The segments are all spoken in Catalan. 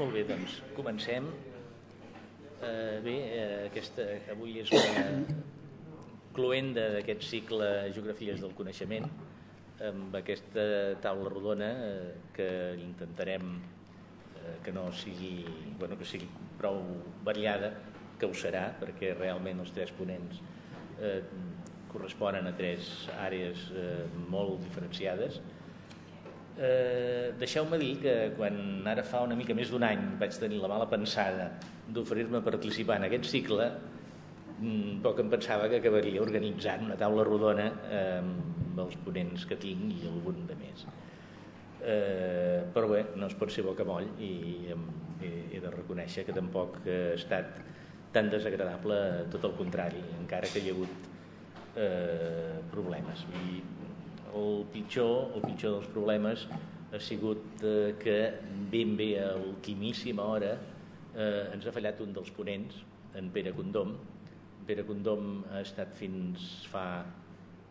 Molt bé, doncs comencem. Eh, bé, eh, aquesta, avui és una cloenda d'aquest cicle Geografies del Coneixement amb aquesta taula rodona eh, que intentarem eh, que no sigui, bueno, que sigui prou variada, que ho serà, perquè realment els tres ponents eh, corresponen a tres àrees eh, molt diferenciades Eh, Deixeu-me dir que quan ara fa una mica més d'un any vaig tenir la mala pensada d'oferir-me participar en aquest cicle, mm, poc em pensava que acabaria organitzant una taula rodona eh, amb els ponents que tinc i algun de més. Eh, però bé, no es pot ser bocamoll i he de reconèixer que tampoc ha estat tan desagradable, tot el contrari, encara que hi ha hagut eh, problemes. I el pitjor, el pitjor dels problemes ha sigut eh, que ben bé a ultimíssima hora eh, ens ha fallat un dels ponents, en Pere Condom. Pere Condom ha estat fins fa...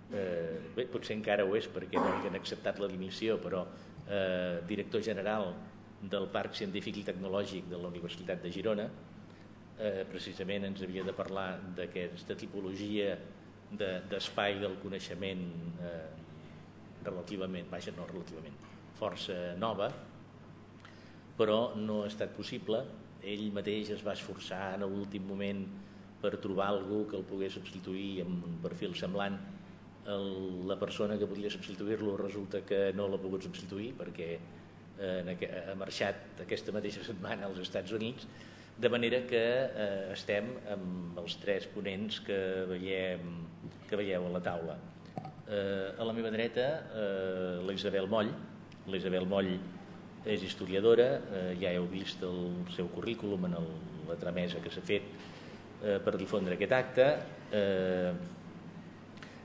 Eh, bé, potser encara ho és perquè no han acceptat la dimissió, però eh, director general del Parc Científic i Tecnològic de la Universitat de Girona, eh, precisament ens havia de parlar d'aquesta tipologia d'espai de, del coneixement eh, relativament, vaja, no relativament, força nova, però no ha estat possible. Ell mateix es va esforçar en l'últim moment per trobar algú que el pogués substituir amb un perfil semblant. El, la persona que podia substituir-lo resulta que no l'ha pogut substituir perquè eh, ha marxat aquesta mateixa setmana als Estats Units, de manera que eh, estem amb els tres ponents que, veiem, que veieu a la taula. Eh, a la meva dreta, eh, la Isabel Moll. La Isabel Moll és historiadora, eh, ja heu vist el seu currículum en el, la tramesa que s'ha fet eh, per difondre aquest acte. Eh,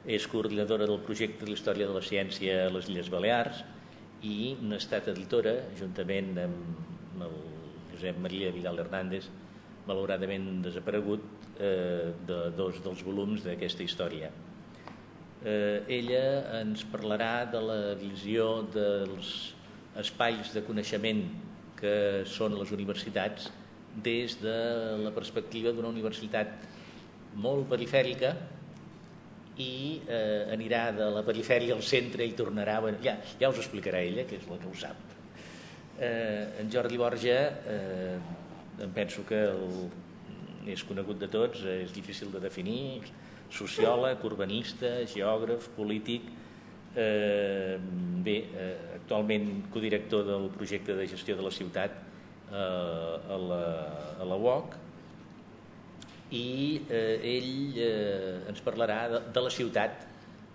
és coordinadora del projecte de la història de la ciència a les Illes Balears i n'ha estat editora, juntament amb el Josep Maria Vidal Hernández, malauradament desaparegut, eh, de dos dels volums d'aquesta història eh, ella ens parlarà de la visió dels espais de coneixement que són les universitats des de la perspectiva d'una universitat molt perifèrica i eh, anirà de la perifèria al centre i tornarà... Bueno, ja, ja us explicarà ella, que és la que ho sap. Eh, en Jordi Borja, eh, em penso que el, és conegut de tots, és difícil de definir, sociòleg, urbanista, geògraf, polític, eh, bé, eh, actualment codirector del projecte de gestió de la ciutat eh, a, la, a la UOC i eh, ell eh, ens parlarà de, de la ciutat,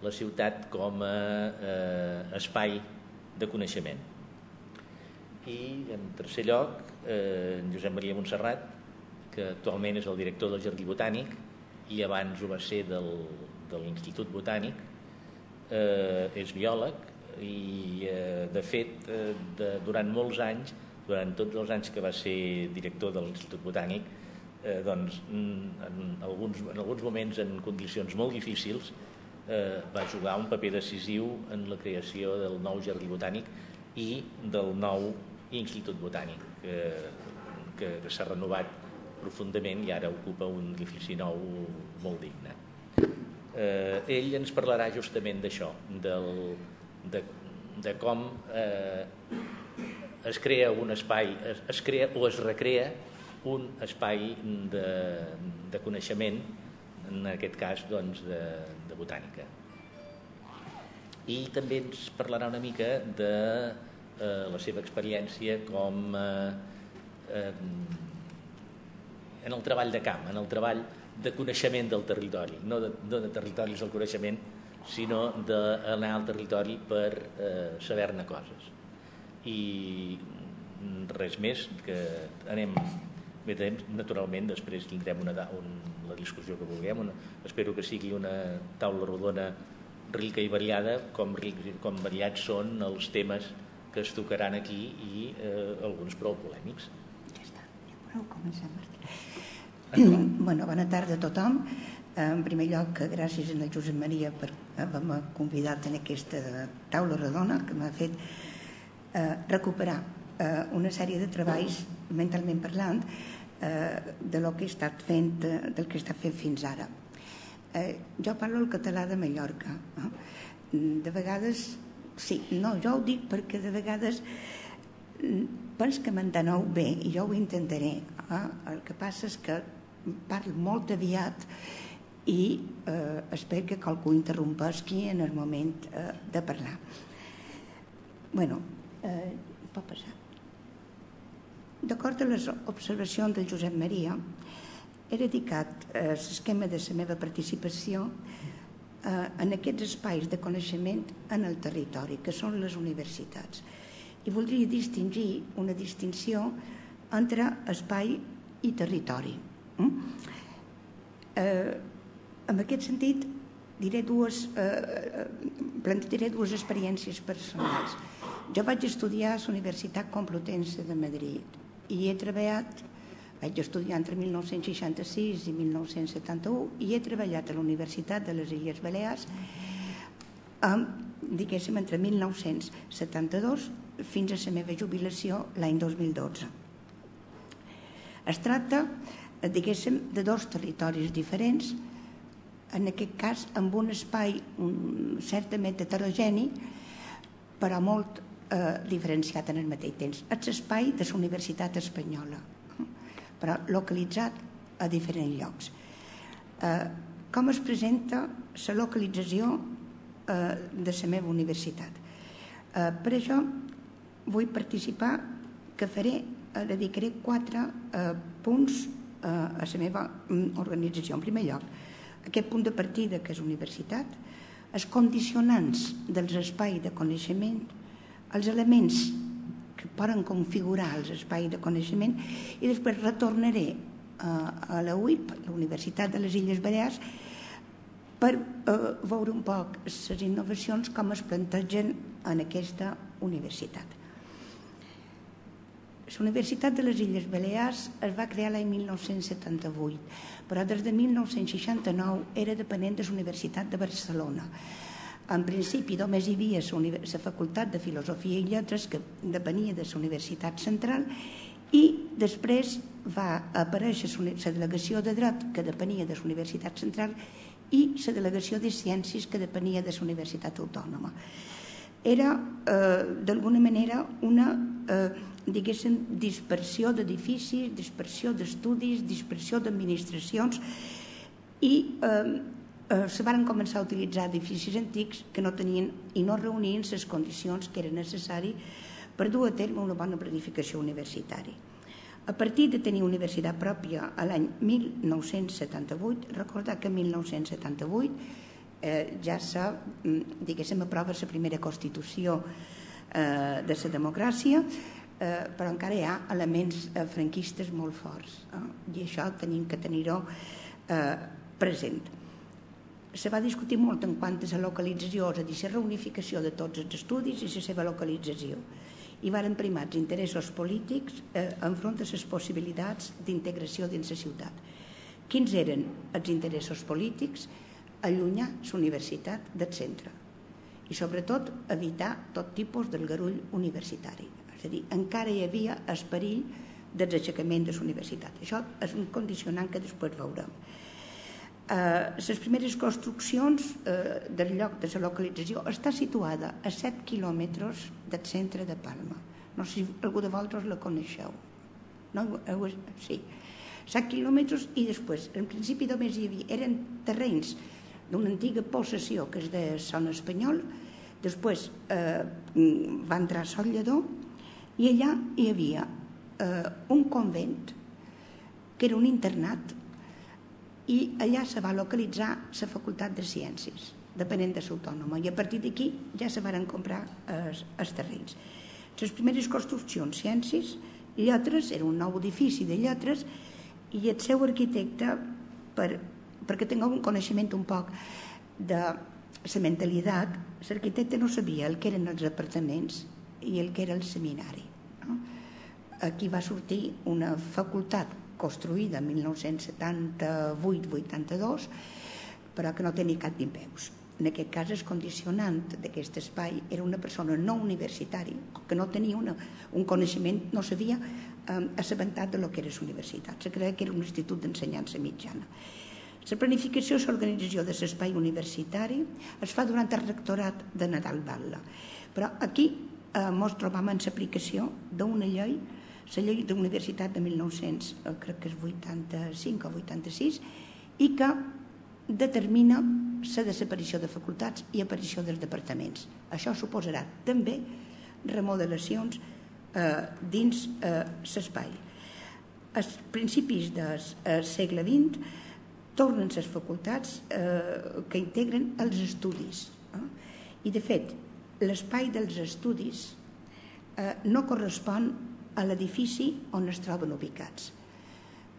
la ciutat com a eh, espai de coneixement. I en tercer lloc, eh, en Josep Maria Montserrat, que actualment és el director del Jardí Botànic, i abans ho va ser del, de l'Institut Botànic, eh, és biòleg i eh, de fet eh, de, durant molts anys, durant tots els anys que va ser director de l'Institut Botànic, eh, doncs, en, alguns, en alguns moments en condicions molt difícils eh, va jugar un paper decisiu en la creació del nou Jardí Botànic i del nou Institut Botànic que, que, que s'ha renovat profundament i ara ocupa un edifici nou molt digne. Eh, ell ens parlarà justament d'això, de, de com eh, es crea un espai, es, es crea o es recrea un espai de, de coneixement, en aquest cas doncs, de, de botànica. I també ens parlarà una mica de eh, la seva experiència com eh, eh, en el treball de camp, en el treball de coneixement del territori, no de, no de territoris del coneixement, sinó d'anar al territori per eh, saber-ne coses. I res més, que anem bé temps, naturalment, després tindrem una, un, la discussió que vulguem, una, espero que sigui una taula rodona rica i variada, com, com variats són els temes que es tocaran aquí i eh, alguns prou polèmics. Començar, Martí. bueno, bona tarda a tothom. En primer lloc, gràcies a la Josep Maria per haver-me convidat en aquesta taula redona que m'ha fet eh, recuperar eh, una sèrie de treballs, mentalment parlant, eh, de lo que he estat fent, eh, del que he estat fent fins ara. Eh, jo parlo el català de Mallorca. Eh? De vegades, sí, no, jo ho dic perquè de vegades pens que m'enteneu bé i jo ho intentaré. Eh? El que passa és que parlo molt aviat i eh, espero que qualcú interrompesqui en el moment eh, de parlar. bueno, eh, pot passar. D'acord amb les observacions del Josep Maria, he dedicat eh, l'esquema de la meva participació eh, en aquests espais de coneixement en el territori, que són les universitats. I voldria distingir una distinció entre espai i territori. Mm? Eh, en aquest sentit, diré dues, eh, plantejaré dues experiències personals. Jo vaig estudiar a la Universitat Complutense de Madrid i he treballat, vaig estudiar entre 1966 i 1971 i he treballat a la Universitat de les Illes Balears amb, diguéssim, entre 1972 fins a la meva jubilació l'any 2012. Es tracta, diguéssim, de dos territoris diferents, en aquest cas amb un espai certament heterogeni, però molt eh, diferenciat en el mateix temps. És l'espai de la Universitat Espanyola, però localitzat a diferents llocs. Eh, com es presenta la localització eh, de la meva universitat? Eh, per això vull participar, que faré, eh, dedicaré quatre eh, punts eh, a la meva mm, organització. En primer lloc, aquest punt de partida que és universitat, els condicionants dels espais de coneixement els elements que poden configurar els espais de coneixement i després retornaré a, a la UIP, la Universitat de les Illes Balears, per eh, veure un poc les innovacions com es plantegen en aquesta universitat. La Universitat de les Illes Balears es va crear l'any 1978, però des de 1969 era dependent de la Universitat de Barcelona en principi només hi havia la Facultat de Filosofia i Lletres que depenia de la Universitat Central i després va aparèixer la delegació de dret que depenia de la Universitat Central i la delegació de ciències que depenia de la Universitat Autònoma. Era, eh, d'alguna manera, una, eh, diguéssim, dispersió d'edificis, dispersió d'estudis, dispersió d'administracions i eh, eh, se van començar a utilitzar edificis antics que no tenien i no reunien les condicions que eren necessari per dur a terme una bona planificació universitària. A partir de tenir universitat pròpia a l'any 1978, recordar que en 1978 eh, ja s'ha, mm, diguéssim, aprova la primera Constitució eh, de la democràcia, eh, però encara hi ha elements eh, franquistes molt forts eh? i això tenim que tenir-ho eh, present se va discutir molt en quant a la localització, és a dir, la reunificació de tots els estudis i la seva localització. I varen primar els interessos polítics eh, enfront de les possibilitats d'integració dins la ciutat. Quins eren els interessos polítics? Allunyar la universitat del centre i sobretot evitar tot tipus del garull universitari. És a dir, encara hi havia el perill del de la universitat. Això és un condicionant que després veurem. Eh, les primeres construccions eh, del lloc de la localització està situada a 7 quilòmetres del centre de Palma. No sé si algú de vosaltres la coneixeu. No? Sí. 7 quilòmetres i després, en principi només hi havia, eren terrenys d'una antiga possessió que és de Son Espanyol, després eh, va entrar Sol Lledó i allà hi havia eh, un convent que era un internat i allà se va localitzar la Facultat de Ciències, depenent de l'autònoma, i a partir d'aquí ja se van comprar els, els terrenys. Les primeres construccions, ciències, lletres, era un nou edifici de lletres, i el seu arquitecte, per, perquè tingueu un coneixement un poc de la mentalitat, l'arquitecte no sabia el que eren els apartaments i el que era el seminari. Aquí va sortir una facultat construïda en 1978-82, però que no tenia cap d'impeus. en aquest cas el condicionant d'aquest espai era una persona no universitari que no tenia una, un coneixement, no sabia eh, assabentat de lo que era la universitat. Se creia que era un institut d'ensenyança mitjana. La planificació i l'organització de l'espai universitari es fa durant el rectorat de Nadal Batla. Però aquí eh, ens trobam en l'aplicació d'una llei, la llei de l'Universitat de 1900, eh, crec que és 85 o 86, i que determina la desaparició de facultats i aparició dels departaments. Això suposarà també remodelacions eh, dins eh, l'espai. Als principis del eh, segle XX tornen les facultats eh, que integren els estudis. Eh? I, de fet, l'espai dels estudis eh, no correspon a l'edifici on es troben ubicats.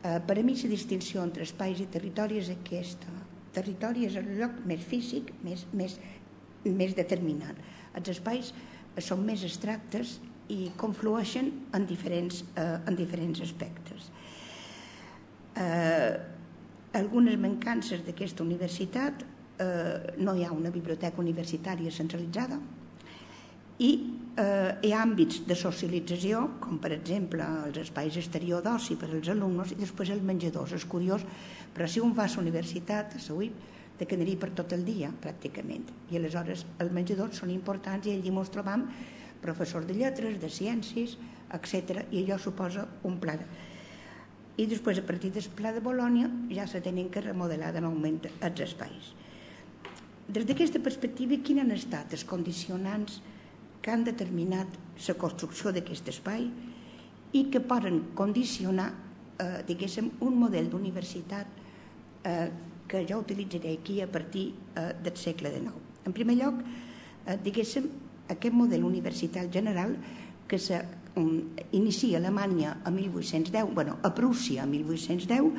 Eh, per a mi la distinció entre espais i territori és aquesta territori és el lloc més físic, més, més, més determinant. Els espais són més abstractes i conflueixen en diferents, eh, en diferents aspectes. Eh, algunes mancances d'aquesta universitat, eh, no hi ha una biblioteca universitària centralitzada i eh, hi ha àmbits de socialització, com per exemple els espais exterior d'oci per als alumnes i després els menjadors. És curiós però si un va a la universitat, a la UIP, te quedaria per tot el dia, pràcticament. I aleshores els menjadors són importants i allí ens trobam professors de lletres, de ciències, etc. I allò suposa un pla. De... I després, a partir del pla de Bolònia, ja se tenen que remodelar de moment els espais. Des d'aquesta perspectiva, quins han estat els condicionants que han determinat la construcció d'aquest espai i que poden condicionar, eh, diguéssim, un model d'universitat eh, que jo utilitzaré aquí a partir eh, del segle XIX. En primer lloc, eh, diguéssim, aquest model universitari general que se um, inicia a Alemanya a 1810, bueno, a Prússia a 1810,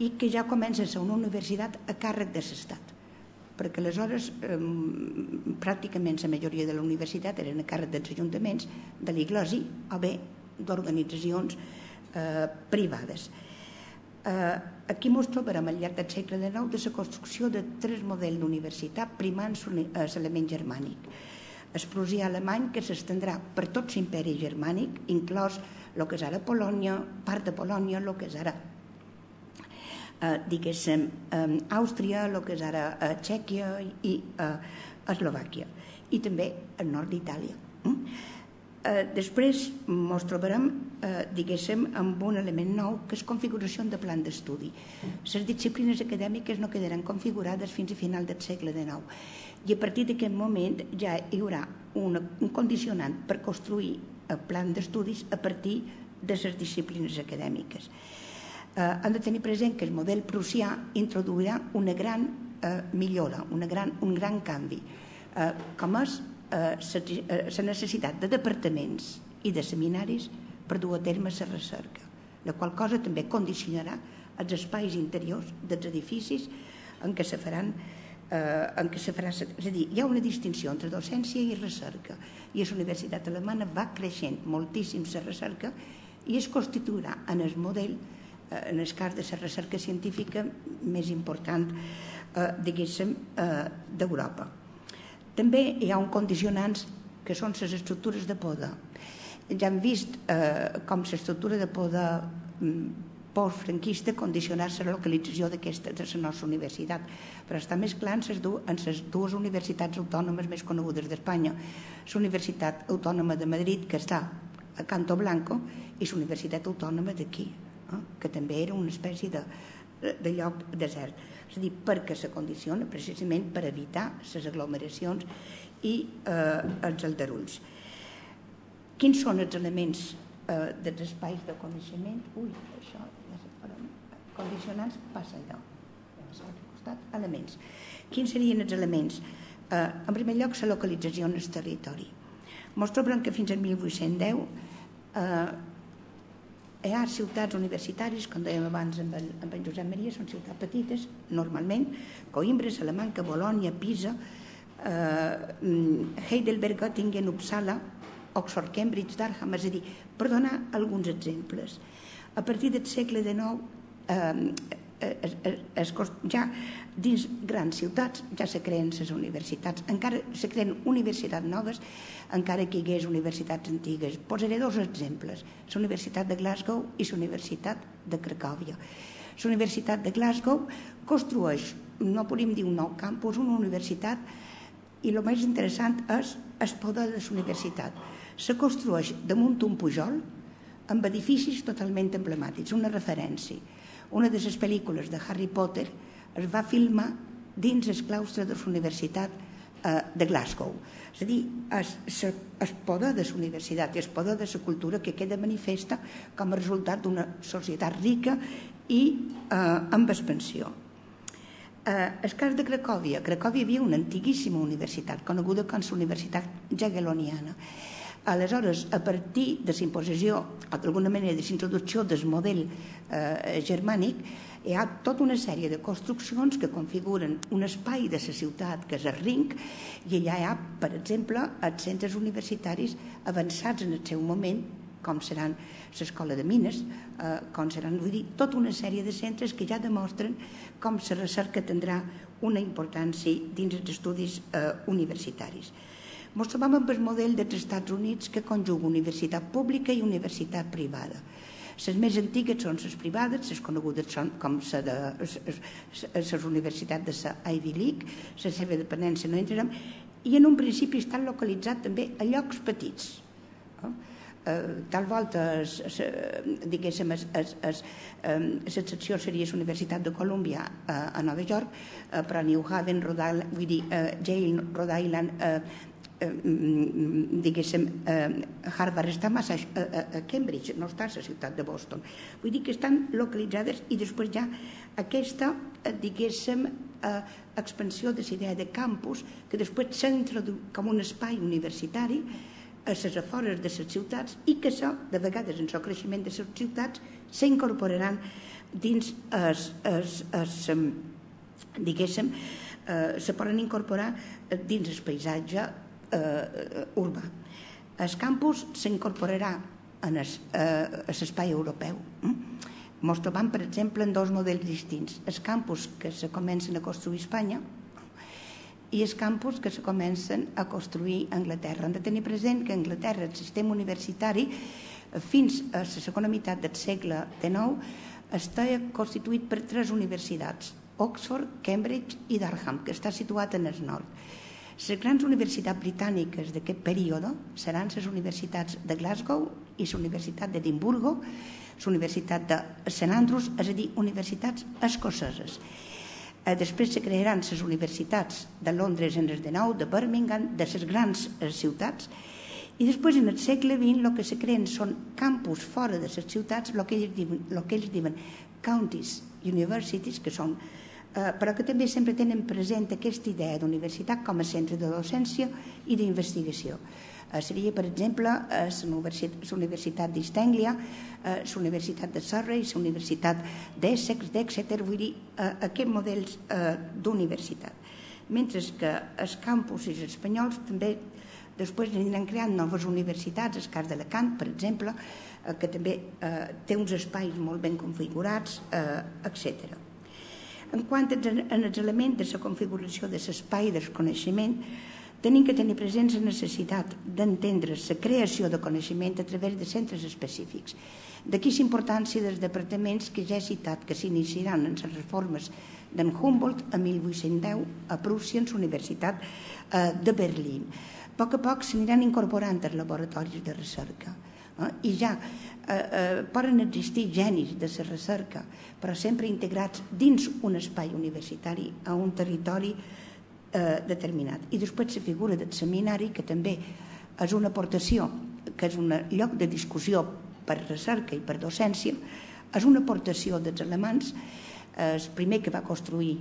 i que ja comença a ser una universitat a càrrec de l'Estat perquè aleshores eh, pràcticament la majoria de la universitat eren a càrrec dels ajuntaments, de l'Iglosi o bé d'organitzacions eh, privades. Eh, aquí ens trobarem al llarg del segle XIX de la construcció de tres models d'universitat primant l'element germànic. El prusià alemany que s'estendrà per tot l'imperi germànic, inclòs el que és ara Polònia, part de Polònia, el que és ara eh, diguéssim, eh, Àustria, el que és ara eh, Txèquia i eh, Eslovàquia, i també el nord d'Itàlia. Mm? Eh, després ens trobarem, eh, diguéssim, amb un element nou, que és configuració de plan d'estudi. Les disciplines acadèmiques no quedaran configurades fins a final del segle XIX i a partir d'aquest moment ja hi haurà una, un condicionant per construir el plan d'estudis a partir de les disciplines acadèmiques. Eh, hem de tenir present que el model prussià introduirà una gran eh, millora, una gran, un gran canvi, eh, com és la eh, eh, necessitat de departaments i de seminaris per dur a terme la recerca, la qual cosa també condicionarà els espais interiors dels edificis en què se faran eh, en què se farà, és a dir, hi ha una distinció entre docència i recerca i la Universitat Alemana va creixent moltíssim la recerca i es constituirà en el model eh, en el cas de la recerca científica més important eh, diguéssim eh, d'Europa també hi ha un condicionants que són les estructures de poder. Ja hem vist eh, com l'estructura de poder mm, postfranquista condicionar la localització de la nostra universitat. Però està més clar dues, en les dues universitats autònomes més conegudes d'Espanya. La Universitat Autònoma de Madrid, que està a Canto Blanco, i la Universitat Autònoma d'aquí, eh, que també era una espècie de, de lloc desert és a dir, perquè se condiciona precisament per evitar les aglomeracions i eh, els aldarulls. Quins són els elements eh, dels espais de coneixement? Ui, això ja se farà. Condicionants passa allò. Costat, elements. Quins serien els elements? Eh, en primer lloc, la localització en el territori. Ens trobem que fins al 1810 eh, hi ha ciutats universitàries, com dèiem abans amb en, amb en Josep Maria, són ciutats petites, normalment, Coimbra, Salamanca, Bolònia, Pisa, eh, Heidelberg, Göttingen, Uppsala, Oxford, Cambridge, Durham, és a dir, per donar alguns exemples. A partir del segle XIX, eh, es, es, ja dins grans ciutats ja se creen les universitats, encara se creen universitats noves, encara que hi hagués universitats antigues. Posaré dos exemples, la Universitat de Glasgow i la Universitat de Cracòvia. La Universitat de Glasgow construeix, no podem dir un nou campus, una universitat, i el més interessant és el poder de la universitat. Se construeix damunt un pujol amb edificis totalment emblemàtics, una referència una de les pel·lícules de Harry Potter es va filmar dins el claustre de la Universitat eh, de Glasgow. És a dir, el poder de la universitat i el poder de la cultura que queda manifesta com a resultat d'una societat rica i eh, amb expansió. Eh, el cas de Cracòvia. Cracòvia havia una antiquíssima universitat, coneguda com la Universitat Jagielloniana. Aleshores, a partir de la imposició, o d'alguna manera de l'introducció del model eh, germànic, hi ha tota una sèrie de construccions que configuren un espai de la ciutat que és el Ring i allà hi ha, per exemple, els centres universitaris avançats en el seu moment com seran l'Escola de Mines, eh, com seran, vull dir, tota una sèrie de centres que ja demostren com la recerca tindrà una importància dins els estudis eh, universitaris. Ens trobam amb el model dels Estats Units que conjuga universitat pública i universitat privada. Les més antigues són les privades, les conegudes són com les universitats de la Ivy League, la seva dependència no entrarem, i en un principi estan localitzats també a llocs petits. Eh, tal volta es, es, diguéssim l'excepció seria la Universitat de Colúmbia eh, a Nova York eh, però New Haven, Rhode Island, vull dir, eh, Yale, Rhode Island eh, diguéssim, eh, Harvard està massa a, a, Cambridge, no està a la ciutat de Boston. Vull dir que estan localitzades i després ja aquesta, eh, diguéssim, eh, expansió de l'idea de campus que després s'entra com un espai universitari a les afores de les ciutats i que això, de vegades, en el creixement de les ciutats, s'incorporaran dins es, es, es, diguéssim, eh, se poden incorporar dins el paisatge eh, urbà. El campus s'incorporarà en l'espai eh, europeu. Ens mm? trobam, per exemple, en dos models distints. Els campus que se comencen a construir a Espanya i els campus que se comencen a construir a Anglaterra. Hem de tenir present que a Anglaterra el sistema universitari fins a la segona meitat del segle XIX està constituït per tres universitats, Oxford, Cambridge i Durham, que està situat en el nord les grans universitats britàniques d'aquest període seran les universitats de Glasgow i la Universitat d'Edimburgo, la Universitat de St. Andrews, és a dir, universitats escoceses. Eh, després se crearan les universitats de Londres en el de nou, de Birmingham, de les grans eh, ciutats, i després en el segle XX el que se creen són campus fora de les ciutats, el que ells diuen, el que ells diuen counties universities, que són eh, però que també sempre tenen present aquesta idea d'universitat com a centre de docència i d'investigació. Eh, seria, per exemple, eh, la Universitat, d'Istènglia, eh, la Universitat de Surrey, la Universitat d'Essex, etc. Vull dir, eh, aquests models eh, d'universitat. Mentre que els campusos espanyols també després aniran creant noves universitats, el cas d'Alacant, per exemple, eh, que també eh, té uns espais molt ben configurats, eh, etc. En quant als elements de la configuració de l'espai del coneixement, tenim que tenir present la necessitat d'entendre la creació de coneixement a través de centres específics. D'aquí la importància dels departaments que ja he citat, que s'iniciaran en les reformes d'en Humboldt a 1810 a Prússia, en la Universitat eh, de Berlín. A poc a poc s'aniran incorporant els laboratoris de recerca eh? i ja eh, eh, poden existir genis de la recerca, però sempre integrats dins un espai universitari a un territori eh, determinat. I després la figura del seminari, que també és una aportació, que és un lloc de discussió per recerca i per docència, és una aportació dels alemans, eh, el primer que va construir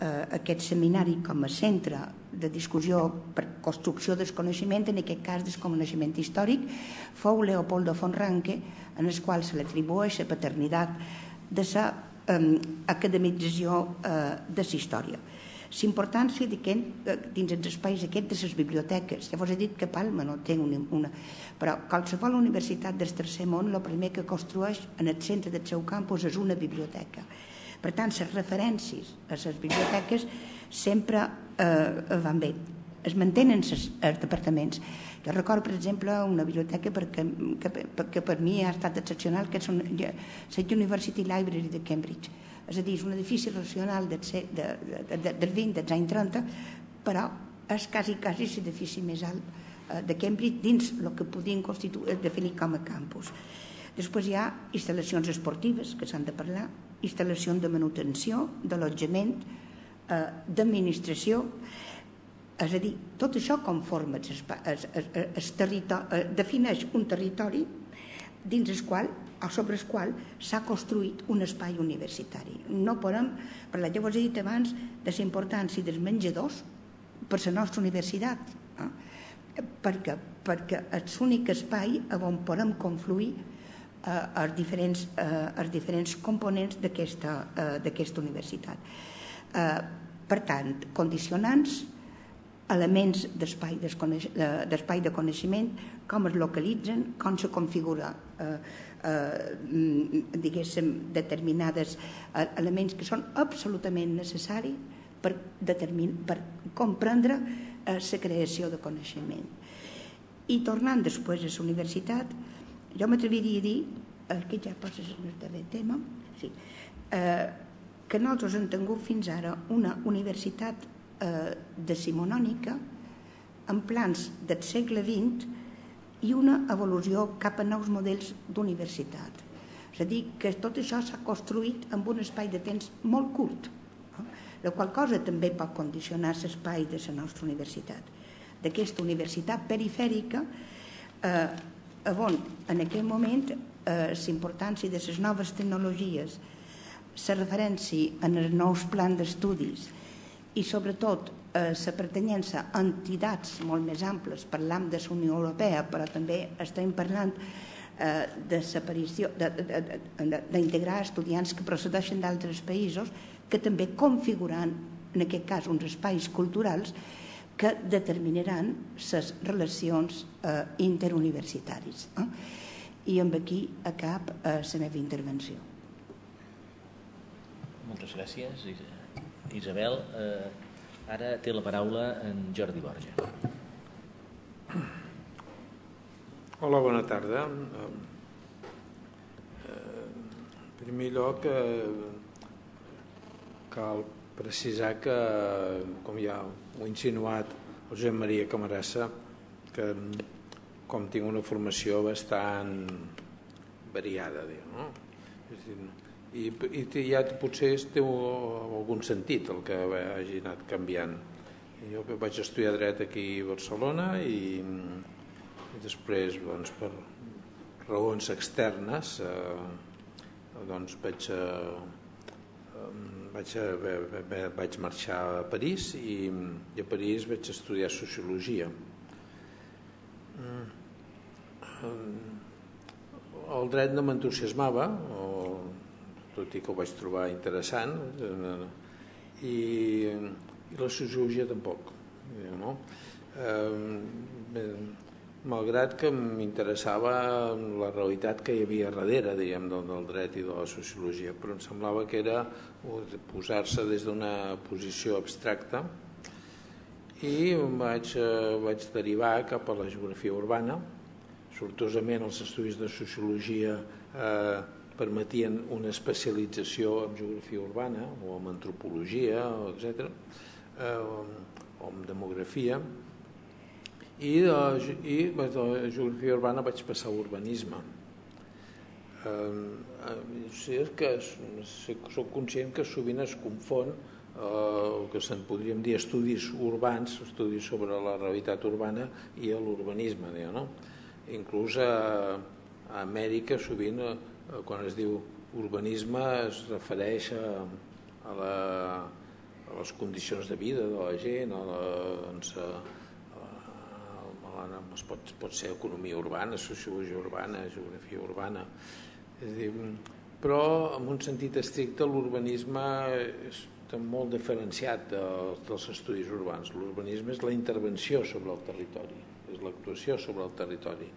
eh, aquest seminari com a centre de discussió per construcció del coneixement, en aquest cas del coneixement històric, fou Leopoldo von Ranke, en el qual se l'atribueix la paternitat de la eh, academització eh, de la història. La importància d'aquest, eh, dins els espais aquests de les biblioteques. Llavors he dit que Palma no té una, una... Però qualsevol universitat del tercer món el primer que construeix en el centre del seu campus és una biblioteca Per tant, les referències a les biblioteques sempre eh, van bé. Es mantenen els departaments. Jo recordo, per exemple, una biblioteca perquè, que, que per mi ha estat excepcional, que és la University Library de Cambridge. És a dir, és un edifici racional de, de, de, de, dels 20, dels anys 30, però és quasi, quasi l'edifici més alt eh, de Cambridge dins el que podien definir com a campus. Després hi ha instal·lacions esportives, que s'han de parlar, instal·lacions de manutenció, d'allotjament, eh, d'administració, és a dir, tot això conforma el, el, el, el territori, eh, defineix un territori dins el qual o sobre el qual s'ha construït un espai universitari. No podem parlar, ja us he dit abans, de la importància dels menjadors per la nostra universitat, eh? perquè, perquè és l'únic espai on podem confluir eh, els, diferents, eh, els diferents components d'aquesta eh, universitat. Eh, per tant, condicionants, elements d'espai de coneixement, com es localitzen, com se configura eh, eh, diguéssim, determinades eh, elements que són absolutament necessaris per, per comprendre eh, la creació de coneixement. I tornant després a la universitat, jo m'atreviria a dir, eh, que ja posa el darrer tema, sí, eh, que nosaltres hem tingut fins ara una universitat eh, decimonònica en plans del segle XX i una evolució cap a nous models d'universitat. És a dir, que tot això s'ha construït en un espai de temps molt curt, no? la qual cosa també pot condicionar l'espai de la nostra universitat. D'aquesta universitat perifèrica, eh, on en aquell moment eh, l'importància de les noves tecnologies, la referència en els nous plans d'estudis i sobretot eh, la pertanyença a entitats molt més amples, parlam de la Unió Europea, però també estem parlant eh, de d'integrar estudiants que procedeixen d'altres països que també configuran, en aquest cas, uns espais culturals que determinaran les relacions eh, interuniversitaris. Eh? I amb aquí acab eh, la meva intervenció. Moltes gràcies, Isabel. Eh, Ara té la paraula en Jordi Borja. Hola, bona tarda. En primer lloc, eh, cal precisar que, com ja ho ha insinuat Josep Maria Camarassa, que com tinc una formació bastant variada, no? És dir, i, i ja potser té algun sentit el que hagi anat canviant. Jo vaig estudiar dret aquí a Barcelona i, i després doncs, per raons externes eh, doncs vaig, eh, vaig, eh, vaig marxar a París i, i a París vaig estudiar Sociologia. Mm. El dret no m'entusiasmava, o tot i que ho vaig trobar interessant, eh, i, i la sociologia tampoc. No? Eh, malgrat que m'interessava la realitat que hi havia darrere diguem, del, del dret i de la sociologia, però em semblava que era posar-se des d'una posició abstracta i vaig, eh, vaig derivar cap a la geografia urbana, sortosament els estudis de sociologia eh, permetien una especialització en geografia urbana o en antropologia, etc., eh, o en demografia, i de, i de la geografia urbana vaig passar a urbanisme. Eh, és que soc conscient que sovint es confon eh, el que se'n podríem dir estudis urbans, estudis sobre la realitat urbana i l'urbanisme, no? Inclús a, a Amèrica sovint eh, Eh, quan es diu urbanisme es refereix a, a, la, a les condicions de vida de la gent, a la, doncs, a, a, a, es pot, pot ser economia urbana, sociologia urbana, geografia urbana. És dir, però en un sentit estricte l'urbanisme està molt diferenciat dels, dels estudis urbans. L'urbanisme és la intervenció sobre el territori, és l'actuació sobre el territori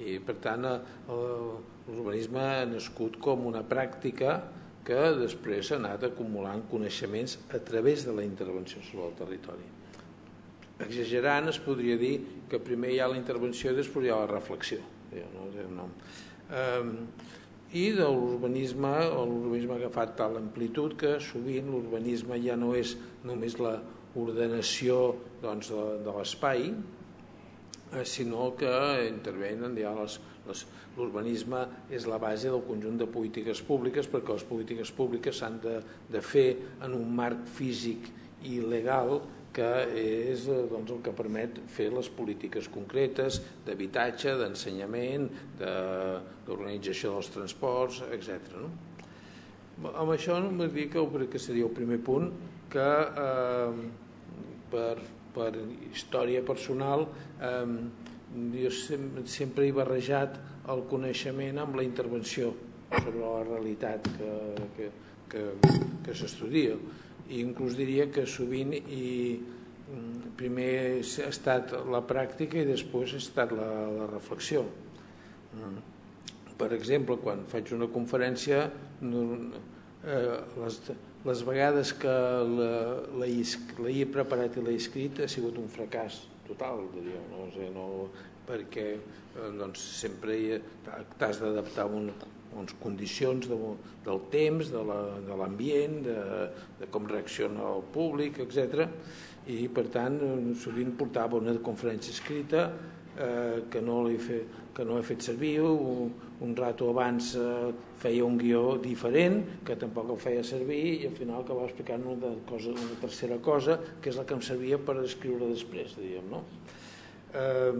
i per tant l'urbanisme ha nascut com una pràctica que després s'ha anat acumulant coneixements a través de la intervenció sobre el territori. Exagerant es podria dir que primer hi ha la intervenció i després hi ha la reflexió. No, no. I de l'urbanisme, l'urbanisme ha agafat tal amplitud que sovint l'urbanisme ja no és només la ordenació doncs, de, de l'espai, eh, sinó que intervenen ja l'urbanisme és la base del conjunt de polítiques públiques perquè les polítiques públiques s'han de, de fer en un marc físic i legal que és eh, doncs, el que permet fer les polítiques concretes d'habitatge, d'ensenyament, d'organització dels transports, etc. No? Amb això no vull dir que, que seria el primer punt que eh, per, per història personal eh, jo sempre, he barrejat el coneixement amb la intervenció sobre la realitat que, que, que, que s'estudia. I inclús diria que sovint i mm, primer ha estat la pràctica i després ha estat la, la reflexió. Mm. per exemple quan faig una conferència eh, les, les vegades que la, la, la he preparat i l'he escrit ha sigut un fracàs total, diria, no? O sigui, no, perquè eh, doncs, sempre t'has d'adaptar a un, unes condicions de, del temps, de l'ambient, la, de, de com reacciona el públic, etc. I per tant, eh, sovint portava una conferència escrita eh, que, no fet, que no he fet servir, un, un rato abans eh, feia un guió diferent, que tampoc el feia servir, i al final acabava explicant una, cosa, una tercera cosa, que és la que em servia per escriure després, diríem, no? Eh,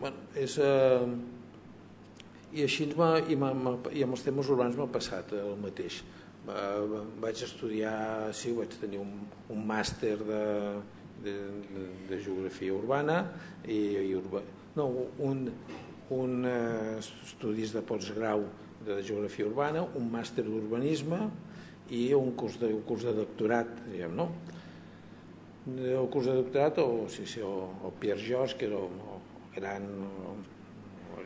bueno, és... Eh, i així i, i amb els temes urbans m'ha passat el mateix vaig estudiar sí, vaig tenir un, un màster de, de, de, de geografia urbana i, i urba, no, un, un uh, estudis de postgrau de geografia urbana, un màster d'urbanisme i un curs de, un curs de doctorat, diguem, no? El curs de doctorat, o, sí, sí, o, o Pierre Georges, que era el, el gran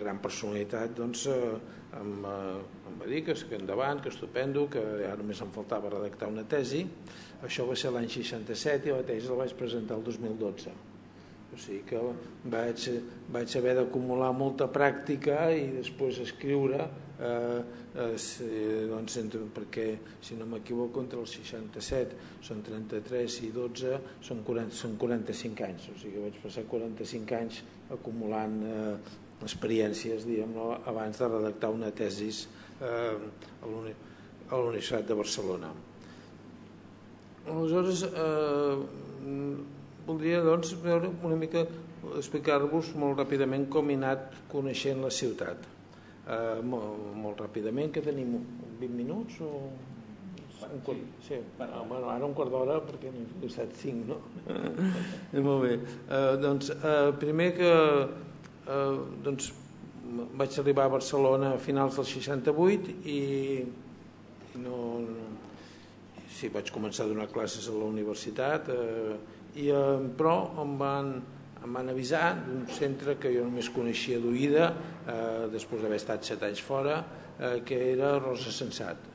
gran personalitat doncs, eh, em, eh, em va dir que, que endavant, que estupendo, que ara només em faltava redactar una tesi. Això va ser l'any 67 i la tesi la vaig presentar el 2012. O sigui que vaig, vaig haver d'acumular molta pràctica i després escriure eh, eh, doncs, entre, perquè si no m'equivoco entre el 67 són 33 i 12 són, 40, són 45 anys o sigui vaig passar 45 anys acumulant eh, experiències diguem abans de redactar una tesis eh, a la Universitat de Barcelona. Aleshores, eh, voldria doncs, veure una mica explicar-vos molt ràpidament com he anat coneixent la ciutat. Eh, molt, molt ràpidament, que tenim 20 minuts o... Un quart, sí. Ah, bueno, ara un quart d'hora perquè n'he posat 5, no? molt bé. Eh, doncs, eh, primer que eh, doncs, vaig arribar a Barcelona a finals del 68 i, i no, no sí, vaig començar a donar classes a la universitat eh, i, eh, però em van, em van avisar d'un centre que jo només coneixia d'oïda eh, després d'haver estat set anys fora eh, que era Rosa Sensat.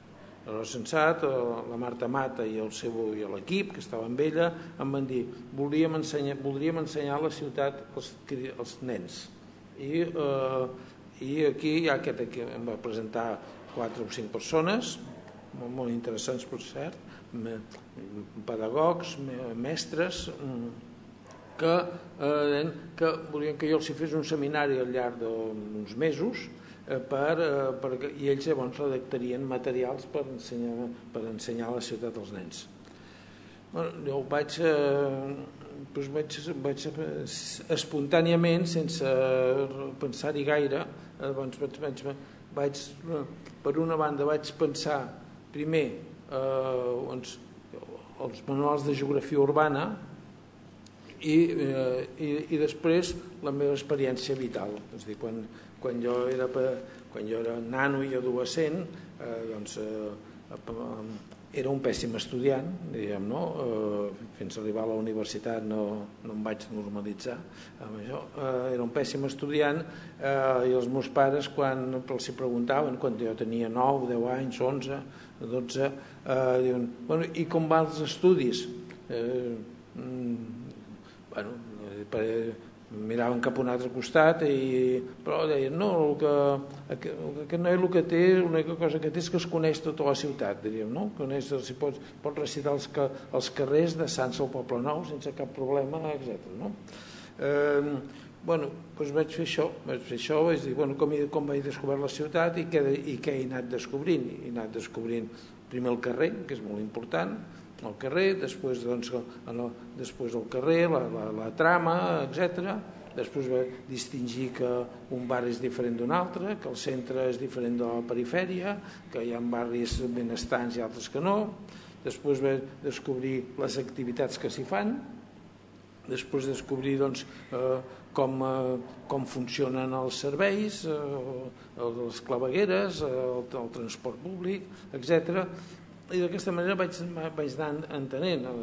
Rosa Sensat, eh, la Marta Mata i el seu i l'equip que estava amb ella em van dir voldríem ensenyar, voldríem ensenyar a la ciutat als, als nens. I, eh, i aquí hi ha aquest que em va presentar quatre o cinc persones molt, molt interessants per cert pedagogs, mestres mm, que, eh, que volien que jo els fes un seminari al llarg d'uns mesos eh, per, eh, per, i ells llavors redactarien materials per ensenyar, per ensenyar la ciutat als nens. Bueno, jo vaig, eh, doncs vaig, vaig espontàniament, sense pensar-hi gaire, eh, doncs vaig, vaig, vaig, per una banda vaig pensar primer eh, doncs, els manuals de geografia urbana i, eh, i, i després la meva experiència vital. És dir, quan, quan, jo era, quan jo era nano i adolescent, eh, doncs, eh, era un pèssim estudiant, diguem, no? Eh, fins a arribar a la universitat no, no em vaig normalitzar amb això. Eh, era un pèssim estudiant eh, i els meus pares, quan els hi preguntaven, quan jo tenia 9, 10 anys, 11, 12, eh, diuen, bueno, i com van els estudis? Eh, mm, bueno, per, miraven cap a un altre costat i, però deien no, el que, aquest noi el que té l'única cosa que té és que es coneix tota la ciutat diríem, no? coneix, si pot, pot recitar els, els carrers de Sants al Poble Nou sense cap problema, etc. No? Eh, bueno, doncs vaig fer això vaig fer això, vaig dir, bueno, com, com vaig descobrir la ciutat i què, i què he anat descobrint he anat descobrint primer el carrer que és molt important al carrer, després, doncs, el, després del carrer, la, la, la trama, etc. Després va distingir que un barri és diferent d'un altre, que el centre és diferent de la perifèria, que hi ha barris benestants i altres que no. Després va descobrir les activitats que s'hi fan, després descobrir doncs, eh, com, eh, com funcionen els serveis, eh, les clavegueres, eh, el, el transport públic, etc i d'aquesta manera vaig, vaig anar entenent la,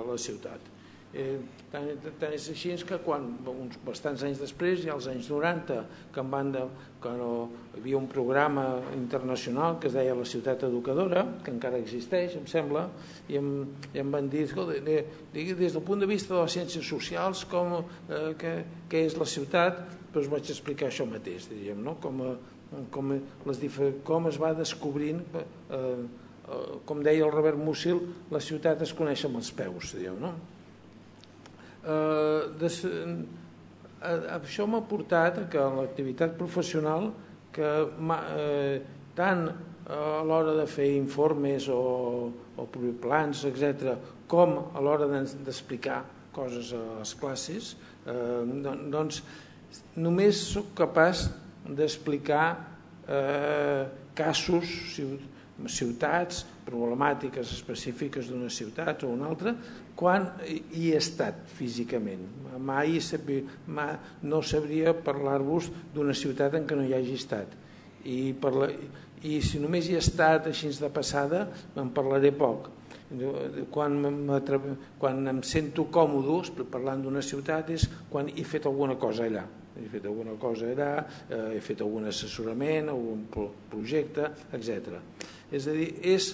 a la ciutat. Eh, tant, tant és així que quan, uns bastants anys després, ja als anys 90, que, em van que no, hi havia un programa internacional que es deia La Ciutat Educadora, que encara existeix, em sembla, i em, i em van dir, escolta, de, de, des del punt de vista de les ciències socials, com, eh, què, què és la ciutat, doncs vaig explicar això mateix, diríem, no? com, com, les, com es va descobrint eh, Eh, com deia el Robert Mussil, la ciutat es coneix amb els peus, dieu, no? Eh, des, eh, això m'ha portat que l'activitat professional que eh, tant a l'hora de fer informes o, o plans, etc., com a l'hora d'explicar coses a les classes, eh, doncs només sóc capaç d'explicar eh, casos, ciutats, problemàtiques específiques d'una ciutat o una altra, quan hi he estat físicament. Mai, sabia, mai no sabria parlar-vos d'una ciutat en què no hi hagi estat. I, per la, I si només hi he estat així de passada, me'n parlaré poc. Quan, quan em sento còmode parlant d'una ciutat és quan he fet alguna cosa allà he fet alguna cosa allà, eh, he fet algun assessorament, algun projecte, etc. És a dir, és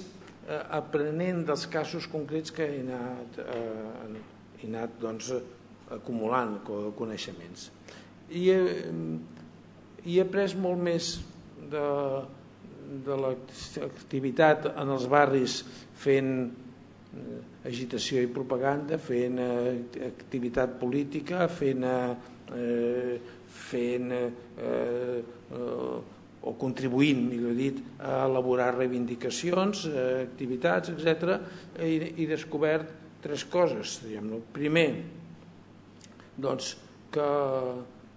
eh, aprenent dels casos concrets que he anat, eh, he anat doncs, acumulant coneixements. I he, i he après molt més de, de l'activitat en els barris fent eh, agitació i propaganda, fent eh, activitat política, fent eh, fent eh, eh, o contribuint, millor dit, a elaborar reivindicacions, eh, activitats, etc. I, i descobert tres coses. -no. Primer, doncs, que,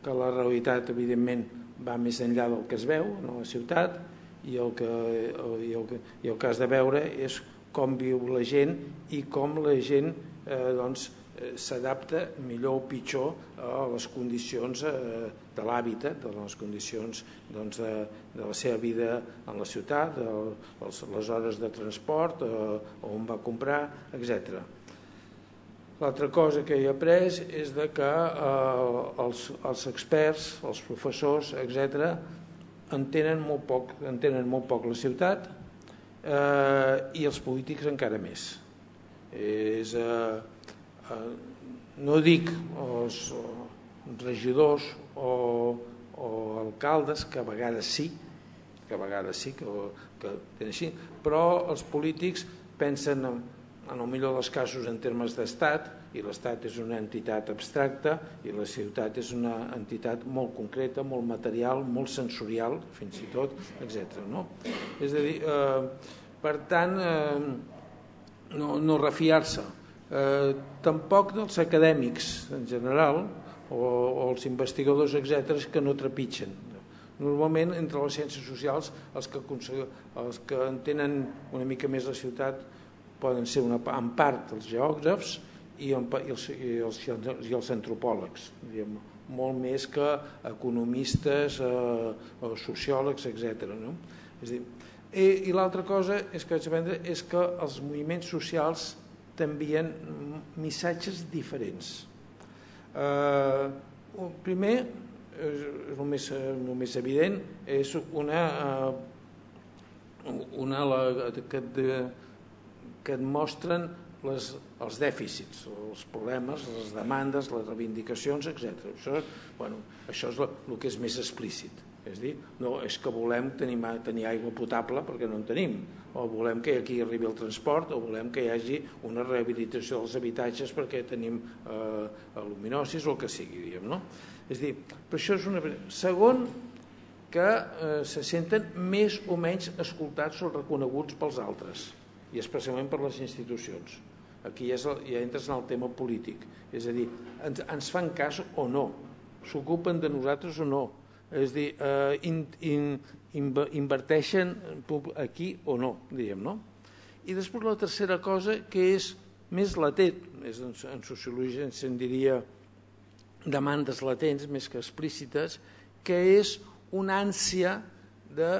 que la realitat, evidentment, va més enllà del que es veu a la ciutat i el que, i el, i el que has de veure és com viu la gent i com la gent eh, doncs, Eh, s'adapta millor o pitjor a les condicions eh, de l'hàbitat, de les condicions doncs, de, de la seva vida en la ciutat, de les hores de transport, eh, on va comprar, etc. L'altra cosa que he après és de que eh, els, els experts, els professors, etc., entenen molt poc, entenen molt poc la ciutat eh, i els polítics encara més. És, eh, Eh, no dic els regidors o, o alcaldes, que a vegades sí, que a vegades sí, que, que tenen així, però els polítics pensen en, en el millor dels casos en termes d'estat, i l'Estat és una entitat abstracta i la ciutat és una entitat molt concreta, molt material, molt sensorial, fins i tot, etc. No? És a dir, eh, per tant, eh, no, no refiar-se eh, tampoc dels acadèmics en general o, o els investigadors, etc que no trepitgen. Normalment, entre les ciències socials, els que, els que entenen una mica més la ciutat poden ser una, en part els geògrafs i, en, i, els, i, els, i els antropòlegs, diguem, molt més que economistes eh, sociòlegs, etc. No? És dir, I, i l'altra cosa és que, és que els moviments socials t'envien missatges diferents. Eh, primer, és el més, el més evident, és una, eh, una la, que, de, que et mostren les, els dèficits, els problemes, les demandes, les reivindicacions, etc. Això, bueno, això és el que és més explícit. És dir, no és que volem tenir, tenir aigua potable perquè no en tenim, o volem que aquí arribi el transport, o volem que hi hagi una rehabilitació dels habitatges perquè tenim eh, luminosis o el que sigui, diguem, no? És dir, però això és una... Segon, que eh, se senten més o menys escoltats o reconeguts pels altres, i especialment per les institucions. Aquí ja, és el, ja entres en el tema polític, és a dir, ens, ens fan cas o no, s'ocupen de nosaltres o no, és dir, eh, in, in, in, inverteixen aquí o no, diguem, no? I després la tercera cosa, que és més latent, és en, en sociologia se'n diria demandes latents més que explícites, que és una ànsia de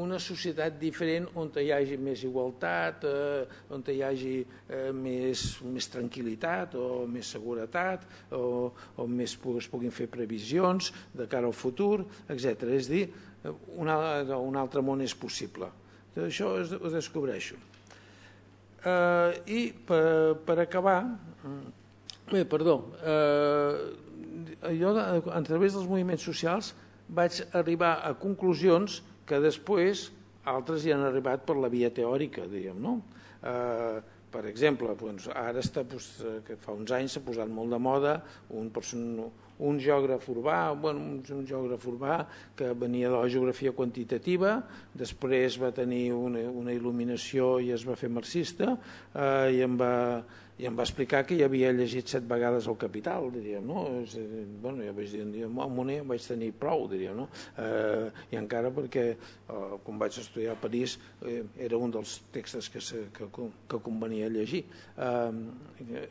una societat diferent on hi hagi més igualtat, eh, on hi hagi eh, més, més tranquil·litat o més seguretat, o, o més es puguin fer previsions de cara al futur, etc. És dir, un, un altre món és possible. Això ho descobreixo. Eh, I per, per acabar, bé, perdó, eh, jo a través dels moviments socials vaig arribar a conclusions que després altres hi han arribat per la via teòrica, diguem, no? Eh, per exemple, doncs, ara està, doncs, que fa uns anys s'ha posat molt de moda un, person, un geògraf urbà, bueno, un, geògraf urbà que venia de la geografia quantitativa, després va tenir una, una il·luminació i es va fer marxista eh, i em va, i em va explicar que ja havia llegit set vegades el Capital, diríem, no? És, bueno, ja vaig dir, amb un em vaig tenir prou, diríem, no? Eh, I encara perquè, eh, quan vaig estudiar a París, eh, era un dels textos que, se, que, que convenia llegir. Eh,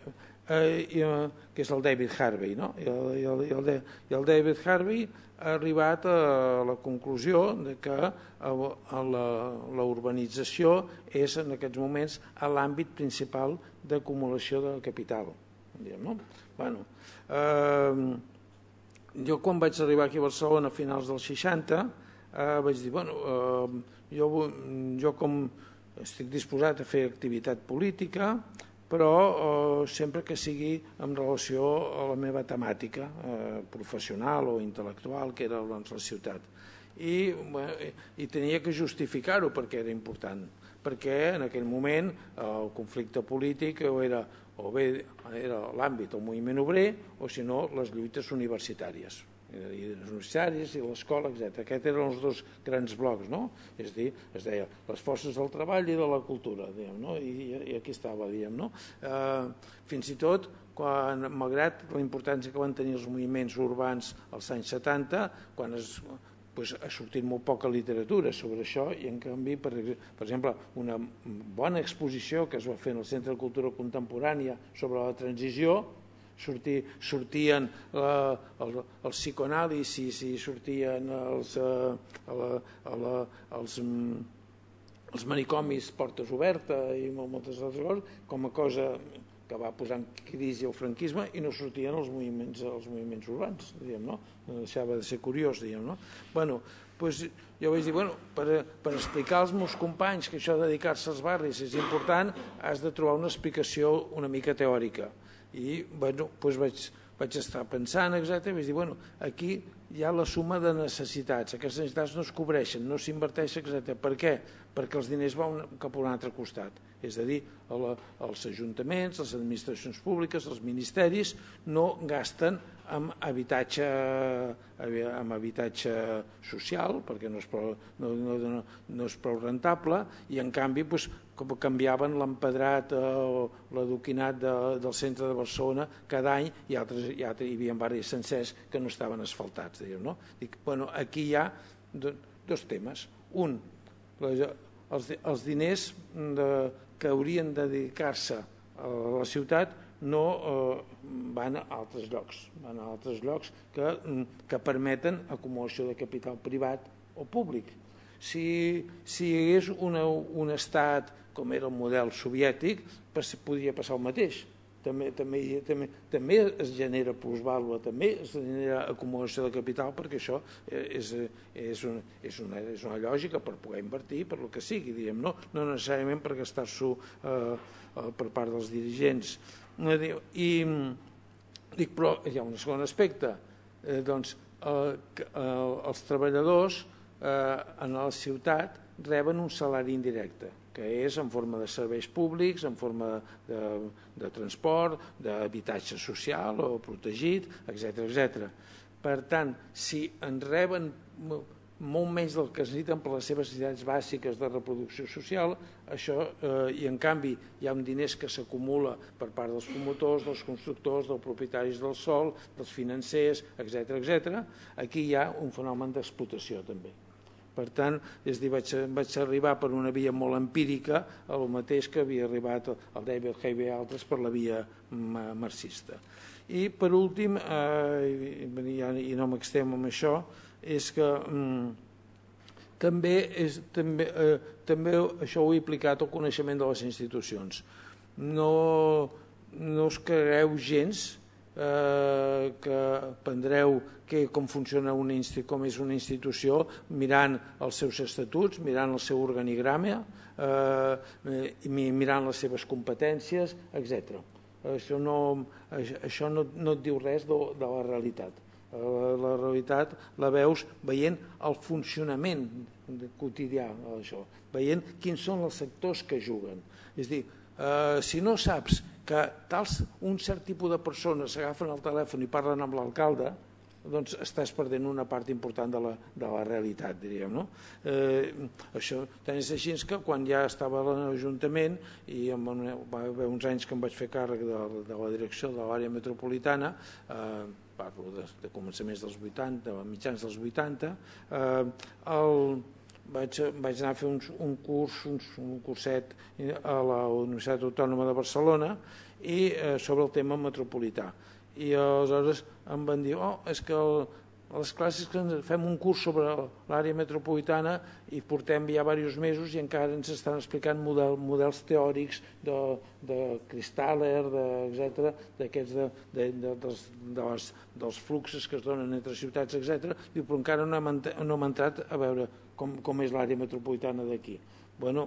eh, eh, que és el David Harvey. No? I, el, i, el, i, el, I el David Harvey ha arribat a la conclusió de que la urbanització és en aquests moments l'àmbit principal d'acumulació de capital. No? Bueno, eh, jo quan vaig arribar aquí a Barcelona a finals dels 60 eh, vaig dir, bueno, eh, jo, jo com estic disposat a fer activitat política, però eh, sempre que sigui en relació a la meva temàtica eh, professional o intel·lectual, que era doncs, la ciutat. I, bueno, i tenia que justificar-ho perquè era important, perquè en aquell moment el conflicte polític era o bé era l'àmbit del moviment obrer o si no les lluites universitàries les universitaris i l'escola, etc. Aquests eren els dos grans blocs, no? És a dir, es deia les forces del treball i de la cultura, diguem, no? I, i aquí estava, diguem, no? Eh, fins i tot, quan, malgrat la importància que van tenir els moviments urbans als anys 70, quan es, pues, ha sortit molt poca literatura sobre això i en canvi, per, per exemple, una bona exposició que es va fer en el Centre de Cultura Contemporània sobre la transició sortir, sortien la, el, els psicoanàlisis i sortien els, eh, la, la, els, mm, els manicomis portes obertes i moltes altres coses, com a cosa que va posar en crisi el franquisme i no sortien els moviments, els moviments urbans, diguem, no deixava de ser curiós, diguem, no? Bueno, doncs jo vaig dir, bueno, per, per explicar als meus companys que això de dedicar-se als barris és important, has de trobar una explicació una mica teòrica i bueno, doncs vaig, vaig estar pensant, etc. i vaig dir, bueno, aquí hi ha la suma de necessitats, aquestes necessitats no es cobreixen, no s'inverteix, etc. Per què? Perquè els diners van cap a un altre costat, és a dir, els ajuntaments, les administracions públiques, els ministeris no gasten amb habitatge, amb habitatge social, perquè no és prou, no, no, no, no és prou rentable, i en canvi doncs, com canviaven l'empedrat o l'adoquinat de, del centre de Barcelona cada any i altres, i altres hi havia barris sencers que no estaven asfaltats. Diguem, no? Dic, bueno, aquí hi ha dos temes. Un, els, els diners de, que haurien de dedicar-se a la ciutat no eh, van a altres llocs, van a altres llocs que, que permeten acumulació de capital privat o públic. Si, si hi hagués una, un estat com era el model soviètic, podria passar el mateix també, també, també, també es genera plusvàlua, també es genera acumulació de capital, perquè això és, és, una, és, una, és una lògica per poder invertir, per el que sigui, diguem, no, no necessàriament per gastar-s'ho eh, eh, per part dels dirigents. I dic, però hi ha un segon aspecte, eh, doncs eh, eh, els treballadors eh, en la ciutat reben un salari indirecte que és en forma de serveis públics, en forma de, de transport, d'habitatge social o protegit, etc etc. Per tant, si en reben molt menys del que es necessiten per les seves necessitats bàsiques de reproducció social, això, eh, i en canvi hi ha un diners que s'acumula per part dels promotors, dels constructors, dels propietaris del sol, dels financers, etc etc. aquí hi ha un fenomen d'explotació també. Per tant, és dir, vaig, vaig arribar per una via molt empírica el mateix que havia arribat el David Hebe i altres per la via marxista. I per últim, eh, i, i no m'extem amb això, és que mm, també, és, també, eh, també això ho he aplicat al coneixement de les institucions. No, no us cregueu gens eh, que prendreu que, com funciona una, com és una institució mirant els seus estatuts, mirant el seu organigrama, eh, mirant les seves competències, etc. Això no, això no, no et diu res de, de la realitat. La, la realitat la veus veient el funcionament quotidià d'això, veient quins són els sectors que juguen. És dir, eh, si no saps que tals, un cert tipus de persones s'agafen el telèfon i parlen amb l'alcalde, doncs estàs perdent una part important de la, de la realitat, diríem. No? Eh, això tant és així que quan ja estava a l'Ajuntament i amb va haver uns anys que em vaig fer càrrec de, de la direcció de l'àrea metropolitana, eh, parlo de, de començaments dels 80, de mitjans dels 80, eh, el, vaig, vaig anar a fer un, un curs, un, un curset a la Universitat Autònoma de Barcelona i eh, sobre el tema metropolità. I aleshores em van dir, oh, és que el, a les classes que fem un curs sobre l'àrea metropolitana i portem ja diversos mesos i encara ens estan explicant model, models teòrics de, de Cristaller, de, etc, d'aquests de, de, de, dels, de les, dels fluxes que es donen entre ciutats, etc. Diu, però encara no hem, no hem entrat a veure com, com és l'àrea metropolitana d'aquí. Bueno,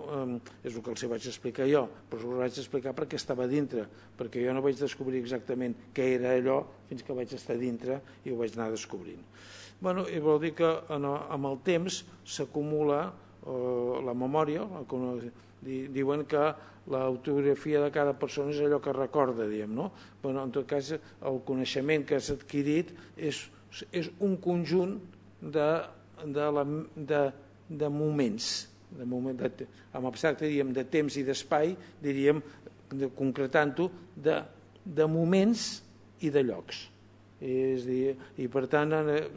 és el que els vaig explicar jo, però ho vaig explicar perquè estava dintre, perquè jo no vaig descobrir exactament què era allò fins que vaig estar dintre i ho vaig anar descobrint. Bueno, i vol dir que amb el temps s'acumula eh, la memòria, diuen que l'autografia de cada persona és allò que recorda, diem, no? Bueno, en tot cas, el coneixement que has adquirit és, és un conjunt de, de, la, de, de moments, de moment, de, amb abstracte diríem de temps i d'espai, diríem, concretant-ho, de, de moments i de llocs. És dir, I per tant,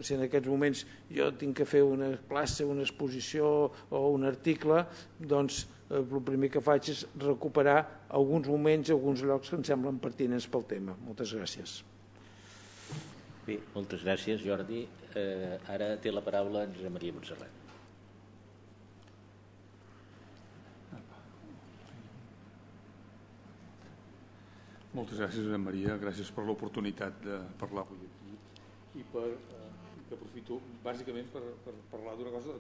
si en aquests moments jo tinc que fer una classe, una exposició o un article, doncs eh, el primer que faig és recuperar alguns moments i alguns llocs que em semblen pertinents pel tema. Moltes gràcies. Bé, moltes gràcies, Jordi. Eh, ara té la paraula en Josep Maria Montserrat. Moltes gràcies, Josep Maria. Gràcies per l'oportunitat de parlar avui aquí i per, eh, que aprofito bàsicament per, per parlar d'una cosa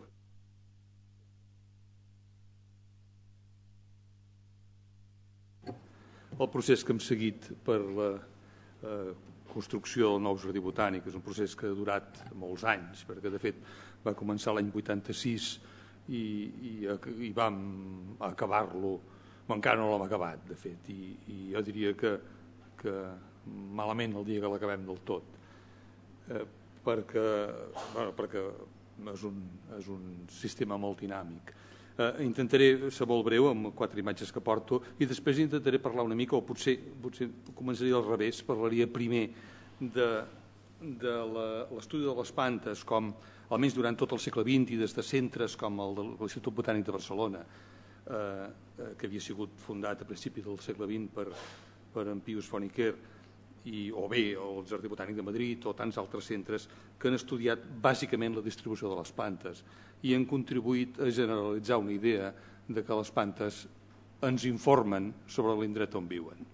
el procés que hem seguit per la eh, construcció del nou jardí botànic és un procés que ha durat molts anys, perquè de fet va començar l'any 86 i, i, i vam acabar-lo encara no l'hem acabat, de fet, i, i jo diria que, que malament el dia que l'acabem del tot, eh, perquè, bueno, perquè és un, és un sistema molt dinàmic. Eh, intentaré ser molt breu amb quatre imatges que porto i després intentaré parlar una mica, o potser, potser començaria al revés, parlaria primer de, de l'estudi de les plantes com almenys durant tot el segle XX i des de centres com el de l'Institut Botànic de Barcelona, Eh, eh, que havia sigut fundat a principis del segle XX per, per en Pius Foniquer, i, o bé el Jardí Botànic de Madrid o tants altres centres que han estudiat bàsicament la distribució de les plantes i han contribuït a generalitzar una idea de que les plantes ens informen sobre l'indret on viuen.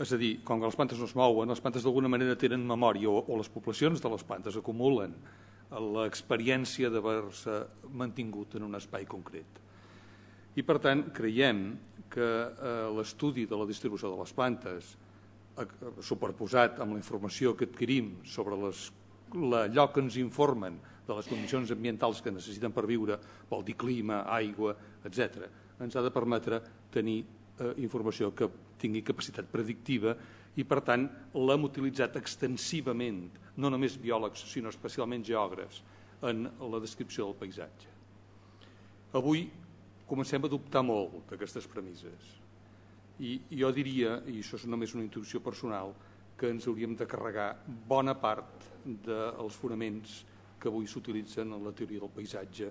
És a dir, com que les plantes no es mouen, les plantes d'alguna manera tenen memòria o, o les poblacions de les plantes acumulen l'experiència d'haver-se mantingut en un espai concret. I per tant, creiem que eh, l'estudi de la distribució de les plantes superposat amb la informació que adquirim sobre les, allò que ens informen de les condicions ambientals que necessiten per viure, vol dir clima, aigua, etc., ens ha de permetre tenir eh, informació que tingui capacitat predictiva i, per tant, l'hem utilitzat extensivament, no només biòlegs, sinó especialment geògrafs, en la descripció del paisatge. Avui comencem a dubtar molt d'aquestes premisses i jo diria, i això és només una introducció personal, que ens hauríem de carregar bona part dels fonaments que avui s'utilitzen en la teoria del paisatge,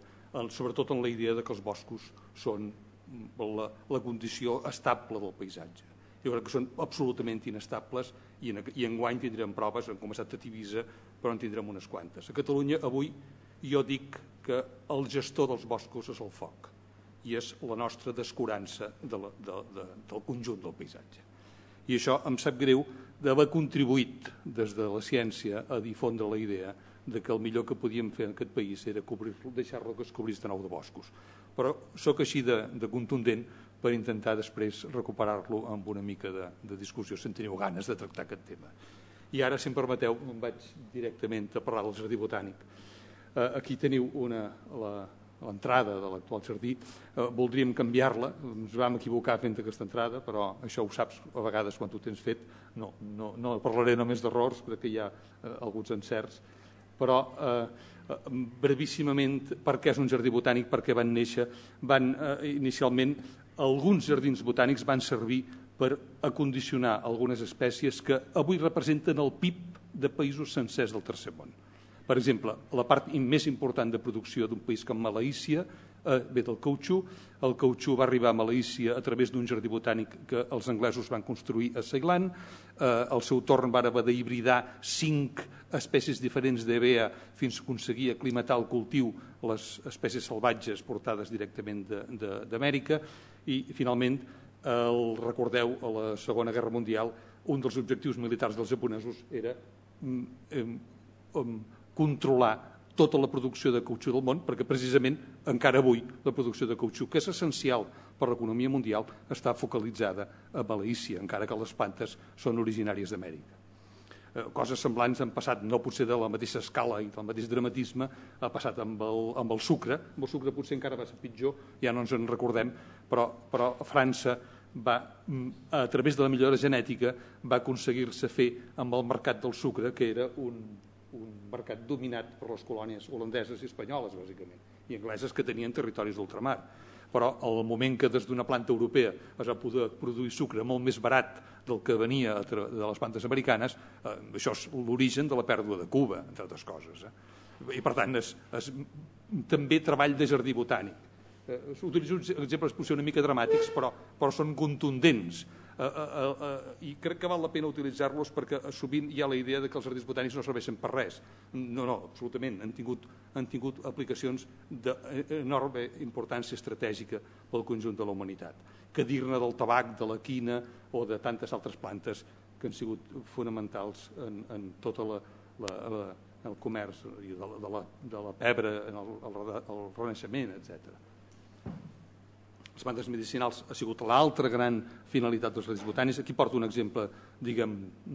sobretot en la idea de que els boscos són la, la condició estable del paisatge. Jo crec que són absolutament inestables i, en, i enguany tindrem proves, han començat a Tivisa, però en tindrem unes quantes. A Catalunya avui jo dic que el gestor dels boscos és el foc i és la nostra descurança de la, de, de, del conjunt del paisatge. I això em sap greu d'haver contribuït des de la ciència a difondre la idea de que el millor que podíem fer en aquest país era deixar-lo que es cobrís de nou de boscos. Però sóc així de, de contundent per intentar després recuperar-lo amb una mica de, de discussió, si en teniu ganes de tractar aquest tema. I ara, si em permeteu, em vaig directament a parlar del jardí botànic. Eh, aquí teniu una, la, l'entrada de l'actual jardí, eh, voldríem canviar-la, ens vam equivocar fent aquesta entrada, però això ho saps a vegades quan tu tens fet, no, no, no parlaré només d'errors, crec que hi ha eh, alguns encerts, però eh, eh, brevíssimament per què és un jardí botànic, perquè van néixer, van eh, inicialment alguns jardins botànics van servir per acondicionar algunes espècies que avui representen el PIB de països sencers del tercer món. Per exemple, la part més important de producció d'un país com Malaícia eh, ve del cautxú. El cautxú va arribar a Malaícia a través d'un jardí botànic que els anglesos van construir a Ceilan. Eh, al seu torn van haver d'hibridar cinc espècies diferents d'EBEA fins a aconseguir aclimatar el cultiu les espècies salvatges portades directament d'Amèrica i finalment el recordeu a la Segona Guerra Mundial un dels objectius militars dels japonesos era mm, controlar tota la producció de cautxú del món, perquè precisament encara avui la producció de cautxú, que és essencial per l'economia mundial, està focalitzada a Malàisia, encara que les plantes són originàries d'Amèrica. Eh, coses semblants han passat, no potser de la mateixa escala i del mateix dramatisme, ha passat amb el, amb el sucre, amb el sucre potser encara va ser pitjor, ja no ens en recordem, però, però França va, mm, a través de la millora genètica, va aconseguir-se fer amb el mercat del sucre, que era un, un mercat dominat per les colònies holandeses i espanyoles, bàsicament, i angleses que tenien territoris d'ultramar. Però al moment que des d'una planta europea es va poder produir sucre molt més barat del que venia de les plantes americanes, eh, això és l'origen de la pèrdua de Cuba, entre altres coses. Eh? I per tant, és, és també treball de jardí botànic. Eh, utilitzo exemples potser una mica dramàtics, però, però són contundents eh, eh, eh, i crec que val la pena utilitzar-los perquè sovint hi ha la idea de que els jardins botànics no serveixen per res. No, no, absolutament. Han tingut, han tingut aplicacions d'enorme importància estratègica pel conjunt de la humanitat. Que dir-ne del tabac, de la quina o de tantes altres plantes que han sigut fonamentals en, en tota la, la, el comerç de la, de la, de la pebre en el, el, el renaixement, etcètera les plantes medicinals ha sigut l'altra gran finalitat dels jardins botànics. Aquí porto un exemple, diguem,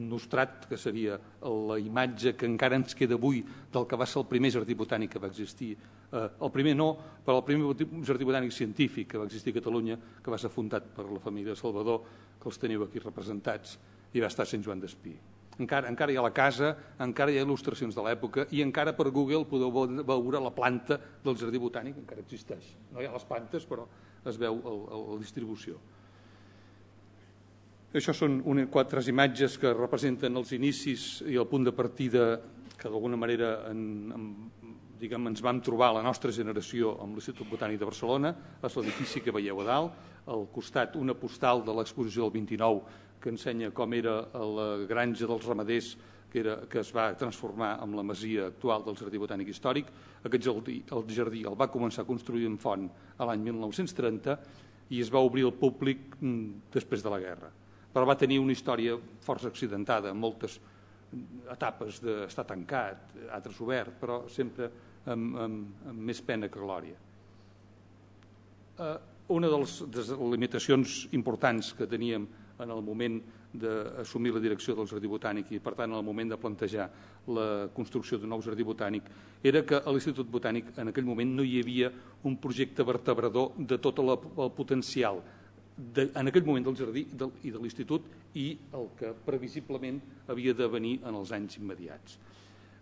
nostrat, que seria la imatge que encara ens queda avui del que va ser el primer jardí botànic que va existir. Eh, el primer no, però el primer jardí botànic científic que va existir a Catalunya, que va ser fundat per la família Salvador, que els teniu aquí representats, i va estar Sant Joan d'Espí. Encara, encara hi ha la casa, encara hi ha il·lustracions de l'època i encara per Google podeu veure la planta del jardí botànic, encara existeix. No hi ha les plantes, però es veu la distribució. Això són quatre imatges que representen els inicis i el punt de partida que d'alguna manera en, diguem, ens vam trobar la nostra generació amb l'Institut Botànic de Barcelona, és l'edifici que veieu a dalt, al costat una postal de l'exposició del 29 que ensenya com era la granja dels ramaders que, era, que es va transformar en la masia actual del Jardí Botànic Històric. Aquest jardí, el jardí el va començar a construir en font a l'any 1930 i es va obrir al públic mm, després de la guerra. Però va tenir una història força accidentada, moltes etapes d'estar tancat, altres obert, però sempre amb, amb, amb més pena que glòria. Eh, una de les, de les limitacions importants que teníem en el moment d'assumir la direcció del Jardí Botànic i, per tant, en el moment de plantejar la construcció d'un nou Jardí Botànic, era que a l'Institut Botànic en aquell moment no hi havia un projecte vertebrador de tot el, potencial de, en aquell moment del jardí del, i de l'Institut i el que previsiblement havia de venir en els anys immediats.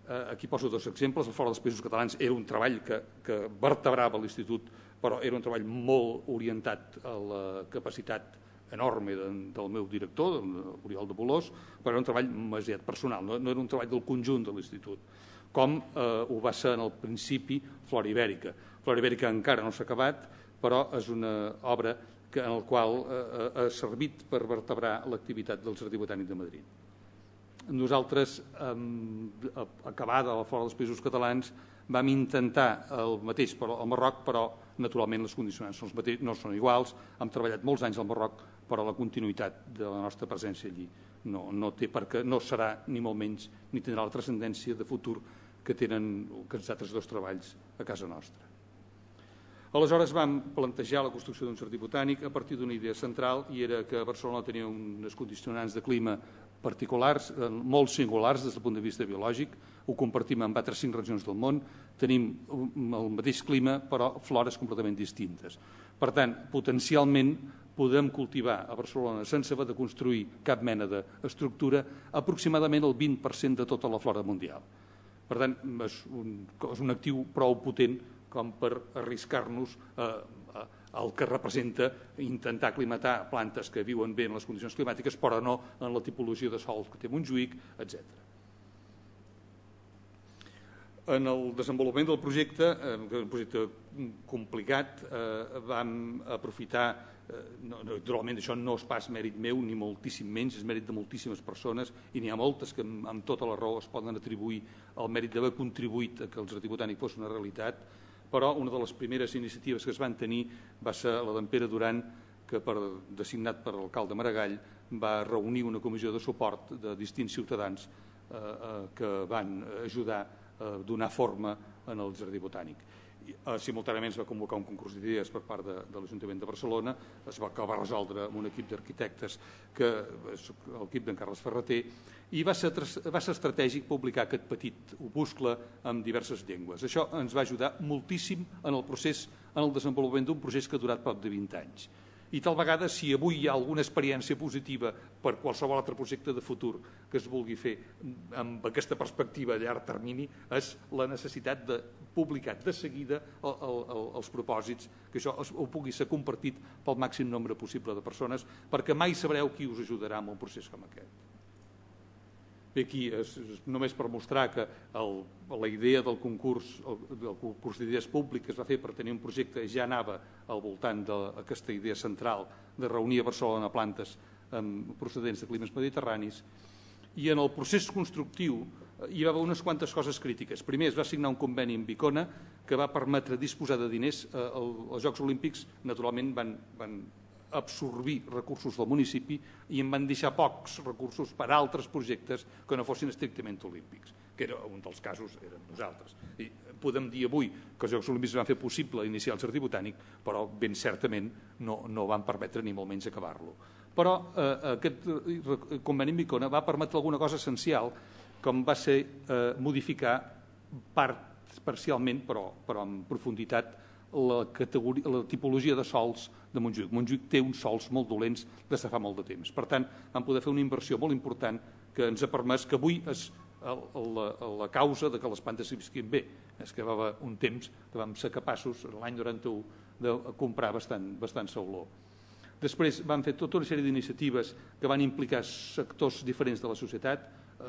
Eh, aquí poso dos exemples. El Fora dels Països Catalans era un treball que, que vertebrava l'Institut, però era un treball molt orientat a la capacitat enorme de, del meu director, Oriol de Bolós, però era un treball més personal, no, no era un treball del conjunt de l'Institut, com eh, ho va ser en el principi Flora Ibèrica. Flora Ibèrica encara no s'ha acabat, però és una obra que, en la qual eh, eh, ha servit per vertebrar l'activitat del Jardí Botànic de Madrid. Nosaltres, eh, acabada la Fora dels Països Catalans, vam intentar el mateix però al Marroc, però naturalment les condicions són no són iguals. Hem treballat molts anys al Marroc, però la continuïtat de la nostra presència allí no, no té perquè no serà ni molt menys ni tindrà la transcendència de futur que tenen aquests altres dos treballs a casa nostra. Aleshores vam plantejar la construcció d'un jardí botànic a partir d'una idea central i era que Barcelona tenia unes condicionants de clima particulars, eh, molt singulars des del punt de vista biològic, ho compartim amb altres cinc regions del món, tenim el mateix clima però flores completament distintes. Per tant, potencialment podem cultivar a Barcelona sense haver de construir cap mena d'estructura aproximadament el 20% de tota la flora mundial. Per tant, és un, és un actiu prou potent com per arriscar-nos al que representa intentar aclimatar plantes que viuen bé en les condicions climàtiques, però no en la tipologia de sòl que té Montjuïc, etc. En el desenvolupament del projecte, eh, un projecte complicat, eh, vam aprofitar eh, no, naturalment això no és pas mèrit meu ni moltíssim menys, és mèrit de moltíssimes persones i n'hi ha moltes que amb, amb tota la raó es poden atribuir el mèrit d'haver contribuït a que el jardí botànic fos una realitat però una de les primeres iniciatives que es van tenir va ser la d'en Pere Duran, que per, designat per l'alcalde Maragall va reunir una comissió de suport de distints ciutadans eh, eh, que van ajudar a donar forma en el Jardí Botànic. Eh, simultàniament es va convocar un concurs d'idees per part de, de l'Ajuntament de Barcelona, es va acabar resoldre amb un equip d'arquitectes, que l'equip d'en Carles Ferreter, i va ser, va ser estratègic publicar aquest petit opuscle amb diverses llengües. Això ens va ajudar moltíssim en el procés, en el desenvolupament d'un procés que ha durat prop de 20 anys i tal vegada si avui hi ha alguna experiència positiva per qualsevol altre projecte de futur que es vulgui fer amb aquesta perspectiva a llarg termini és la necessitat de publicar de seguida el, el, el, els propòsits, que això ho pugui ser compartit pel màxim nombre possible de persones perquè mai sabreu qui us ajudarà en un procés com aquest. Bé, aquí és, és només per mostrar que la idea del concurs, el, del concurs d'idees públiques es va fer per tenir un projecte ja anava al voltant d'aquesta idea central de reunir a Barcelona plantes amb procedents de climes mediterranis i en el procés constructiu eh, hi va haver unes quantes coses crítiques. Primer es va signar un conveni amb Bicona que va permetre disposar de diners. Eh, el, els Jocs Olímpics naturalment van, van absorbir recursos del municipi i en van deixar pocs recursos per a altres projectes que no fossin estrictament olímpics, que era un dels casos eren nosaltres. I podem dir avui que els Jocs Olímpics van fer possible iniciar el Jardí Botànic, però ben certament no, no van permetre ni molt menys acabar-lo. Però eh, aquest conveni amb Icona va permetre alguna cosa essencial, com va ser eh, modificar part parcialment, però, però en profunditat, la, categoria, la tipologia de sols de Montjuïc. Montjuïc té uns sols molt dolents des de fa molt de temps. Per tant, vam poder fer una inversió molt important que ens ha permès que avui és la, la causa de que les plantes s'hi visquin bé. És que va un temps que vam ser capaços, l'any 91, de comprar bastant, bastant sauló. Després vam fer tota una sèrie d'iniciatives que van implicar sectors diferents de la societat,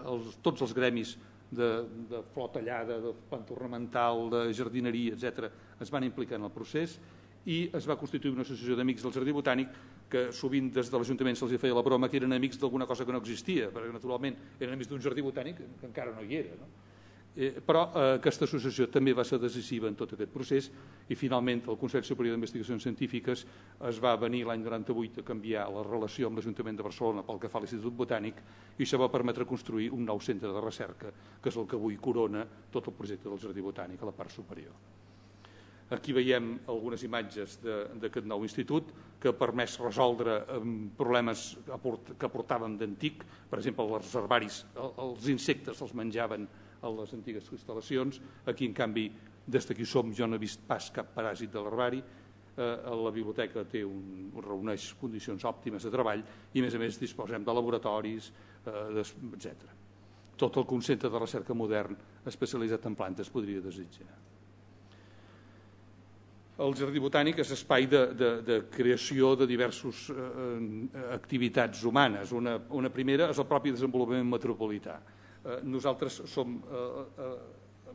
els, tots els gremis de, de flor tallada, de planta ornamental, de jardineria, etc., es van implicar en el procés i es va constituir una associació d'amics del Jardí Botànic que sovint des de l'Ajuntament se'ls feia la broma que eren amics d'alguna cosa que no existia, perquè naturalment eren amics d'un jardí botànic que encara no hi era. No? Eh, però eh, aquesta associació també va ser decisiva en tot aquest procés i finalment el Consell Superior d'Investigacions Científiques es va venir l'any 98 a canviar la relació amb l'Ajuntament de Barcelona pel que fa a l'Institut Botànic i això va permetre construir un nou centre de recerca que és el que avui corona tot el projecte del Jardí Botànic a la part superior. Aquí veiem algunes imatges d'aquest nou institut que ha permès resoldre problemes que portàvem d'antic, per exemple, els herbaris, els insectes els menjaven a les antigues instal·lacions. Aquí, en canvi, des d'aquí som, jo no he vist pas cap paràsit de l'herbari. Eh, la biblioteca té un, reuneix condicions òptimes de treball i, a més a més, disposem de laboratoris, eh, etc. Tot el concepte de recerca modern especialitzat en plantes podria desitjar. El Jardí Botànic és espai de, de, de creació de diverses eh, activitats humanes. Una, una primera és el propi desenvolupament metropolità. Eh, nosaltres som eh, eh,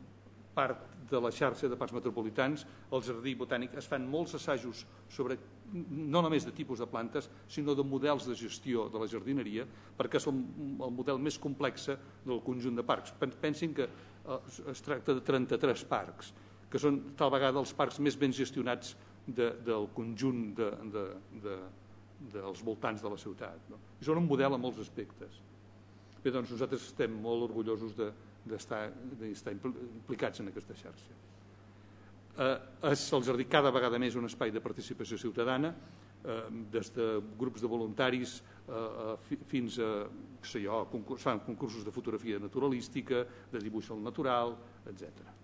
part de la xarxa de parcs metropolitans, al Jardí Botànic es fan molts assajos sobre no només de tipus de plantes, sinó de models de gestió de la jardineria, perquè som el model més complex del conjunt de parcs. Pensin que es tracta de 33 parcs, que són tal vegada els parcs més ben gestionats de, del conjunt de, de, de, dels voltants de la ciutat. No? Són un model a molts aspectes. Bé, doncs nosaltres estem molt orgullosos d'estar de, implicats en aquesta xarxa. Eh, és el jardí cada vegada més un espai de participació ciutadana, eh, des de grups de voluntaris eh, fins a sé jo, concurs, fan concursos de fotografia naturalística, de dibuix al natural, etc.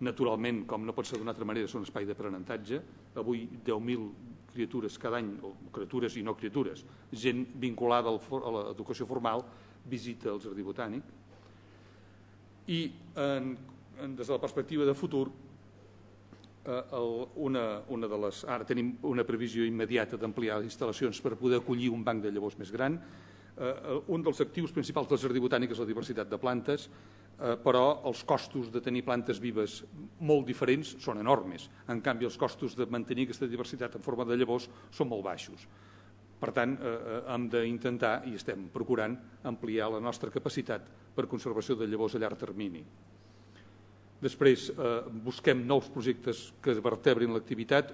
Naturalment, com no pot ser d'una altra manera, és un espai d'aprenentatge. Avui 10.000 criatures cada any, o criatures i no criatures, gent vinculada a l'educació formal, visita al Jardí Botànic. I en, en, des de la perspectiva de futur eh, el, una, una de les, ara tenim una previsió immediata d'ampliar instal·lacions per poder acollir un banc de llavors més gran. Eh, un dels actius principals del Jardí Botànic és la diversitat de plantes eh, però els costos de tenir plantes vives molt diferents són enormes. En canvi els costos de mantenir aquesta diversitat en forma de llavors són molt baixos per tant, eh, eh, hem d'intentar, i estem procurant, ampliar la nostra capacitat per conservació de llavors a llarg termini. Després, eh, busquem nous projectes que vertebrin l'activitat.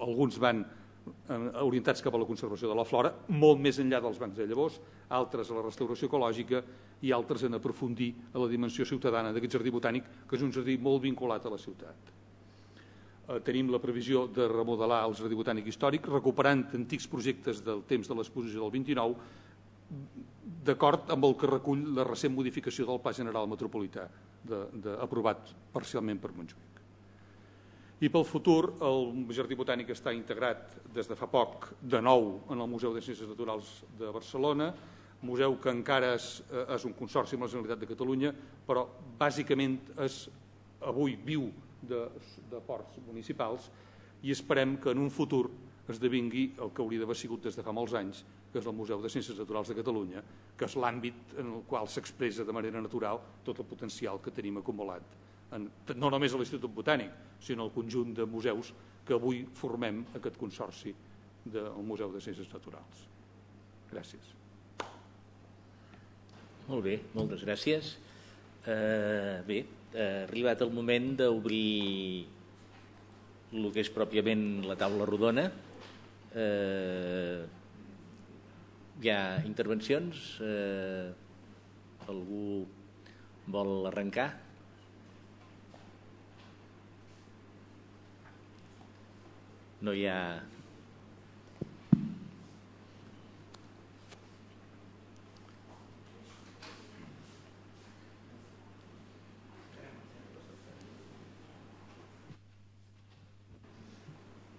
Alguns van eh, orientats cap a la conservació de la flora, molt més enllà dels bancs de llavors, altres a la restauració ecològica i altres en aprofundir a la dimensió ciutadana d'aquest jardí botànic, que és un jardí molt vinculat a la ciutat. Eh, tenim la previsió de remodelar el Jardí Botànic Històric, recuperant antics projectes del temps de l'exposició del 29, d'acord amb el que recull la recent modificació del Pla General Metropolità, de, de, aprovat parcialment per Montjuïc. I pel futur, el Jardí Botànic està integrat des de fa poc de nou en el Museu de Ciències Naturals de Barcelona, museu que encara és, eh, és un consorci amb la Generalitat de Catalunya, però bàsicament és avui viu de, de ports municipals i esperem que en un futur esdevingui el que hauria d'haver sigut des de fa molts anys, que és el Museu de Ciències Naturals de Catalunya, que és l'àmbit en el qual s'expressa de manera natural tot el potencial que tenim acumulat, en, no només a l'Institut Botànic, sinó al conjunt de museus que avui formem aquest consorci del Museu de Ciències Naturals. Gràcies. Molt bé, moltes gràcies. Uh, bé, eh, arribat el moment d'obrir el que és pròpiament la taula rodona. Eh, hi ha intervencions? Eh, algú vol arrencar? No hi ha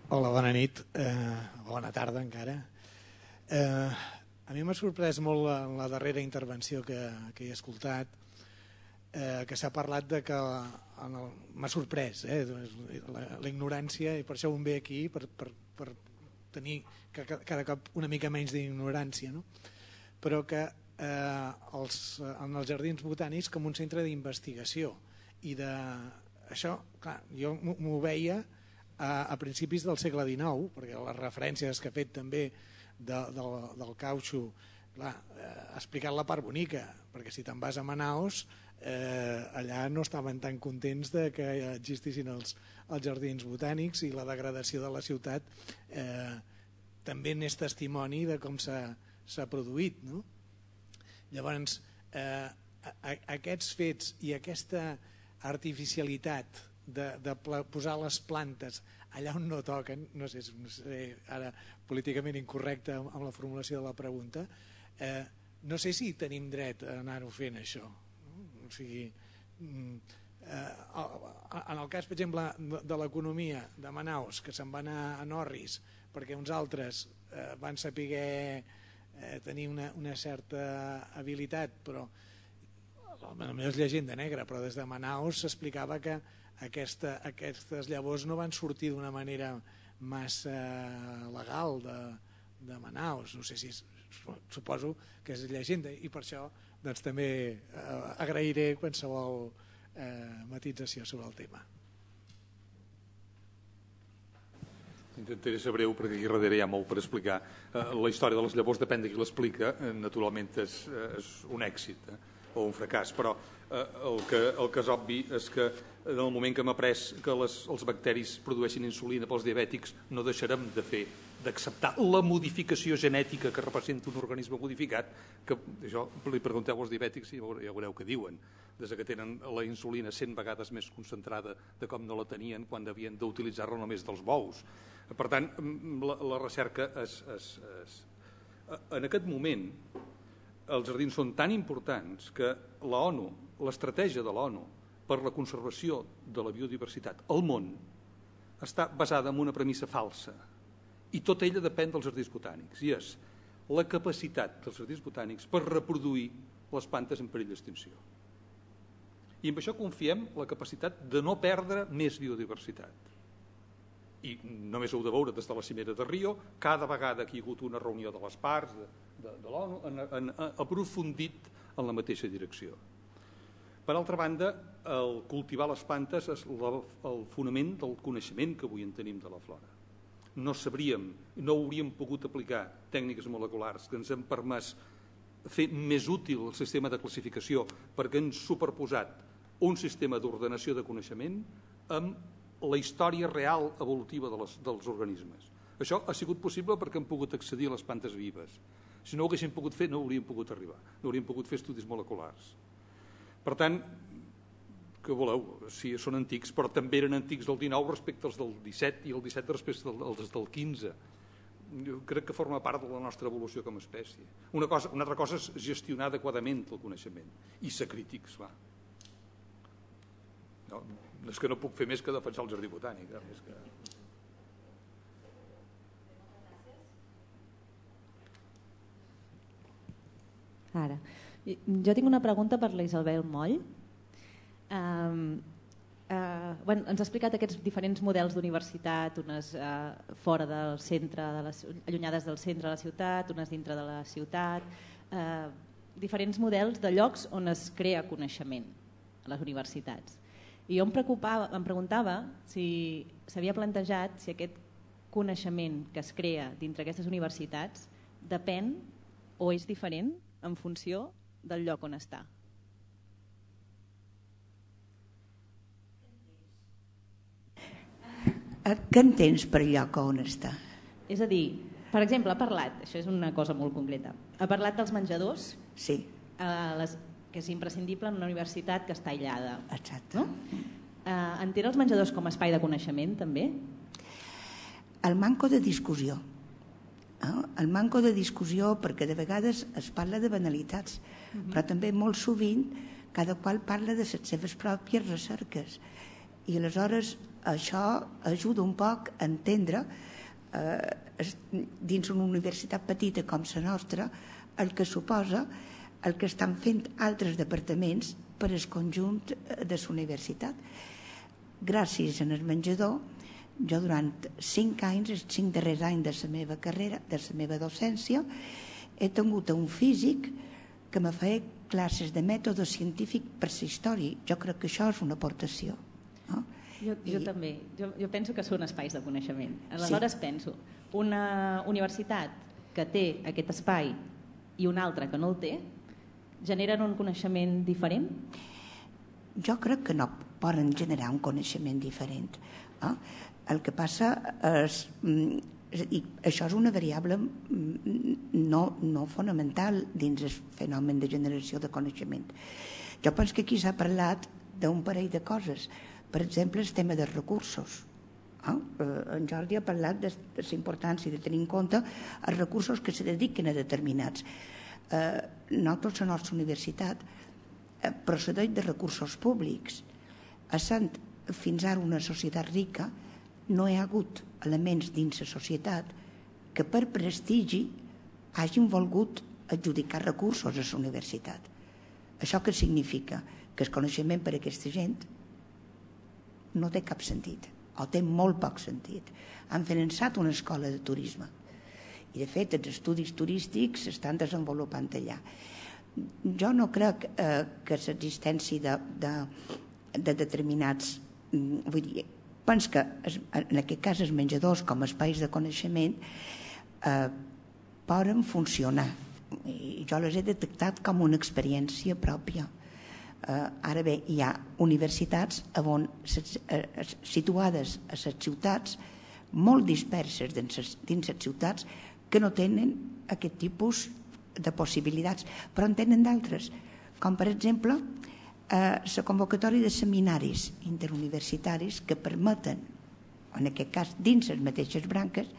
Hola, bona nit. Eh, bona tarda encara. Eh, a mi m'ha sorprès molt la, la darrera intervenció que, que he escoltat, eh, que s'ha parlat de que m'ha sorprès eh, la, la ignorància i per això un ve aquí per, per, per tenir cada cop una mica menys d'ignorància, no? però que eh, els, en els jardins botànics com un centre d'investigació i de això, clar, jo m'ho veia a, a principis del segle XIX, perquè les referències que ha fet també de, del, del cauxo, clar, eh, ha explicat la part bonica, perquè si te'n vas a Manaus, eh, allà no estaven tan contents de que existissin els, els jardins botànics i la degradació de la ciutat eh, també n'és testimoni de com s'ha produït. No? Llavors, eh, a, a, aquests fets i aquesta artificialitat de, de posar les plantes allà on no toquen, no sé, no sé ara políticament incorrecte amb la formulació de la pregunta, eh, no sé si tenim dret a anar-ho fent això. O sigui, mm, eh, en el cas, per exemple, de l'economia de Manaus, que se'n va anar a Norris perquè uns altres eh, van saber eh, tenir una, una certa habilitat, però potser és llegenda negra, però des de Manaus s'explicava que aquesta, aquestes llavors no van sortir d'una manera massa legal de, de Manaus. No sé si suposo que és llegenda i per això doncs, també eh, agrairé qualsevol eh, matització sobre el tema. Intentaré ser breu perquè aquí darrere hi ha molt per explicar. Eh, la història de les llavors depèn de qui l'explica, eh, naturalment és, és un èxit eh, o un fracàs, però eh, el, que, el que és obvi és que en el moment que hem après que les, els bacteris produeixin insulina pels diabètics no deixarem de fer d'acceptar la modificació genètica que representa un organisme modificat, que això li pregunteu als diabètics i ja veureu què diuen, des que tenen la insulina 100 vegades més concentrada de com no la tenien quan havien d'utilitzar-la només dels bous. Per tant, la, la recerca és, és, és... En aquest moment, els jardins són tan importants que la ONU, l'estratègia de l'ONU per la conservació de la biodiversitat al món està basada en una premissa falsa, i tot ella depèn dels jardins botànics, i és la capacitat dels jardins botànics per reproduir les plantes en perill d'extinció. I amb això confiem la capacitat de no perdre més biodiversitat. I només heu de veure des de la cimera de Rio, cada vegada que hi ha hagut una reunió de les parts de, de, de l'ONU, han, han aprofundit en la mateixa direcció. Per altra banda, el cultivar les plantes és el fonament del coneixement que avui en tenim de la flora no sabríem, no hauríem pogut aplicar tècniques moleculars que ens han permès fer més útil el sistema de classificació perquè han superposat un sistema d'ordenació de coneixement amb la història real evolutiva de les, dels organismes. Això ha sigut possible perquè han pogut accedir a les plantes vives. Si no ho haguéssim pogut fer, no hauríem pogut arribar. No hauríem pogut fer estudis moleculars. Per tant, que voleu, sí, són antics, però també eren antics del 19 respecte als del 17 i el 17 respecte als del 15. Jo crec que forma part de la nostra evolució com a espècie. Una, cosa, una altra cosa és gestionar adequadament el coneixement i ser crítics, va. No, és que no puc fer més que defensar el jardí botànic. Eh? Més que... Ara, jo tinc una pregunta per la Isabel Moll Uh, uh, bueno, ens ha explicat aquests diferents models d'universitat, unes uh, fora del centre, de la, allunyades del centre de la ciutat, unes dintre de la ciutat, uh, diferents models de llocs on es crea coneixement a les universitats. I jo em, preocupava, em preguntava si s'havia plantejat si aquest coneixement que es crea dintre aquestes universitats depèn o és diferent en funció del lloc on està. Què entens per lloc on està? És a dir, per exemple, ha parlat, això és una cosa molt concreta, ha parlat dels menjadors, sí. a les, que és imprescindible en una universitat que està aïllada. Exacte. No? Eh, entén els menjadors com a espai de coneixement, també? El manco de discussió. Eh? El manco de discussió, perquè de vegades es parla de banalitats, uh mhm. -huh. però també molt sovint cada qual parla de les seves pròpies recerques. I aleshores això ajuda un poc a entendre eh, dins una universitat petita com la nostra el que suposa el que estan fent altres departaments per al conjunt de la universitat. Gràcies al menjador, jo durant cinc anys, els cinc darrers anys de la meva carrera, de la meva docència, he tingut un físic que me feia classes de mètode científic per la història. Jo crec que això és una aportació. No? Jo, jo I... també. Jo, jo penso que són espais de coneixement. Aleshores sí. penso, una universitat que té aquest espai i una altra que no el té, generen un coneixement diferent? Jo crec que no poden generar un coneixement diferent. Eh? El que passa és mm, i això és una variable mm, no, no fonamental dins el fenomen de generació de coneixement. Jo penso que aquí s'ha parlat d'un parell de coses. Per exemple, el tema dels recursos. Eh? En Jordi ha parlat de, la importància de tenir en compte els recursos que se dediquen a determinats. Eh, nosaltres, la nostra universitat, eh, procedeix de recursos públics. Essent fins ara una societat rica, no hi ha hagut elements dins la societat que per prestigi hagin volgut adjudicar recursos a la universitat. Això què significa? Que el coneixement per a aquesta gent no té cap sentit, o té molt poc sentit. Han finançat una escola de turisme i, de fet, els estudis turístics s'estan desenvolupant allà. Jo no crec eh, que l'existència de, de, de determinats... Mm, vull dir, Pens que, en aquest cas, els menjadors com a espais de coneixement eh, poden funcionar. I jo les he detectat com una experiència pròpia. Eh, ara bé, hi ha universitats on, eh, situades a les ciutats, molt disperses dins les ciutats, que no tenen aquest tipus de possibilitats, però en tenen d'altres, com per exemple la convocatòria de seminaris interuniversitaris que permeten, en aquest cas dins les mateixes branques,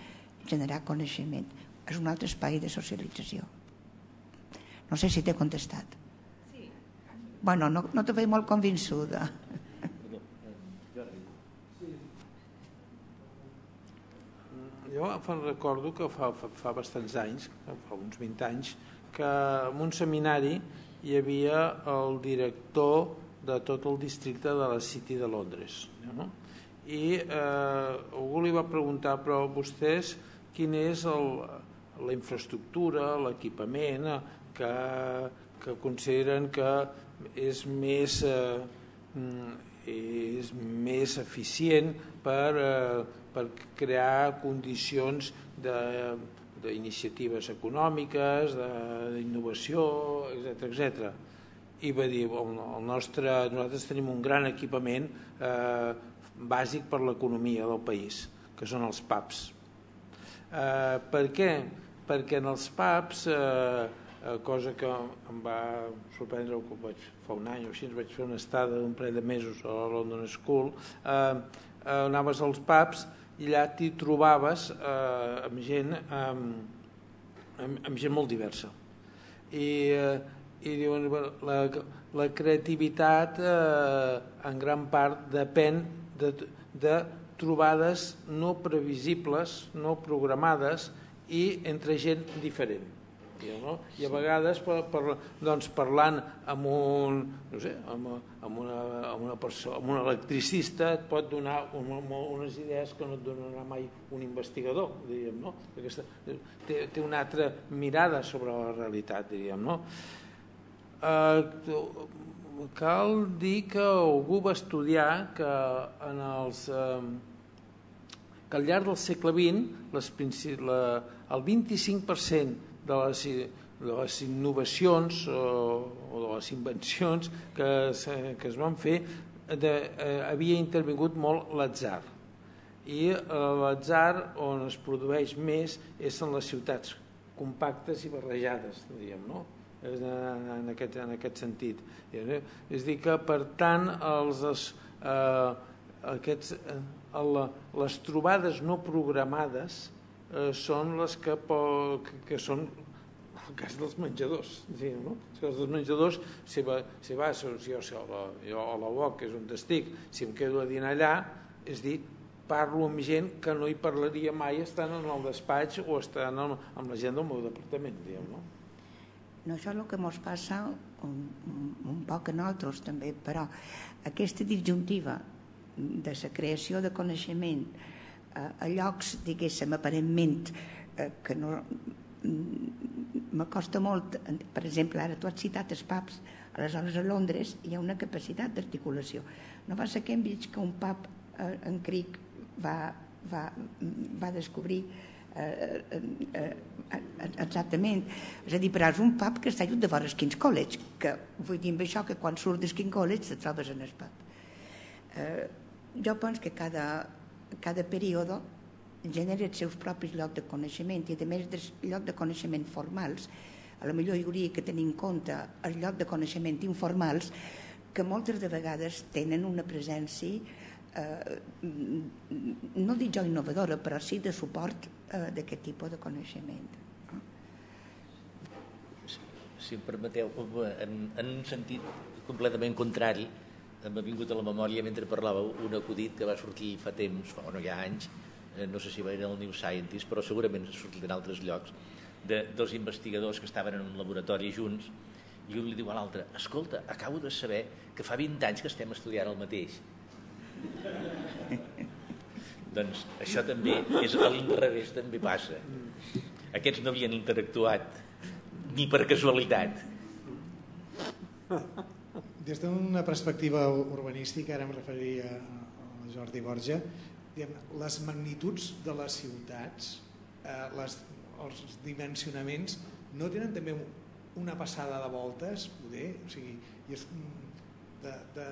generar coneixement. És un altre espai de socialització. No sé si t'he contestat. Sí. Bueno, no, no te veig molt convençuda. Jo recordo que fa, fa, fa bastants anys, fa uns 20 anys, que en un seminari hi havia el director de tot el districte de la City de Londres. No? I eh, algú li va preguntar, però vostès, quin és el, la infraestructura, l'equipament eh, que, que consideren que és més, eh, és més eficient per, eh, per crear condicions de d'iniciatives econòmiques, d'innovació, etc etc. I va dir, el, nostre, nosaltres tenim un gran equipament eh, bàsic per l'economia del país, que són els PAPs. Eh, per què? Perquè en els PAPs, eh, eh, cosa que em va sorprendre que vaig fa un any o així, vaig fer una estada d'un parell de mesos a London School, eh, eh, anaves als PAPs i allà t'hi trobaves eh, amb gent amb, amb, amb gent molt diversa. I, eh, i diuen la, la creativitat eh, en gran part depèn de, de trobades no previsibles, no programades i entre gent diferent no? i a vegades per, per, doncs, parlant amb un, no sé, amb, amb, una, amb, una persona, amb un electricista et pot donar un, unes idees que no et donarà mai un investigador, diríem, no? Aquesta, té, té una altra mirada sobre la realitat, diríem, no? Eh, cal dir que algú va estudiar que en els... Eh, que al llarg del segle XX les, la, el 25% de les, de les innovacions o, o de les invencions que, que es van fer de, eh, havia intervingut molt l'atzar i eh, l'atzar on es produeix més és en les ciutats compactes i barrejades diríem, no? en, aquest, en aquest sentit és dir que per tant els, eh, aquests, eh, les trobades no programades eh, són les que, que, són cas dels menjadors. Sí, no? El cas dels menjadors, si, va, si va, si jo, si a, la, jo a la UOC, és on estic, si em quedo a dinar allà, és dir, parlo amb gent que no hi parlaria mai estant en el despatx o estant amb, amb la gent del meu departament, diguem, no? No, això és el que ens passa un, un poc a nosaltres també, però aquesta disjuntiva de la creació de coneixement a llocs, diguéssim, aparentment eh, que no m'acosta molt, per exemple, ara tu has citat els pubs, aleshores a Londres hi ha una capacitat d'articulació. No va ser Cambridge que un pub eh, en Cric va, va, va descobrir eh, eh, eh, exactament. És a dir, però és un pub que està lluny de vora King's College, que vull dir amb això que quan surt de King's College te trobes en el pub. Eh, jo penso que cada, cada període genera els seus propis llocs de coneixement. I a més dels llocs de coneixement formals a lo millor hi hauria que tenir en compte el lloc de coneixement informals que moltes de vegades tenen una presència eh, no dic jo innovadora però sí de suport eh, d'aquest tipus de coneixement. Si em permeteu en, en un sentit completament contrari m'ha vingut a la memòria mentre parlàveu un acudit que va sortir fa temps, o no hi ha anys, eh, no sé si va era el New Scientist, però segurament sortit en altres llocs, de dos investigadors que estaven en un laboratori junts i un li diu a l'altre, escolta, acabo de saber que fa 20 anys que estem estudiant el mateix. doncs això també és a l'inrevés també passa. Aquests no havien interactuat ni per casualitat. Des d'una perspectiva urbanística, ara em referiria a Jordi Borja, les magnituds de les ciutats, eh, les, els dimensionaments, no tenen també una passada de voltes, poder? O sigui, i és, de, de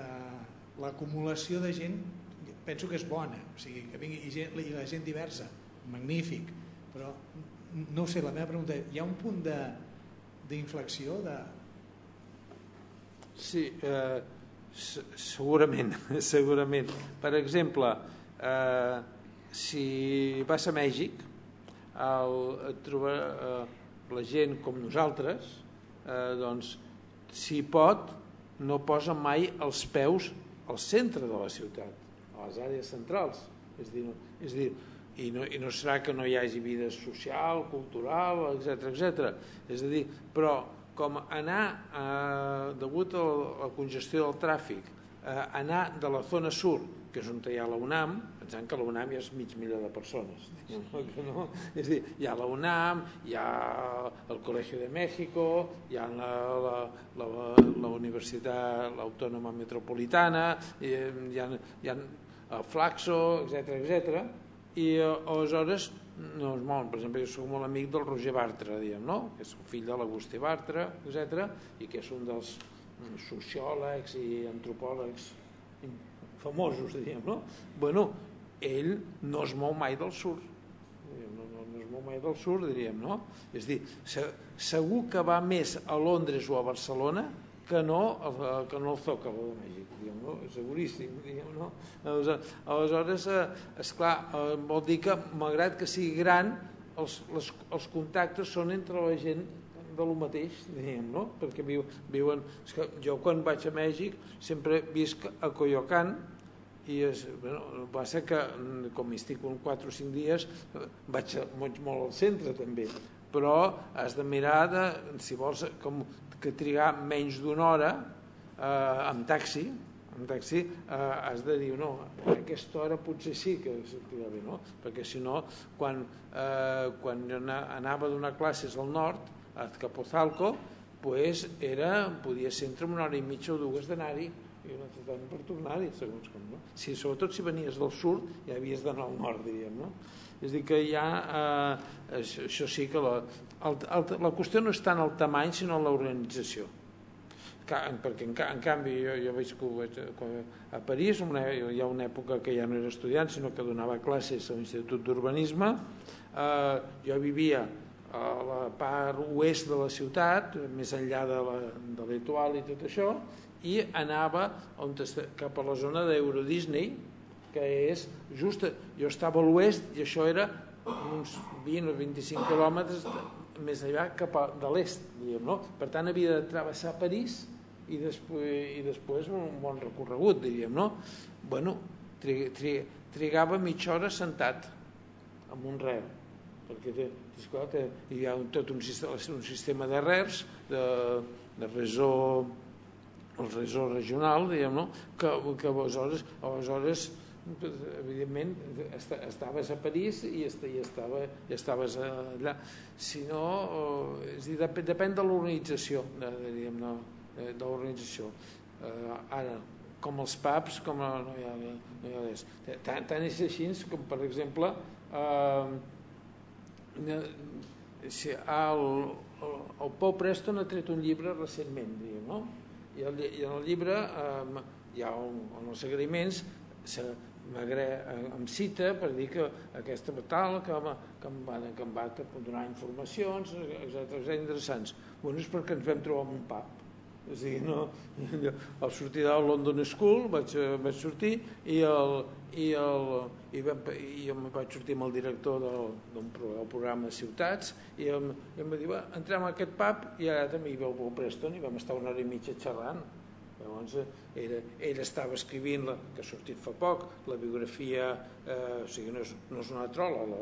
l'acumulació de gent penso que és bona, o sigui, que vingui i, gent, i la gent diversa, magnífic, però no sé, la meva pregunta, hi ha un punt d'inflexió, de, de Sí, eh, segurament, segurament. Per exemple, eh, si vas a Mèxic, el, trobar eh, la gent com nosaltres, eh, doncs, si pot, no posa mai els peus al centre de la ciutat, a les àrees centrals. És dir, no, és dir i no, i no serà que no hi hagi vida social, cultural, etc etc. És a dir, però com anar, eh, degut a la congestió del tràfic, eh, anar de la zona sur, que és on hi ha la UNAM, pensant que la UNAM hi ha mig milió de persones. No? És dir, hi ha la UNAM, hi ha el Col·legi de Mèxico, hi ha la, la, la, la Universitat Autònoma Metropolitana, hi, hi ha, hi ha el Flaxo, etc etc. I eh, aleshores no es mouen. Per exemple, jo soc molt amic del Roger Bartra, diguem, no? que és el fill de l'Agustí Bartra, etc i que és un dels sociòlegs i antropòlegs famosos, diríem, no? Bueno, ell no es mou mai del sud, no, no, no es mou mai del sud, diríem, no? És dir, se, segur que va més a Londres o a Barcelona que no, que no el Zócalo de Mèxic, diguem, no? seguríssim, diguem, no? Aleshores, eh, esclar, eh, vol dir que, malgrat que sigui gran, els, les, els contactes són entre la gent de lo mateix, diguem, no? Perquè viu, viuen... És que jo quan vaig a Mèxic sempre visc a Coyoacán i és, bueno, va ser que com hi estic un 4 o 5 dies vaig, vaig molt al centre també però has de mirar de, si vols com que trigar menys d'una hora eh, amb taxi amb taxi eh, has de dir no, a aquesta hora potser sí que triga bé, no? perquè si no quan, eh, quan anava a donar classes al nord a Capozalco pues era, podia ser entre una hora i mitja o dues d'anar-hi i una altra per tornar-hi, segons com, no? Si, sobretot si venies del sud, ja havies d'anar al nord, diríem, no? És dir, que ja, eh, això, això sí que la, el, el, la qüestió no és tant el tamany, sinó l'organització. Perquè, en, en canvi, jo, jo veig que a París, una, hi ha una època que ja no era estudiant, sinó que donava classes a l'Institut d'Urbanisme, eh, jo vivia a la part oest de la ciutat, més enllà de l'Etoile i tot això, i anava on cap a la zona d'Euro Disney, que és just, jo estava a l'oest i això era uns 20 o 25 quilòmetres més enllà cap a, de l'est, no? Per tant, havia de travessar París i després, i després un bon recorregut, diríem, no? Bueno, tri, tri, trigava mitja hora sentat amb un rel perquè esclar, té, hi ha un, tot un un sistema de RERs, de, de resó, el resó regional, diguem, no? que, que aleshores, aleshores evidentment estaves a París i, estava, i estaves allà si no, és dir, depèn de l'organització de, de, de l'organització eh, ara com els pubs, com a, no hi ha, no hi ha res. Tant, tant és així com, per exemple, eh, si el, el, el Pau Preston ha tret un llibre recentment, diu, no? I, el, i en el llibre eh, hi ha un, en els agraïments se, em cita per dir que aquesta tal que, que, em va, que em va donar informacions, etc interessants. Bueno, és perquè ens vam trobar en un pub o sigui, no, al sortir del London School vaig, vaig sortir i, el, i, el, i, vam, i jo vaig sortir amb el director del, del, del programa Ciutats i em, i em va dir, va, entrem a aquest pub i ara també hi veu Preston i vam estar una hora i mitja xerrant Llavors, ell, ell estava escrivint, la, que ha sortit fa poc, la biografia, eh, o sigui, no és, no és una trola, la,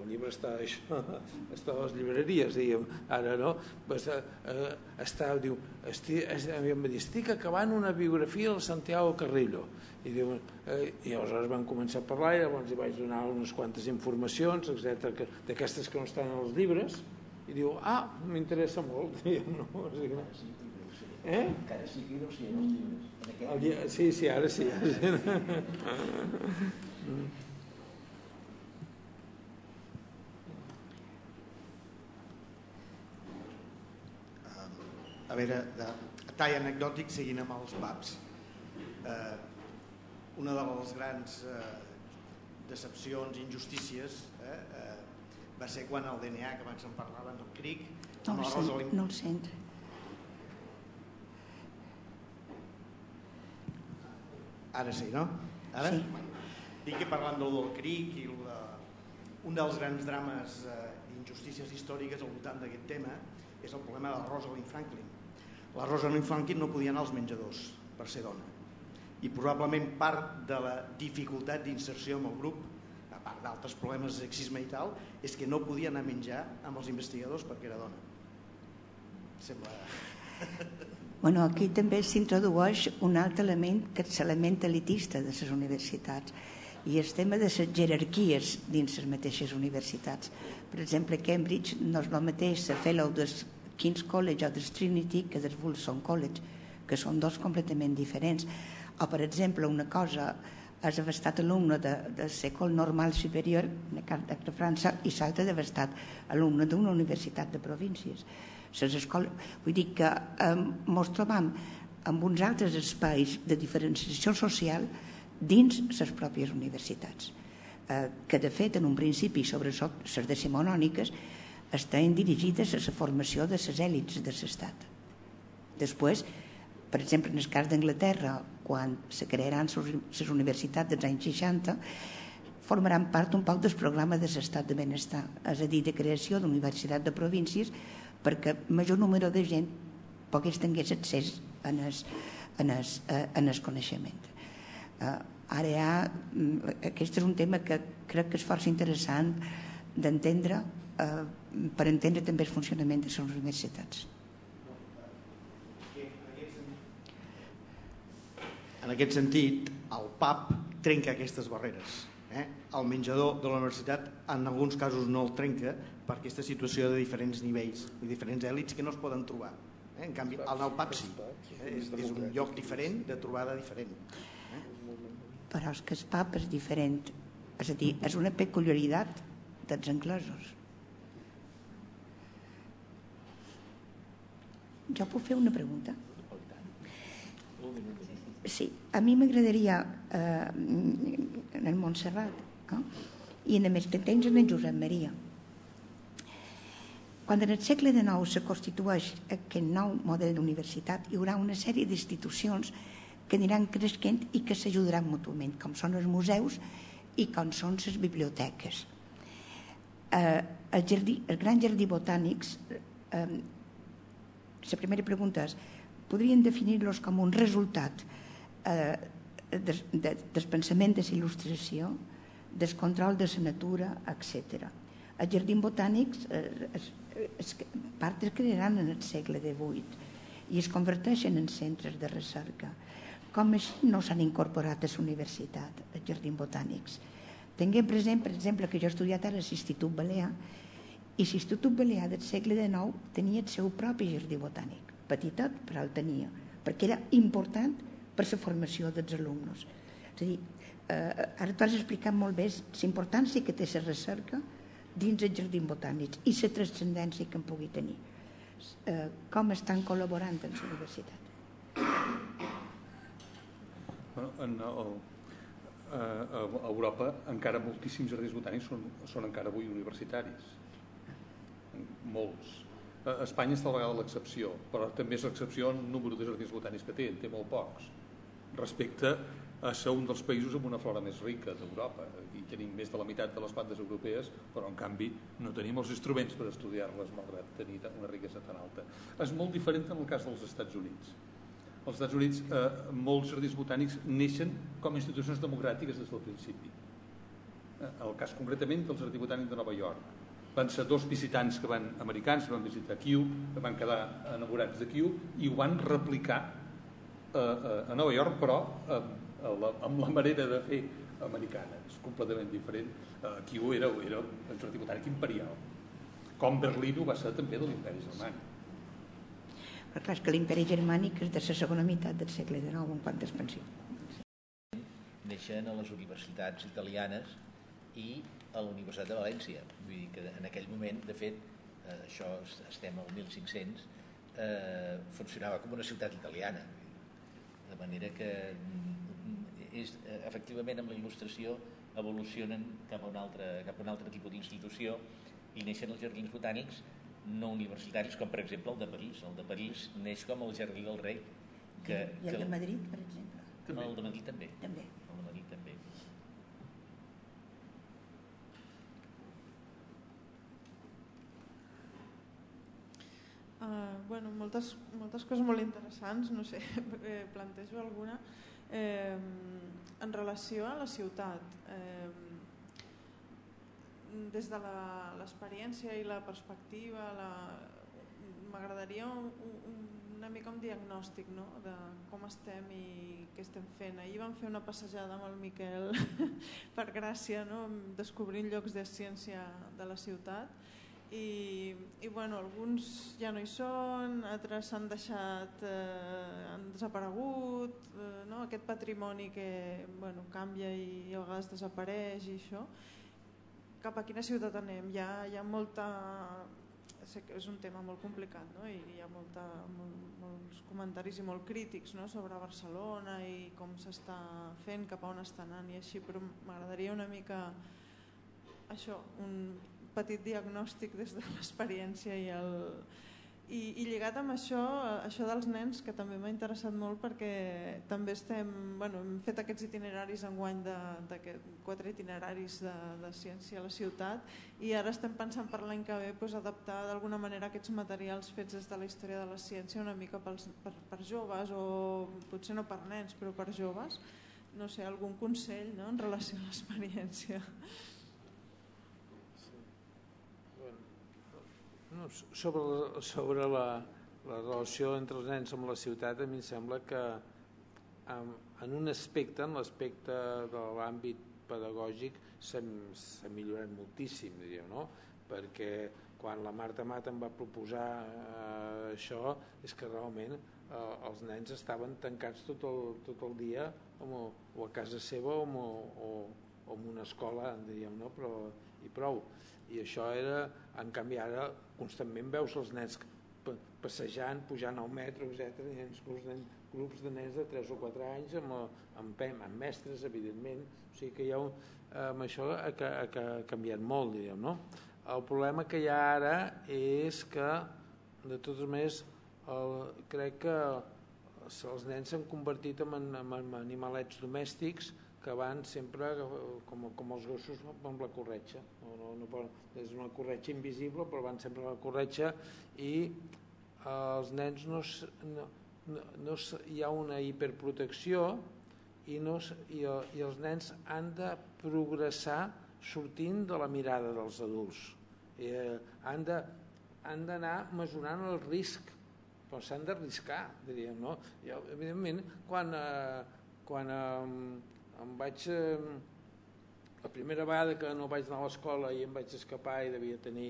el llibre està, això, està a les llibreries, diguem, ara no, pues, eh, eh, està, diu, estic, em va dir, estic acabant una biografia del Santiago Carrillo, i, diu, eh, i aleshores vam començar a parlar i llavors hi vaig donar unes quantes informacions, etc d'aquestes que no estan als llibres, i diu, ah, m'interessa molt, diguem, no? O sigui, Eh? Encara sí que no sé els llibres. El, llibre, sí, sí, ara sí. a veure, de, tall anecdòtic seguint amb els PAPs. Eh, una de les grans eh, decepcions i injustícies eh, eh, va ser quan el DNA, que abans en parlaven, del CRIC, no el, sent, no el sent. Ara sí, no? Ara? Sí. Dic que parlant del, del CRIC i la, un dels grans drames eh, d'injustícies històriques al voltant d'aquest tema és el problema de la Rosalind Franklin. La Rosalind Franklin no podia anar als menjadors per ser dona i probablement part de la dificultat d'inserció en el grup a part d'altres problemes de sexisme i tal és que no podia anar a menjar amb els investigadors perquè era dona sembla Bueno, aquí també s'introdueix un altre element que és l'element elitista de les universitats i el tema de les jerarquies dins les mateixes universitats. Per exemple, Cambridge no és el mateix ser fellow del King's College o del Trinity que del Wilson College, que són dos completament diferents. O, per exemple, una cosa és haver estat alumne de, de l'Ecole Normal Superior de França i l'altra d'haver estat alumne d'una universitat de províncies les escoles, vull dir que eh, ens trobam amb uns altres espais de diferenciació social dins les pròpies universitats, eh, que de fet en un principi sobre les decimonòniques estan dirigides a la formació de les èlits de l'estat. Després, per exemple, en el cas d'Anglaterra, quan se crearan les universitats dels anys 60, formaran part un poc del programa de l'estat de benestar, és a dir, de creació d'universitat de províncies perquè major número de gent pogués tingués accés en el, en eh, en el coneixement. Uh, ara ha, mm, aquest és un tema que crec que és força interessant d'entendre uh, per entendre també el funcionament de les universitats. En aquest sentit, el PAP trenca aquestes barreres. Eh? El menjador de la universitat en alguns casos no el trenca per aquesta situació de diferents nivells i diferents èlits que no es poden trobar. Eh? En canvi, al nou PAP sí. Eh? És, és un lloc diferent de trobada diferent. Eh? Però és que el PAP és diferent. És a dir, és una peculiaritat dels anglesos. Jo puc fer una pregunta? Sí, a mi m'agradaria eh, en el Montserrat no? i en més que tens en el Josep Maria. Quan en el segle XIX se constitueix aquest nou model d'universitat, hi haurà una sèrie d'institucions que aniran creixent i que s'ajudaran mútuament, com són els museus i com són les biblioteques. Eh, el, jardí, el gran jardí botànics, eh, la primera pregunta és, podrien definir-los com un resultat eh, des, de, del pensament de l'il·lustració, del control de la natura, etc. Els jardins botànics eh, es, part es crearan en el segle XVIII i es converteixen en centres de recerca. Com així no s'han incorporat a la universitat, els jardins botànics. Tinguem present, per exemple, que jo he estudiat a l'Institut Balear i l'Institut Balear del segle XIX tenia el seu propi jardí botànic, petitet, però el tenia, perquè era important per la formació dels alumnes. És a dir, eh, ara t'has explicat molt bé la importància que té la recerca dins els jardins botànics i la transcendència que en pugui tenir. Eh, com estan col·laborant amb la universitat? En el, a Europa encara moltíssims jardins botànics són, són encara avui universitaris. Molts. A Espanya està a la vegada l'excepció, però també és l'excepció en número de jardins botànics que té, en té molt pocs. Respecte a ser un dels països amb una flora més rica d'Europa. Aquí tenim més de la meitat de les plantes europees, però en canvi no tenim els instruments per estudiar-les malgrat tenir una riquesa tan alta. És molt diferent en el cas dels Estats Units. Als Estats Units eh, molts jardins botànics neixen com a institucions democràtiques des del principi. Eh, el cas concretament del Jardí Botànic de Nova York. Van ser dos visitants que van, americans que van visitar Kew, que van quedar enamorats de Kew i ho van replicar eh, eh, a Nova York, però eh, la, amb la manera de fer americana, és completament diferent. Aquí ho era, era un botànic imperial, com Berlín ho va ser també de l'imperi germànic. Però clar, és que l'imperi germànic és de la segona meitat del segle XIX en quant d'expansió. Neixen a les universitats italianes i a la Universitat de València. Vull dir que en aquell moment, de fet, eh, això estem al 1500, eh, funcionava com una ciutat italiana. De manera que és, eh, efectivament amb la il·lustració evolucionen cap a un altre, cap a un altre tipus d'institució i neixen els jardins botànics no universitaris, com per exemple el de París. El de París neix com el Jardí del Rei. Que, I el que... de Madrid, per exemple? També. El de Madrid també. També. El de Madrid també. Uh, bueno, moltes, moltes coses molt interessants, no sé, eh, plantejo alguna. Eh, en relació a la ciutat, eh, des de l'experiència i la perspectiva, m'agradaria un, un, una mica un diagnòstic no? de com estem i què estem fent. Ahir vam fer una passejada amb el Miquel per Gràcia, no? descobrint llocs de ciència de la ciutat i, i bueno, alguns ja no hi són, altres s'han deixat, eh, han desaparegut, eh, no? aquest patrimoni que bueno, canvia i, i a vegades desapareix i això. Cap a quina ciutat anem? Hi ha, hi ha molta... Sé que és un tema molt complicat no? i hi ha molta, molt, molts comentaris i molt crítics no? sobre Barcelona i com s'està fent, cap a on està anant i així, però m'agradaria una mica això, un, petit diagnòstic des de l'experiència i el... I, I lligat amb això, això dels nens, que també m'ha interessat molt perquè també estem, bueno, hem fet aquests itineraris en guany de, de quatre itineraris de, de ciència a la ciutat i ara estem pensant per l'any que ve pues, adaptar d'alguna manera aquests materials fets des de la història de la ciència una mica pels, per, per joves o potser no per nens però per joves no sé, algun consell no? en relació a l'experiència Sobre sobre la, la relació entre els nens amb la ciutat, a mi em sembla que en, en un aspecte, en l'aspecte de l'àmbit pedagògic, s'ha millorat moltíssim, diríem, no? perquè quan la Marta Mat em va proposar eh, això, és que realment eh, els nens estaven tancats tot el, tot el dia o, o a casa seva o, o, o en una escola, diríem, no? però i prou. I això era, en canvi ara constantment veus els nens passejant, pujant al metro, etc. Nens, grups, de, grups de nens de 3 o 4 anys amb, amb, amb mestres, evidentment. O sigui que hi ha un, amb això ha, ha, ha canviat molt, diríem, no? El problema que hi ha ara és que, de totes maneres, el, crec que els nens s'han convertit en, en, en animalets domèstics que van sempre com, com els gossos amb la corretxa no, no, no, és una corretxa invisible però van sempre a la corretxa i eh, els nens no, no, no, no hi ha una hiperprotecció i, no, i, i els nens han de progressar sortint de la mirada dels adults. Eh, han de han d'anar mesurant el risc però s'han d'arriscar diríem, no? I, evidentment quan, eh, quan eh, em vaig... Eh, la primera vegada que no vaig anar a l'escola i em vaig escapar i devia tenir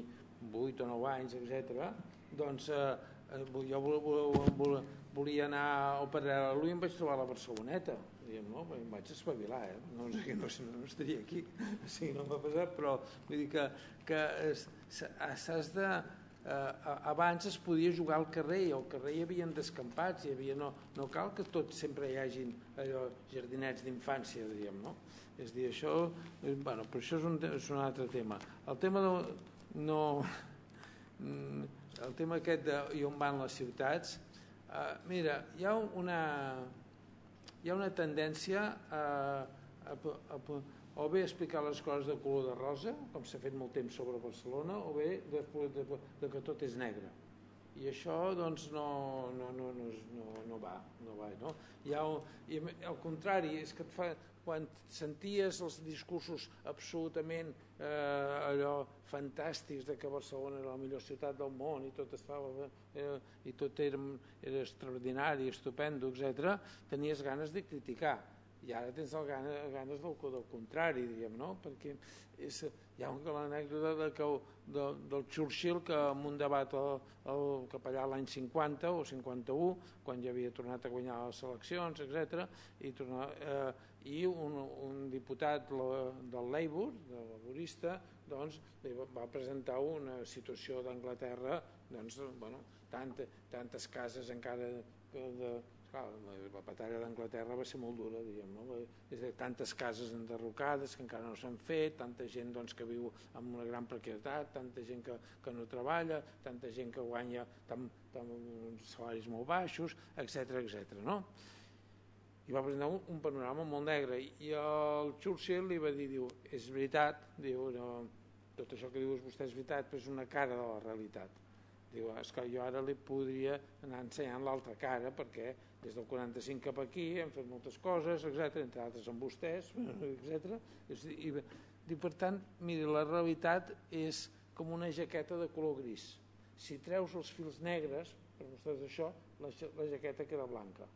8 o 9 anys, etc. doncs eh, eh jo volia anar al paral·lel i em vaig trobar a la Barceloneta diguem, no, em vaig espavilar, eh? no, sé, no, no estaria aquí, sí, no m'ha passat, però vull dir que, que s'has de... Eh, abans es podia jugar al carrer i al carrer hi havia descampats, hi havia, no, no cal que tots sempre hi hagin allò, jardinets d'infància, diríem, no? És dir, això, eh, bueno, però això és un, és un altre tema. El tema de, no, mm, el tema aquest de i on van les ciutats, eh, mira, hi ha una, hi ha una tendència a, a, a, a o bé explicar les coses de color de rosa, com s'ha fet molt temps sobre Barcelona, o bé de, de, de, que tot és negre. I això doncs, no, no, no, no, no, no va. No va no? Hi ha, i al contrari, és que et fa, quan senties els discursos absolutament eh, allò fantàstics de que Barcelona era la millor ciutat del món i tot estava eh, i tot era, era extraordinari, estupendo, etc, tenies ganes de criticar i ara tens el ganes, ganes del, del contrari, diríem, no? Perquè és, hi ha l'anècdota de que, de, del Churchill que en un debat el, el capellà l'any 50 o 51, quan ja havia tornat a guanyar les eleccions, etc i, tornar, eh, i un, un diputat del Labour, del laborista, doncs, va presentar una situació d'Anglaterra, doncs, bueno, tant, tantes cases encara de, de Clar, la batalla d'Anglaterra va ser molt dura, diguem, no? És de tantes cases enderrocades que encara no s'han fet, tanta gent doncs, que viu amb una gran precarietat, tanta gent que, que no treballa, tanta gent que guanya tam, tam, salaris molt baixos, etc etc. no? I va presentar un, un panorama molt negre i el Churchill li va dir, diu, és veritat, diu, no, tot això que dius vostè és veritat, però és una cara de la realitat Diu, és que jo ara li podria anar ensenyant l'altra cara perquè des del 45 cap aquí hem fet moltes coses, etc entre altres amb vostès, etc. I, i per tant, miri, la realitat és com una jaqueta de color gris. Si treus els fils negres, per vostès això, la, la jaqueta queda blanca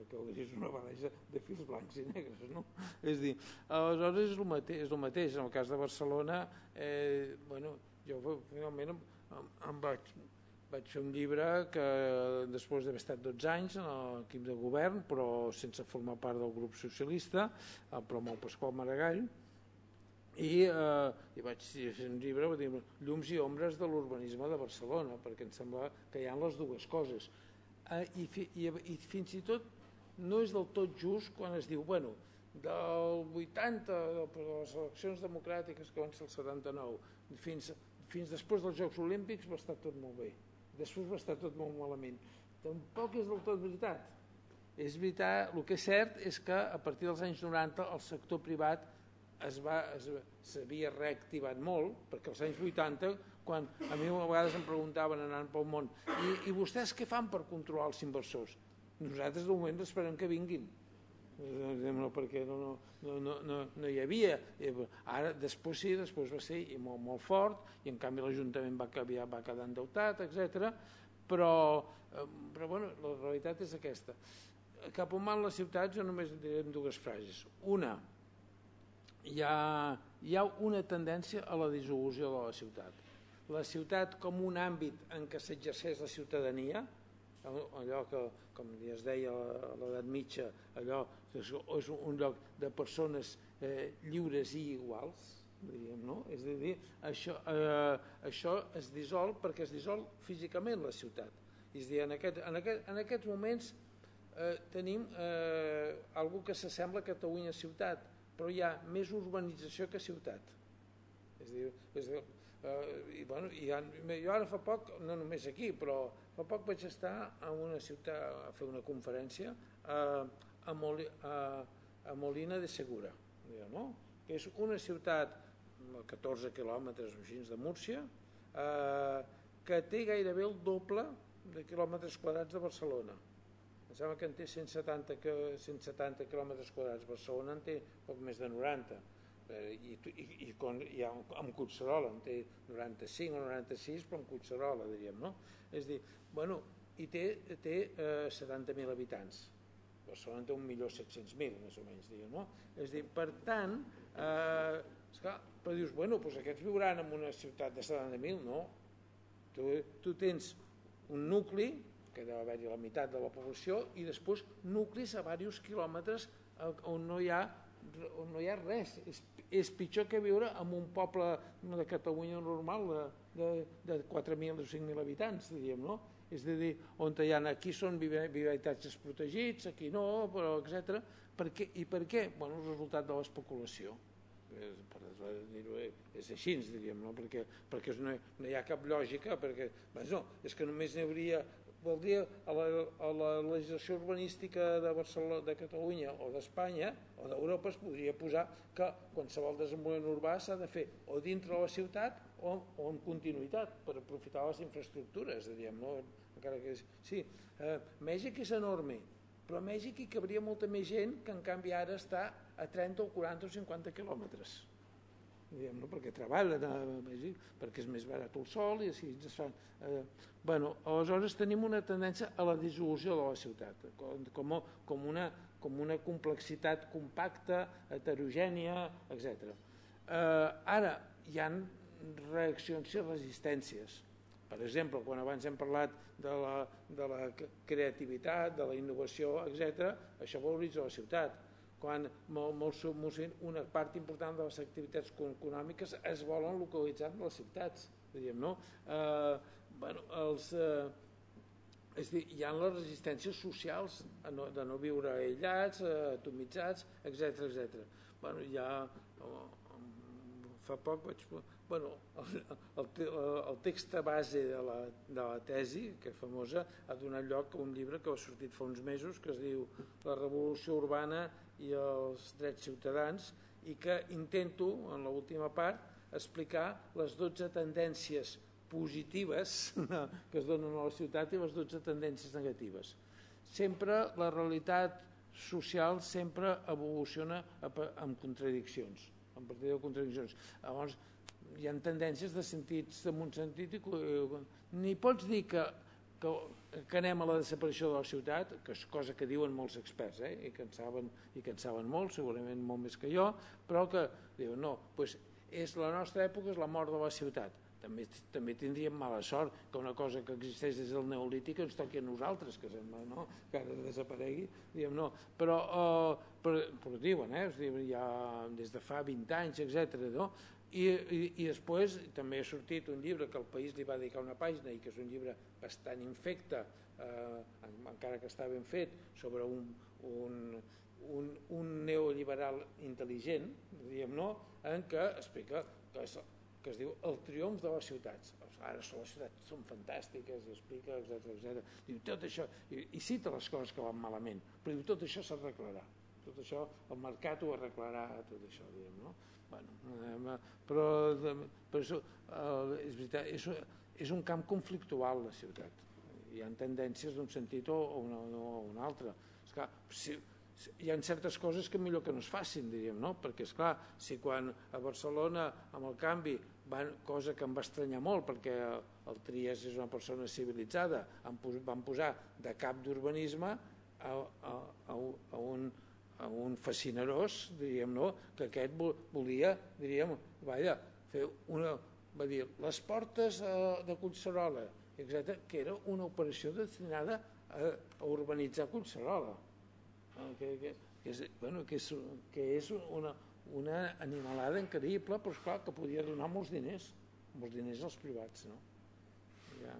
perquè el gris és una barreja de fils blancs i negres, no? És dir, aleshores és el mateix, és el mateix. en el cas de Barcelona, eh, bueno, jo finalment em, em, em vaig vaig fer un llibre que després d'haver estat 12 anys en l'equip de govern, però sense formar part del grup socialista, però amb el Pasqual Maragall, i, eh, i vaig fer un llibre dir, Llums i ombres de l'urbanisme de Barcelona, perquè em sembla que hi ha les dues coses. Eh, i, fi, i, I fins i tot no és del tot just quan es diu, bueno, del 80, de les eleccions democràtiques que van ser el 79, fins, fins després dels Jocs Olímpics va estar tot molt bé després va estar tot molt malament. Tampoc és del tot veritat. És veritat, el que és cert és que a partir dels anys 90 el sector privat s'havia reactivat molt, perquè als anys 80, quan a mi a vegades em preguntaven anant pel món, i, i vostès què fan per controlar els inversors? Nosaltres de moment esperem que vinguin no, perquè no, no, no, no, no hi havia. Ara, després sí, després va ser molt, molt fort, i en canvi l'Ajuntament va, canviar, va quedar endeutat, etc. Però, eh, però bueno, la realitat és aquesta. Cap on van les ciutats jo només diré dues frases. Una, hi ha, hi ha una tendència a la dissolució de la ciutat. La ciutat com un àmbit en què s'exerceix la ciutadania, allò que, com es deia a l'edat mitja, allò és un lloc de persones eh, lliures i iguals, diríem, no? És a dir, això, eh, això es dissol perquè es dissol físicament la ciutat. És a dir, en, aquest, en, aquest, en aquests moments eh, tenim eh, algú que s'assembla a Catalunya ciutat, però hi ha més urbanització que ciutat. És a dir, és a dir eh, i, bueno, i jo ara fa poc, no només aquí, però fa poc vaig estar a una ciutat a fer una conferència a, a, Moli, a, a Molina de Segura, no? que és una ciutat a 14 quilòmetres o així de Múrcia, eh, que té gairebé el doble de quilòmetres quadrats de Barcelona. Em sembla que en té 170, 170 quilòmetres quadrats, Barcelona en té poc més de 90 eh, i, i, i, con, i amb, amb Cotxerola en té 95 o 96 però amb Cotxerola diríem no? és dir, bueno, i té, té eh, 70.000 habitants Barcelona té 1.700.000 més o menys diguem, no? és dir, per tant eh, esclar, però dius, bueno, doncs aquests viuran en una ciutat de 70.000 no, Tu, tu tens un nucli, que deu haver-hi la meitat de la població, i després nuclis a diversos quilòmetres on no hi ha, no hi ha res. És, és pitjor que viure en un poble de Catalunya normal de, de, de 4.000 o 5.000 habitants, diríem, no? És a dir, on hi ha, aquí són habitatges protegits, aquí no, però etc. Per què? I per què? Bueno, el resultat de l'especulació. Per dir-ho és així, diríem, no? perquè, perquè no, no hi ha cap lògica, perquè bueno, és que només n'hi hauria voldria a la, a la legislació urbanística de Barcelona, de Catalunya o d'Espanya o d'Europa es podria posar que qualsevol desenvolupament urbà s'ha de fer o dintre de la ciutat o, o en continuïtat per aprofitar les infraestructures, diríem, no? encara que és, sí, eh, Mèxic és enorme, però a Mèxic hi cabria molta més gent que en canvi ara està a 30 o 40 o 50 quilòmetres diguem, no? perquè treballen perquè és més barat el sol i així es fan... Eh, bueno, aleshores tenim una tendència a la dissolució de la ciutat, com, com, una, com una complexitat compacta, heterogènia, etc. Eh, ara, hi han reaccions i resistències. Per exemple, quan abans hem parlat de la, de la creativitat, de la innovació, etc., això valoritza la ciutat. Quan molt, molt, una part important de les activitats econòmiques es volen localitzar en les ciutats, diríem, no? Eh, bueno, els, eh, és dir, hi ha les resistències socials no, de no viure aïllats, eh, atomitzats, etc etc. Bueno, ha, fa poc vaig... Bueno, el, el, el text base de la, de la tesi, que és famosa, ha donat lloc a un llibre que ha sortit fa uns mesos, que es diu La revolució urbana i els drets ciutadans, i que intento, en l'última part, explicar les 12 tendències positives que es donen a la ciutat i les 12 tendències negatives. Sempre la realitat social sempre evoluciona amb contradiccions en partir de contradiccions. Llavors, hi ha tendències de sentits en un sentit i ni pots dir que, que, que anem a la desaparició de la ciutat, que és cosa que diuen molts experts, eh? I, que en saben, i que en saben molt, segurament molt més que jo, però que diuen, no, doncs és la nostra època és la mort de la ciutat també, també tindríem mala sort que una cosa que existeix des del neolític ens toqui a nosaltres, que sembla no? que ara desaparegui, diguem no, però, uh, però, però diuen, eh? Diuen, ja des de fa 20 anys, etc. No? I, i, I després també ha sortit un llibre que el País li va dedicar una pàgina i que és un llibre bastant infecte, eh, encara que està ben fet, sobre un, un, un, un neoliberal intel·ligent, diguem no, en què explica que que es diu El triomf de les ciutats. Ara les ciutats són fantàstiques, i explica, etc etc. Diu tot això, i, i cita les coses que van malament, però diu tot això s'arreglarà. Tot això, el mercat ho arreglarà, tot això, diguem, no? Bueno, però, però eh, és veritat, és, és un camp conflictual, la ciutat. Hi ha tendències d'un sentit o, o, o un altre. Esclar, si, hi ha certes coses que millor que no es facin, diríem, no? perquè és clar, si quan a Barcelona amb el canvi van, cosa que em va estranyar molt perquè el Trias és una persona civilitzada van posar de cap d'urbanisme a, a, a, a, un, un fascinerós diríem, no? que aquest volia diríem, vaja, fer una, va dir, les portes eh, de Collserola etc, que era una operació destinada a, a urbanitzar Collserola que, que, que, és, bueno, que, és, que és una, una animalada increïble, però esclar, que podia donar molts diners, molts diners als privats, no? Ja...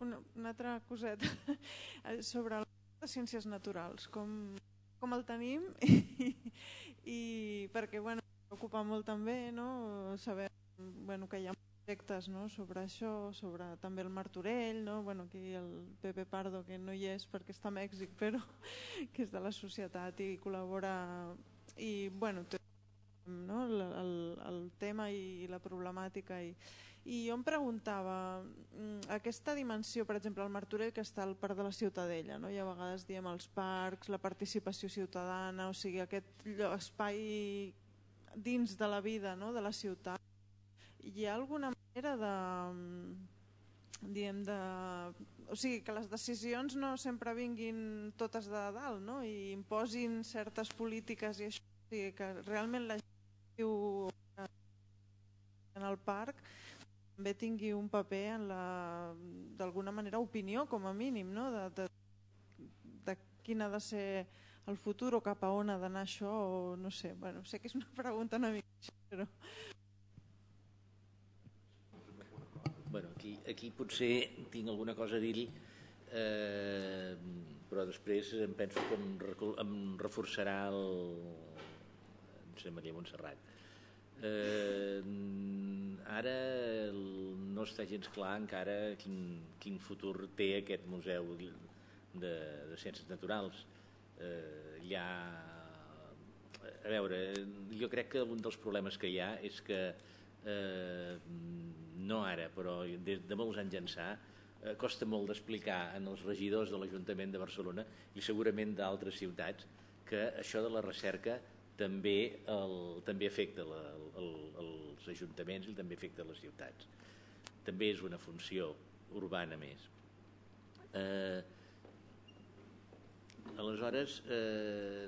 Una, una altra coseta sobre les ciències naturals, com, com el tenim i, i perquè bueno, preocupa molt també no? saber bueno, que hi ha projectes no? sobre això, sobre també el Martorell, no? bueno, aquí el Pepe Pardo, que no hi és perquè està a Mèxic, però que és de la societat i col·labora i bueno, no? el, el, el tema i la problemàtica i, i jo em preguntava mm, aquesta dimensió, per exemple el Martorell que està al parc de la Ciutadella no? i a vegades diem els parcs, la participació ciutadana o sigui aquest espai dins de la vida no? de la ciutat hi ha alguna manera de diem de... O sigui, que les decisions no sempre vinguin totes de dalt no? i imposin certes polítiques i això, o sigui, que realment la gent en el parc també tingui un paper en la, d'alguna manera, opinió, com a mínim, no? de, de, de quin ha de ser el futur o cap a on ha d'anar això, o no sé, bueno, sé que és una pregunta una mica però... Bueno, aquí, aquí potser tinc alguna cosa a dir-hi, eh, però després em penso que em, em reforçarà el, em Maria Montserrat. Eh, ara no està gens clar encara quin, quin futur té aquest museu de, de ciències naturals. Eh, hi ha... A veure, jo crec que un dels problemes que hi ha és que eh, no ara, però des de molts anys ençà, eh, costa molt d'explicar en els regidors de l'Ajuntament de Barcelona i segurament d'altres ciutats que això de la recerca també, el, també afecta la, el, els ajuntaments i també afecta les ciutats. També és una funció urbana més. Eh, aleshores, eh,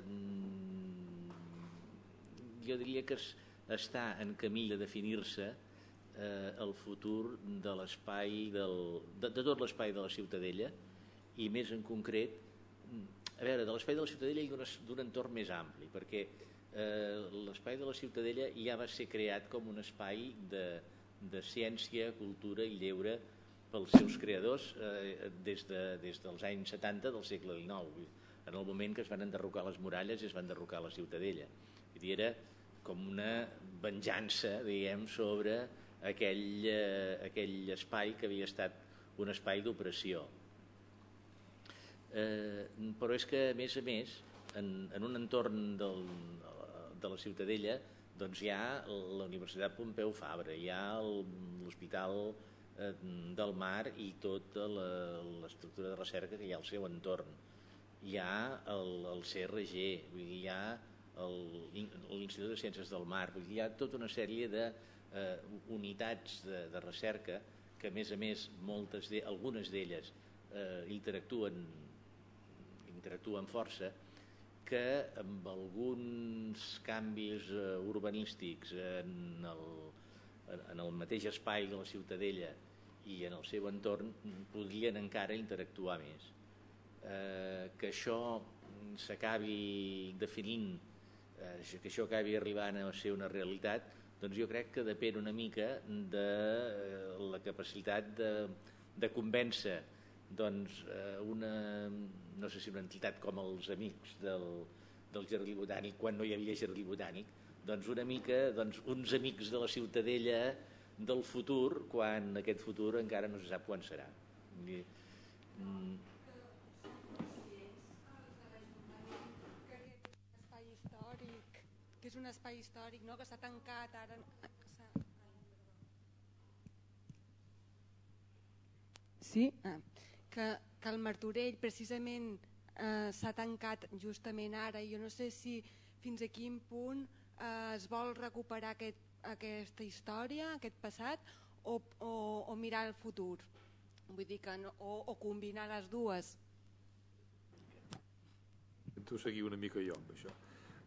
jo diria que es, està en camí de definir-se eh, el futur de l'espai de, de tot l'espai de la Ciutadella i més en concret a veure, de l'espai de la Ciutadella i d'un entorn més ampli perquè eh, l'espai de la Ciutadella ja va ser creat com un espai de, de ciència, cultura i lleure pels seus creadors eh, des, de, des dels anys 70 del segle XIX en el moment que es van enderrocar les muralles i es va enderrocar la Ciutadella dir, era com una venjança diguem, sobre aquell, eh, aquell espai que havia estat un espai d'opressió. Eh, però és que, a més a més, en, en un entorn del, de la Ciutadella doncs hi ha la Universitat Pompeu Fabra, hi ha l'Hospital eh, del Mar i tota l'estructura de recerca que hi ha al seu entorn. Hi ha el, el CRG, hi ha l'Institut de Ciències del Mar, hi ha tota una sèrie de eh, unitats de, de recerca que a més a més moltes de, algunes d'elles eh, interactuen interactuen força que amb alguns canvis eh, urbanístics en el, en el mateix espai de la Ciutadella i en el seu entorn podrien encara interactuar més. Eh, que això s'acabi definint, eh, que això acabi arribant a ser una realitat, doncs jo crec que depèn una mica de eh, la capacitat de, de convèncer doncs, eh, una, no sé si una entitat com els amics del, del Jardí Botànic, quan no hi havia Jardí Botànic, doncs una mica doncs, uns amics de la Ciutadella del futur, quan aquest futur encara no se sap quan serà. Mm, és un espai històric no? que s'ha tancat ara... Sí? Ah, que, que el Martorell precisament eh, s'ha tancat justament ara. I jo no sé si fins a quin punt eh, es vol recuperar aquest, aquesta història, aquest passat o, o, o mirar el futur. Vull dir que no, o, o combinar les dues. Intento seguir una mica jo amb això.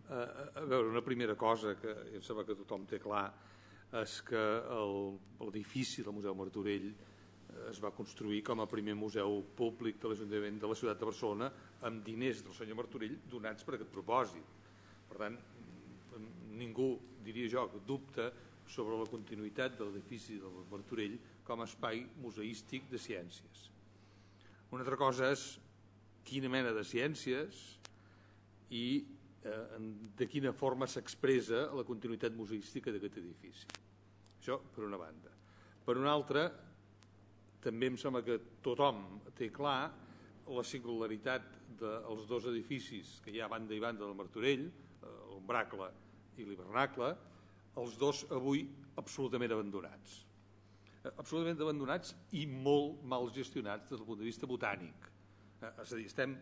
A veure, una primera cosa que em sembla que tothom té clar és que l'edifici del Museu Martorell eh, es va construir com a primer museu públic de l'Ajuntament de la ciutat de Barcelona amb diners del senyor Martorell donats per aquest propòsit. Per tant, ningú, diria jo, dubta sobre la continuïtat de l'edifici del Martorell com a espai museístic de ciències. Una altra cosa és quina mena de ciències i eh, de quina forma s'expressa la continuïtat museística d'aquest edifici. Això per una banda. Per una altra, també em sembla que tothom té clar la singularitat dels dos edificis que hi ha a banda i banda del Martorell, eh, l'Ombracle i l'Hivernacle, els dos avui absolutament abandonats. Eh, absolutament abandonats i molt mal gestionats des del punt de vista botànic Eh, és a dir, estem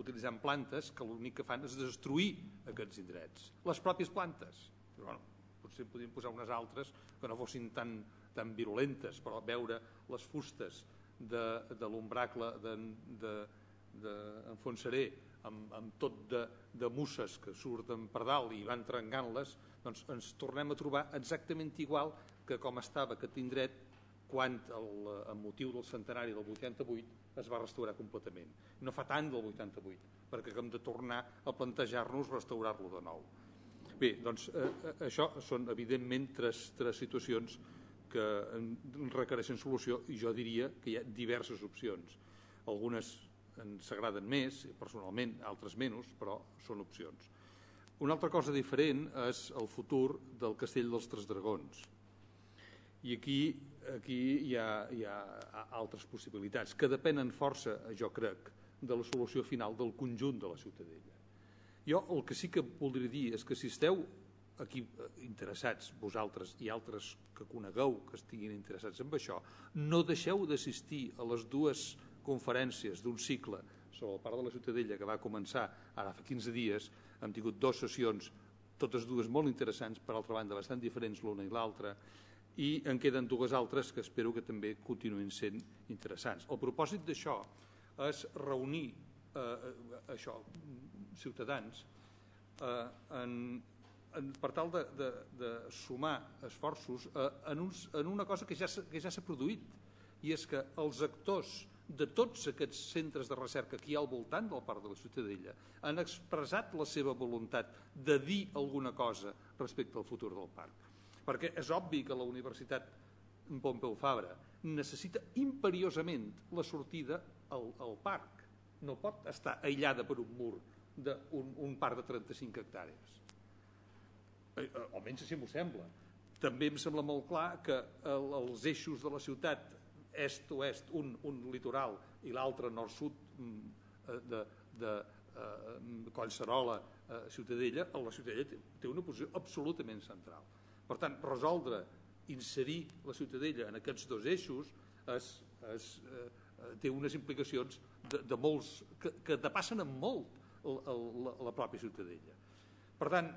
utilitzant plantes que l'únic que fan és destruir aquests indrets. Les pròpies plantes. Però, bueno, potser podríem posar unes altres que no fossin tan, tan virulentes, però veure les fustes de, de l'ombracle d'en de, de, amb, amb tot de, de musses que surten per dalt i van trencant-les, doncs ens tornem a trobar exactament igual que com estava aquest indret quan el, el motiu del centenari del 88 es va restaurar completament. No fa tant del 88, perquè hem de tornar a plantejar-nos restaurar-lo de nou. Bé, doncs eh, eh això són evidentment tres, tres situacions que requereixen solució i jo diria que hi ha diverses opcions. Algunes ens agraden més, personalment, altres menys, però són opcions. Una altra cosa diferent és el futur del Castell dels Tres Dragons. I aquí, aquí hi, ha, hi ha altres possibilitats que depenen força, jo crec, de la solució final del conjunt de la ciutadella. Jo el que sí que voldria dir és que si esteu aquí eh, interessats, vosaltres i altres que conegueu que estiguin interessats en això, no deixeu d'assistir a les dues conferències d'un cicle sobre el Parc de la Ciutadella que va començar ara fa 15 dies. Hem tingut dues sessions, totes dues molt interessants, per altra banda bastant diferents l'una i l'altra, i en queden dues altres que espero que també continuïn sent interessants. El propòsit d'això és reunir eh, això, ciutadans eh, en, per tal de, de, de sumar esforços eh, en, uns, en una cosa que ja, que ja s'ha produït i és que els actors de tots aquests centres de recerca que hi ha al voltant del Parc de la Ciutadella han expressat la seva voluntat de dir alguna cosa respecte al futur del parc. Perquè és obvi que la Universitat Pompeu Fabra necessita imperiosament la sortida al, al parc. No pot estar aïllada per un mur d'un un parc de 35 hectàrees. Eh, eh, almenys així m'ho sembla. També em sembla molt clar que el, els eixos de la ciutat est-oest, un, un litoral i l'altre nord-sud mm, eh, de, de eh, Collserola, eh, Ciutadella, la Ciutadella té, té una posició absolutament central. Per tant, resoldre, inserir la Ciutadella en aquests dos eixos es, es, eh, té unes implicacions de, de molts, que, que depassen en molt el, la, la pròpia Ciutadella. Per tant,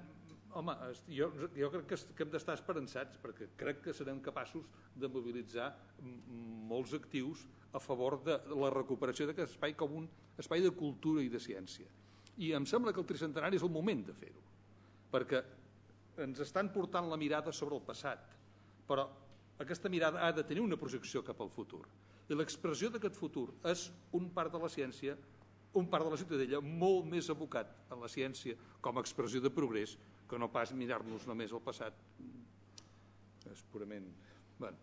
Home, jo, jo crec que, que hem d'estar esperançats perquè crec que serem capaços de mobilitzar molts actius a favor de la recuperació d'aquest espai com un espai de cultura i de ciència. I em sembla que el tricentenari és el moment de fer-ho, perquè ens estan portant la mirada sobre el passat, però aquesta mirada ha de tenir una projecció cap al futur. I l'expressió d'aquest futur és un part de la ciència, un part de la ciutadella molt més abocat en la ciència com a expressió de progrés que no pas mirar-nos només el passat. És purament bueno,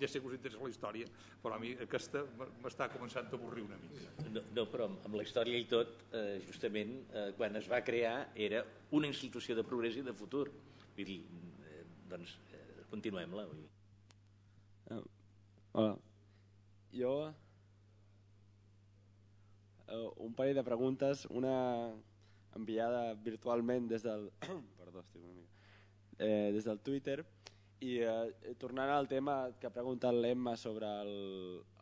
ja sé que us interessa la història però a mi aquesta m'està començant a avorrir una mica. No, no però amb la història i tot eh, justament eh, quan es va crear era una institució de progrés i de futur. Vull dir, eh, doncs eh, continuem-la uh, hola. Jo uh, un parell de preguntes. Una enviada virtualment des del, perdó, estic una mica, eh, des del Twitter. I eh, tornant al tema que ha preguntat l'Emma sobre el,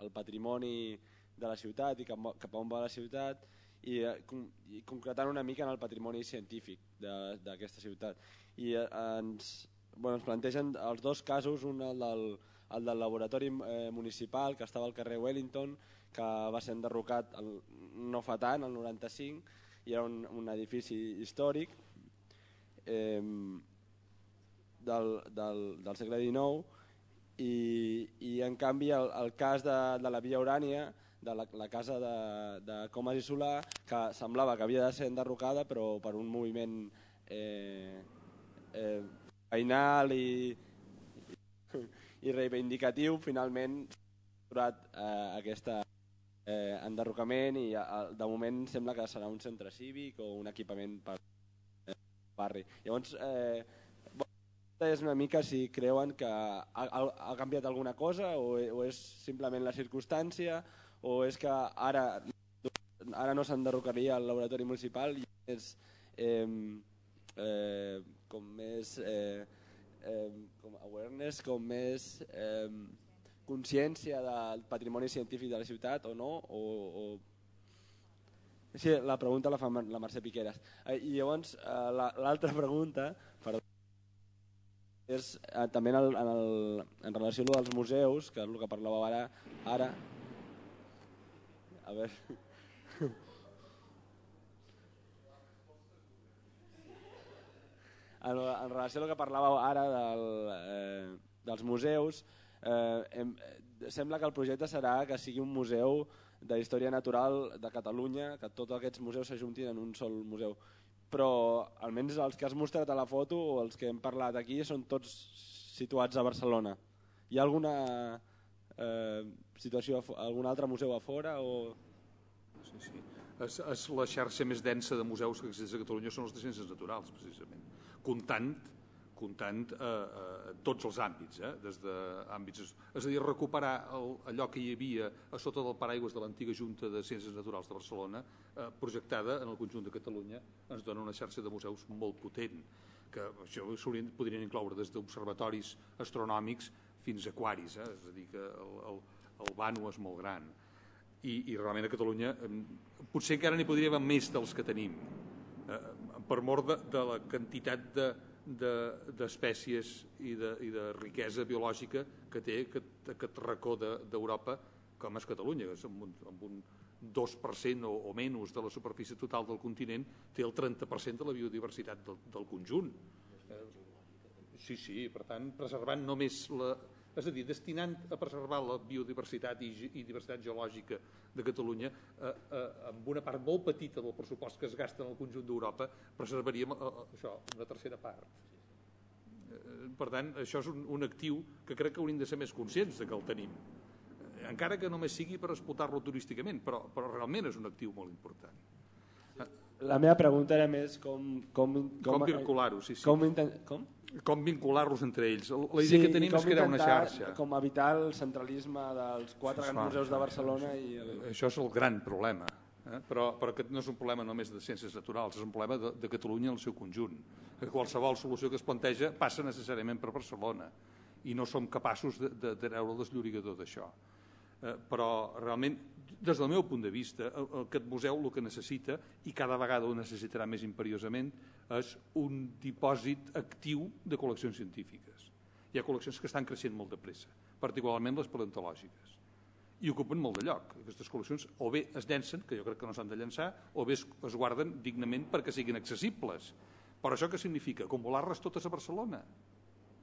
el patrimoni de la ciutat i cap, cap a on va la ciutat i, eh, i concretant una mica en el patrimoni científic d'aquesta ciutat. I eh, ens, bueno, ens plantegen els dos casos, un el del, el del laboratori eh, municipal que estava al carrer Wellington que va ser enderrocat el, no fa tant, el 95 i era un, un edifici històric eh, del, del, del segle XIX i, i en canvi el, el cas de, de la Via Urània de la, la casa de, de Comas i Solà que semblava que havia de ser enderrocada però per un moviment eh, eh, i, i reivindicatiu finalment eh, aquesta eh, enderrocament i a, de moment sembla que serà un centre cívic o un equipament per eh, barri. Llavors, eh, és una mica si creuen que ha, ha, ha canviat alguna cosa o, o és simplement la circumstància o és que ara, ara no s'enderrocaria el laboratori municipal i és eh, eh, com més eh, eh, com awareness, com més eh, consciència del patrimoni científic de la ciutat o no? O, o... Sí, la pregunta la fa la Mercè Piqueras. Eh, I llavors, eh, l'altra la, pregunta, per és eh, també en, el, en, el, en relació amb els museus, que és el que parlava ara, ara. A veure... En, en relació al que parlàveu ara del, eh, dels museus, eh, hem, sembla que el projecte serà que sigui un museu de història natural de Catalunya, que tots aquests museus s'ajuntin en un sol museu. Però almenys els que has mostrat a la foto o els que hem parlat aquí són tots situats a Barcelona. Hi ha alguna eh, situació, algun altre museu a fora? O... Sí, sí. És, és la xarxa més densa de museus que existeix a Catalunya són els de ciències naturals, precisament. Comptant comptant eh, eh, tots els àmbits, eh, des de àmbits, és a dir, recuperar el, allò que hi havia a sota del paraigües de l'antiga Junta de Ciències Naturals de Barcelona, eh, projectada en el conjunt de Catalunya, ens dona una xarxa de museus molt potent, que això podrien incloure des d'observatoris astronòmics fins a aquaris, eh, és a dir, que el, el, el vano és molt gran. I, i realment a Catalunya potser encara n'hi podria haver més dels que tenim, eh, per mort de, de la quantitat de, d'espècies de, i, de, i de riquesa biològica que té aquest, aquest racó d'Europa de, com és Catalunya, que és amb un, amb un 2% o, o menys de la superfície total del continent, té el 30% de la biodiversitat del, del conjunt. Sí, sí, per tant, preservant només la, és a dir, destinant a preservar la biodiversitat i, i diversitat geològica de Catalunya eh, eh, amb una part molt petita del pressupost que es gasta en el conjunt d'Europa preservaríem eh, eh això, una tercera part eh, per tant, això és un, un actiu que crec que hauríem de ser més conscients de que el tenim eh, encara que només sigui per explotar-lo turísticament però, però realment és un actiu molt important la meva pregunta era més com... Com, com, com vincular-ho, sí, sí. Com, com? Com vincular-los entre ells. La idea sí, que tenim és crear una xarxa. Com evitar el centralisme dels quatre grans museus de Barcelona. i Això és el gran problema. Eh? Però, però aquest no és un problema només de ciències naturals, és un problema de, de Catalunya en el seu conjunt. Que qualsevol solució que es planteja passa necessàriament per Barcelona i no som capaços de, de, de treure l'esllorigador d'això. Eh, però realment des del meu punt de vista, aquest museu el que necessita, i cada vegada ho necessitarà més imperiosament, és un dipòsit actiu de col·leccions científiques. Hi ha col·leccions que estan creixent molt de pressa, particularment les paleontològiques, i ocupen molt de lloc. Aquestes col·leccions o bé es llencen, que jo crec que no s'han de llançar, o bé es, es guarden dignament perquè siguin accessibles. Però això què significa? Acumular-les totes a Barcelona?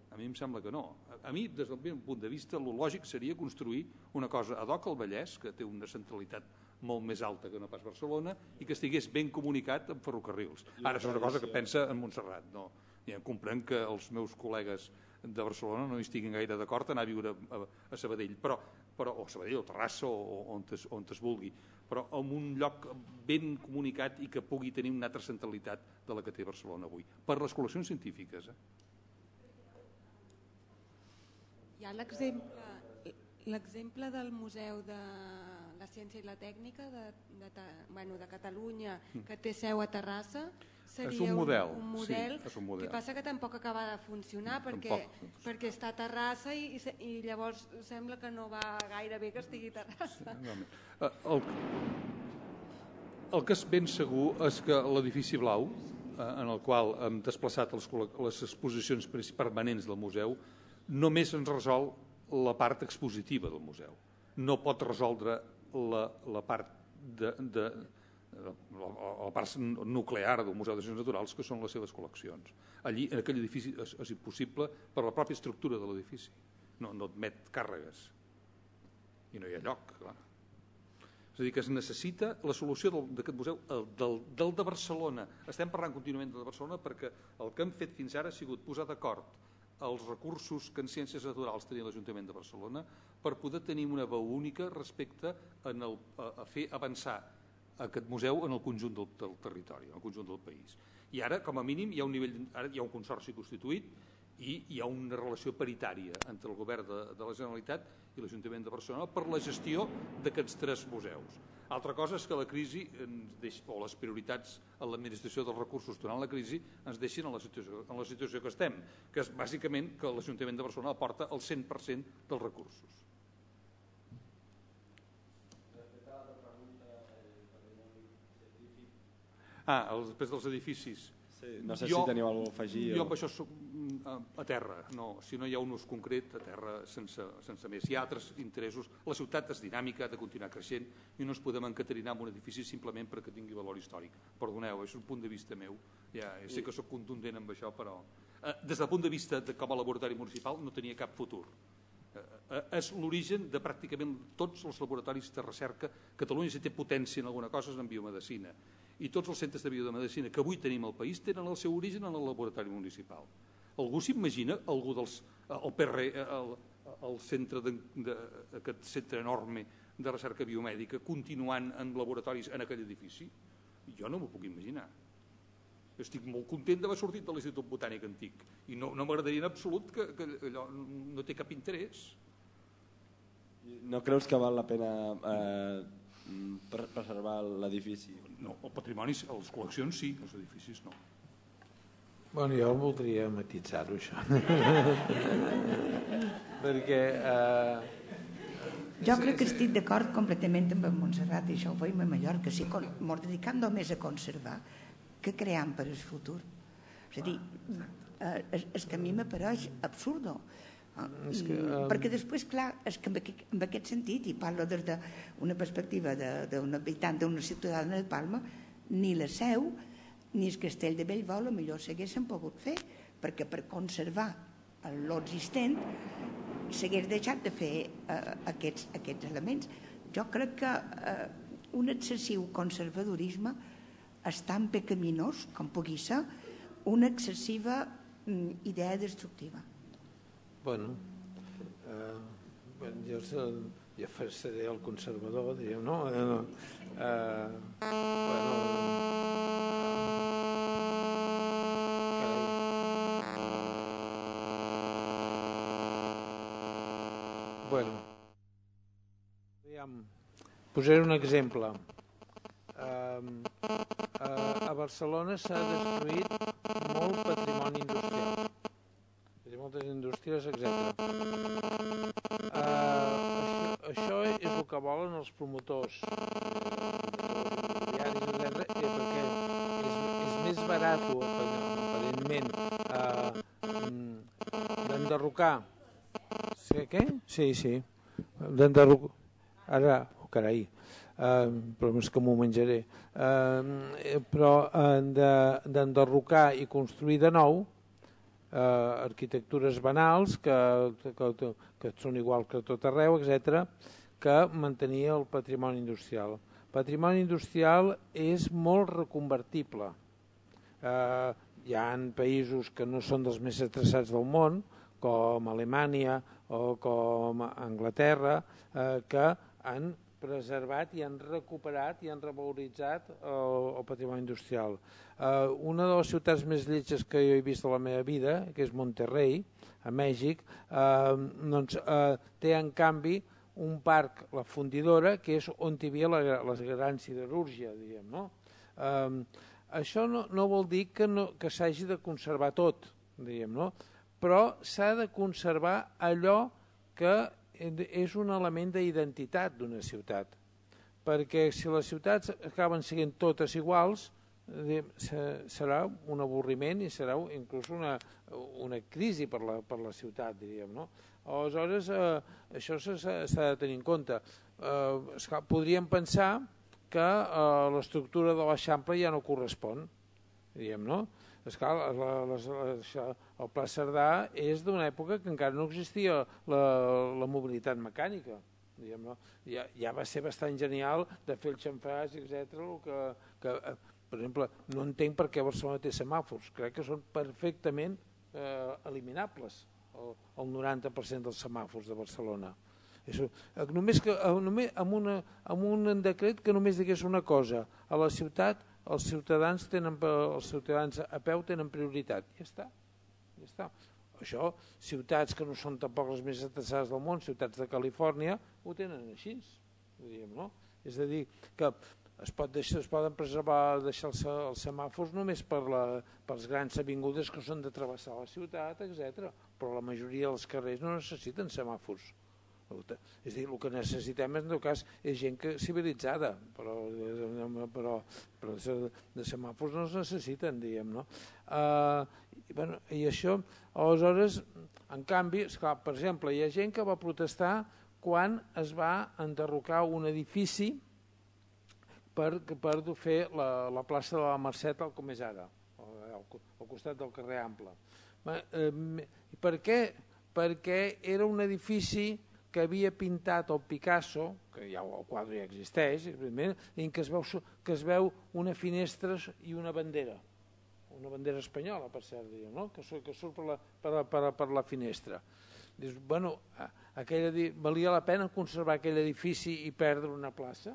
A mi em sembla que no. A mi, des del meu punt de vista, el lògic seria construir una cosa ad hoc al Vallès, que té una centralitat molt més alta que no pas Barcelona, i que estigués ben comunicat amb ferrocarrils. Ara, és una cosa que pensa en Montserrat. No. Ja comprenc que els meus col·legues de Barcelona no hi estiguin gaire d'acord anar a viure a, a Sabadell, però, però, o Sabadell o Terrassa o on, es, on es vulgui, però en un lloc ben comunicat i que pugui tenir una altra centralitat de la que té Barcelona avui, per les col·leccions científiques. Eh? Hi ha l'exemple del Museu de la Ciència i la Tècnica de, de, bueno, de Catalunya que té seu a Terrassa seria és un model, un, un model, sí, és un model. que passa que tampoc acaba de funcionar perquè, tampoc. perquè està a Terrassa i, i llavors sembla que no va gaire bé que estigui a Terrassa. Sí, eh, el, el que és ben segur és que l'edifici blau eh, en el qual hem desplaçat les, les exposicions permanents del museu només ens resol la part expositiva del museu. No pot resoldre la, la part de, de, la, la part nuclear del Museu de Ciències Naturals, que són les seves col·leccions. Allí, en aquell edifici, és, és impossible per la pròpia estructura de l'edifici. No, no admet càrregues. I no hi ha lloc, clar. És a dir, que es necessita la solució d'aquest museu, el, del, del de Barcelona. Estem parlant contínuament de Barcelona perquè el que hem fet fins ara ha sigut posar d'acord els recursos que en ciències naturals tenia l'Ajuntament de Barcelona per poder tenir una veu única respecte en el, a, a fer avançar aquest museu en el conjunt del, del territori, en el conjunt del país. I ara, com a mínim, hi ha un, nivell, ara hi ha un consorci constituït i hi ha una relació paritària entre el govern de, de la Generalitat i l'Ajuntament de Barcelona per la gestió d'aquests tres museus. Altra cosa és que la crisi ens deix, o les prioritats en l'administració dels recursos durant la crisi ens deixin en la situació, en la situació que estem, que és bàsicament que l'Ajuntament de Barcelona aporta el 100% dels recursos. Ah, després dels edificis. Sí, no sé jo, si teniu alguna cosa a afegir. Jo o... amb això soc mm, a terra, no. Si no hi ha un ús concret, a terra, sense, sense més. Hi ha altres interessos. La ciutat és dinàmica, ha de continuar creixent i no ens podem encaterinar en un edifici simplement perquè tingui valor històric. Perdoneu, és un punt de vista meu. Ja, ja sé que sóc contundent amb això, però eh, des del punt de vista de com a laboratori municipal no tenia cap futur. Eh, eh, és l'origen de pràcticament tots els laboratoris de recerca. Catalunya si té potència en alguna cosa és en biomedicina i tots els centres de biomedicina que avui tenim al país tenen el seu origen en el laboratori municipal. Algú s'imagina, algú dels, el PR, el, el centre de, de, aquest centre enorme de recerca biomèdica continuant en laboratoris en aquell edifici? Jo no m'ho puc imaginar. Estic molt content d'haver sortit de l'Institut Botànic Antic i no, no m'agradaria en absolut que, que allò no té cap interès. No creus que val la pena eh, per preservar l'edifici? No, el patrimoni, les col·leccions sí, els edificis no. Bueno, jo voldria matitzar-ho, això. Perquè... Eh, jo crec que estic d'acord completament amb en Montserrat, i això ho feim a Mallorca, si ens dediquem només a conservar que cream per al futur. És a dir, eh, que a mi m'apareix absurdo. És que, um... Perquè després, clar, és que en aquest, en aquest sentit, i parlo des d'una perspectiva d'un habitant d'una ciutadana de Palma, ni la seu ni el castell de Bellvol millor s'haguessin pogut fer, perquè per conservar l'existent s'hagués deixat de fer eh, aquests, aquests elements. Jo crec que eh, un excessiu conservadorisme és tan pecaminós com pugui ser una excessiva mm, idea destructiva. Bueno, eh, bueno jo ja seré el conservador, diríem, no? Eh, no. Eh, bueno, Bueno, aviam, posaré un exemple. Eh, a Barcelona s'ha destruït molt patrimoni industrial moltes indústries, etc. Uh, això, això és el que volen els promotors diaris, etc. perquè és, és més barat, aparentment, uh, d'enderrocar. Sí, què? Sí, sí. D'enderrocar. Ara, oh, carai, uh, però és que m'ho menjaré. Uh, però uh, d'enderrocar i construir de nou, eh, arquitectures banals que, que, que són igual que tot arreu, etc, que mantenia el patrimoni industrial. Patrimoni industrial és molt reconvertible. Eh, hi ha països que no són dels més atreçats del món, com Alemanya o com Anglaterra, eh, que han preservat i han recuperat i han revaloritzat el, el patrimoni industrial. Uh, una de les ciutats més lletges que jo he vist a la meva vida, que és Monterrey, a Mèxic, uh, doncs, uh, té en canvi un parc, la fundidora, que és on hi havia la, la gran siderúrgia, diguem, no? Uh, això no, no vol dir que, no, que s'hagi de conservar tot, diguem, no? però s'ha de conservar allò que és un element d'identitat d'una ciutat, perquè si les ciutats acaben sent totes iguals, serà un avorriment i serà inclús una, una crisi per la, per la ciutat, diríem. No? Aleshores, eh, això s'ha de tenir en compte. Eh, podríem pensar que eh, l'estructura de l'Eixample ja no correspon, diríem, no? Esclar, la, la, la, el Pla Cerdà és d'una època que encara no existia la, la mobilitat mecànica. Diguem, ja, ja va ser bastant genial de fer el xamfràs, etc. Que, que eh, per exemple, no entenc per què Barcelona té semàfors. Crec que són perfectament eh, eliminables, el, el 90% dels semàfors de Barcelona. És, eh, només que, eh, només amb, una, amb un decret que només digués una cosa, a la ciutat els ciutadans tenen els ciutadans a peu tenen prioritat. Ja està. Ja està. Això, ciutats que no són tampoc les més atrasades del món, ciutats de Califòrnia, ho tenen així, diríem, no? És a dir, que es, pot deixar, es poden preservar, deixar els, els semàfors només per, la, per les grans avingudes que són de travessar la ciutat, etc. Però la majoria dels carrers no necessiten semàfors. És dir, el que necessitem en tot cas és gent que civilitzada, però, però, però de semàfors no es necessiten, diguem, no? Uh, i, bueno, I això, aleshores, en canvi, esclar, per exemple, hi ha gent que va protestar quan es va enderrocar un edifici per, per fer la, la plaça de la Mercè tal com és ara, al, al costat del carrer Ample. Eh, per què? Perquè era un edifici que havia pintat el Picasso, que ja el quadre ja existeix, en què es veu, que es veu una finestra i una bandera, una bandera espanyola, per cert, diguem, no? que, surt, que surt per la, per, la, per, la, per la finestra. Dius, bueno, aquella, valia la pena conservar aquell edifici i perdre una plaça?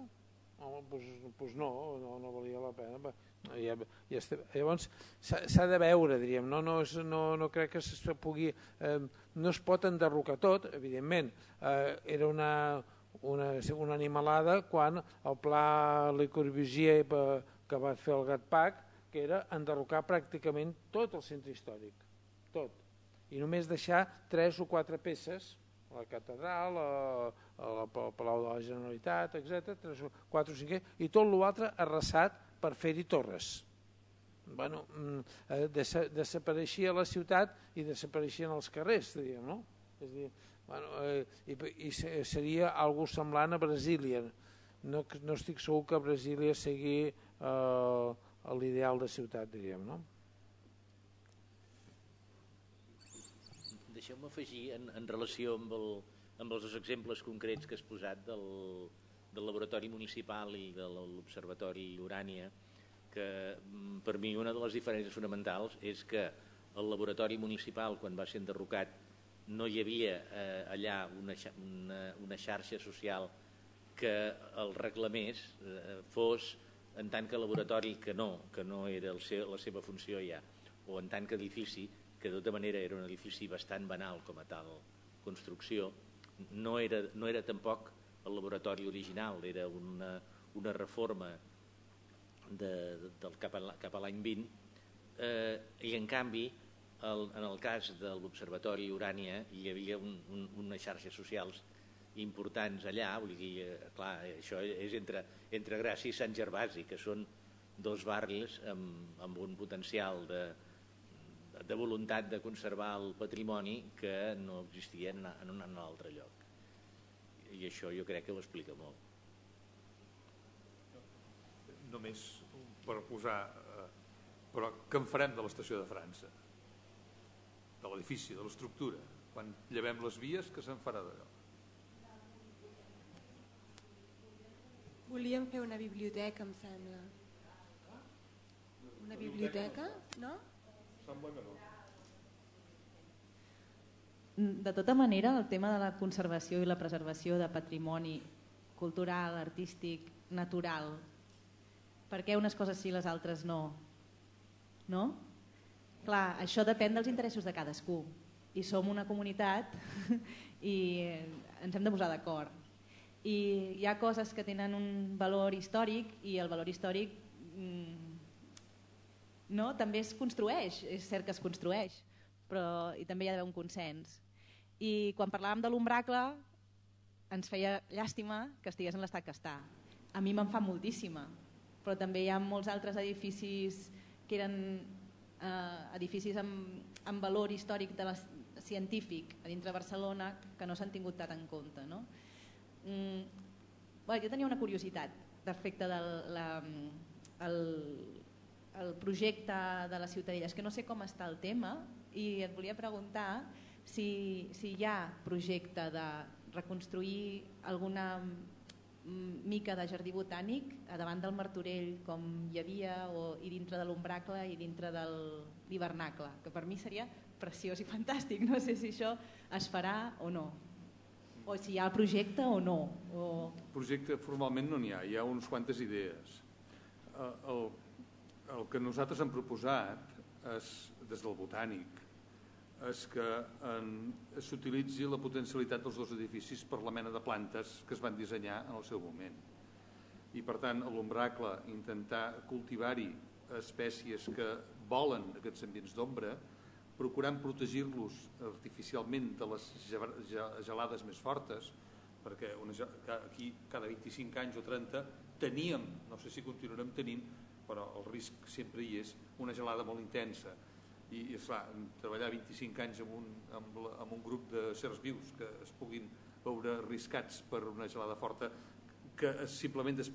Home, pues, pues no, no, no valia la pena. Ja, ja estem. Llavors s'ha de veure, diríem, no, no, és, no, no crec que se pugui, eh, no es pot enderrocar tot, evidentment, eh, era una, una, una animalada quan el pla Le Corbusier que va fer el GATPAC, que era enderrocar pràcticament tot el centre històric, tot, i només deixar tres o quatre peces, la catedral, el, Palau de la Generalitat, etc, tres, quatre o cinc, i tot l'altre arrasat per fer-hi torres. Bueno, mm, eh, des, desapareixia la ciutat i desapareixien els carrers, diríem, no? És dir, bueno, eh, i, i seria algo semblant a Brasília. No, no estic segur que Brasília sigui eh, l'ideal de ciutat, diríem, no? Deixeu-me afegir en, en relació amb, el, amb els exemples concrets que has posat del, del laboratori municipal i de l'Observatori Urània, que mm, per mi una de les diferències fonamentals és que el laboratori municipal, quan va ser enderrocat, no hi havia eh, allà una, una, una xarxa social que el reclamés eh, fos en tant que laboratori que no, que no era el seu, la seva funció ja, o en tant que edifici, que de tota manera era un edifici bastant banal com a tal construcció, no era, no era tampoc el laboratori original, era una, una reforma de, del cap a, cap a l'any 20, eh, i en canvi el, en el cas de l'Observatori Urània hi havia un, un, unes xarxes socials importants allà, vull dir, eh, clar, això és entre, entre Gràcia i Sant Gervasi, que són dos barris amb, amb un potencial de, de voluntat de conservar el patrimoni que no existia en, en un altre lloc i això jo crec que ho explica molt. Només per posar... Eh, però què en farem de l'estació de França? De l'edifici, de l'estructura? Quan llevem les vies, què se'n farà d'allò? Volíem fer una biblioteca, em sembla. Una biblioteca, no? Sembla que no. De tota manera, el tema de la conservació i la preservació de patrimoni cultural, artístic, natural, per què unes coses sí i les altres no? No? Clar, això depèn dels interessos de cadascú i som una comunitat i ens hem de posar d'acord. I hi ha coses que tenen un valor històric i el valor històric mm, no, també es construeix, és cert que es construeix, però i també hi ha d'haver un consens. I quan parlàvem de l'ombracle ens feia llàstima que estigués en l'estat que està. A mi me'n fa moltíssima, però també hi ha molts altres edificis que eren eh, edificis amb, amb valor històric de la, científic a dintre de Barcelona que no s'han tingut tant en compte. No? Mm, bueno, jo tenia una curiositat respecte del la, el, el projecte de la Ciutadella. És que no sé com està el tema i et volia preguntar si, si hi ha projecte de reconstruir alguna mica de jardí botànic a davant del Martorell com hi havia o, i dintre de l'ombracle i dintre de l'hivernacle, que per mi seria preciós i fantàstic. No sé si això es farà o no, o si hi ha projecte o no. O... Projecte formalment no n'hi ha, hi ha uns quantes idees. Eh, el, el que nosaltres hem proposat és, des del botànic és que s'utilitzi la potencialitat dels dos edificis per la mena de plantes que es van dissenyar en el seu moment. I per tant, l'ombracle intentar cultivar-hi espècies que volen aquests ambients d'ombra, procurant protegir-los artificialment de les gelades més fortes, perquè una, aquí cada 25 anys o 30 teníem, no sé si continuarem tenint, però el risc sempre hi és, una gelada molt intensa. I, i esclar, treballar 25 anys amb un, amb, la, amb un grup de certs vius que es puguin veure arriscats per una gelada forta que simplement es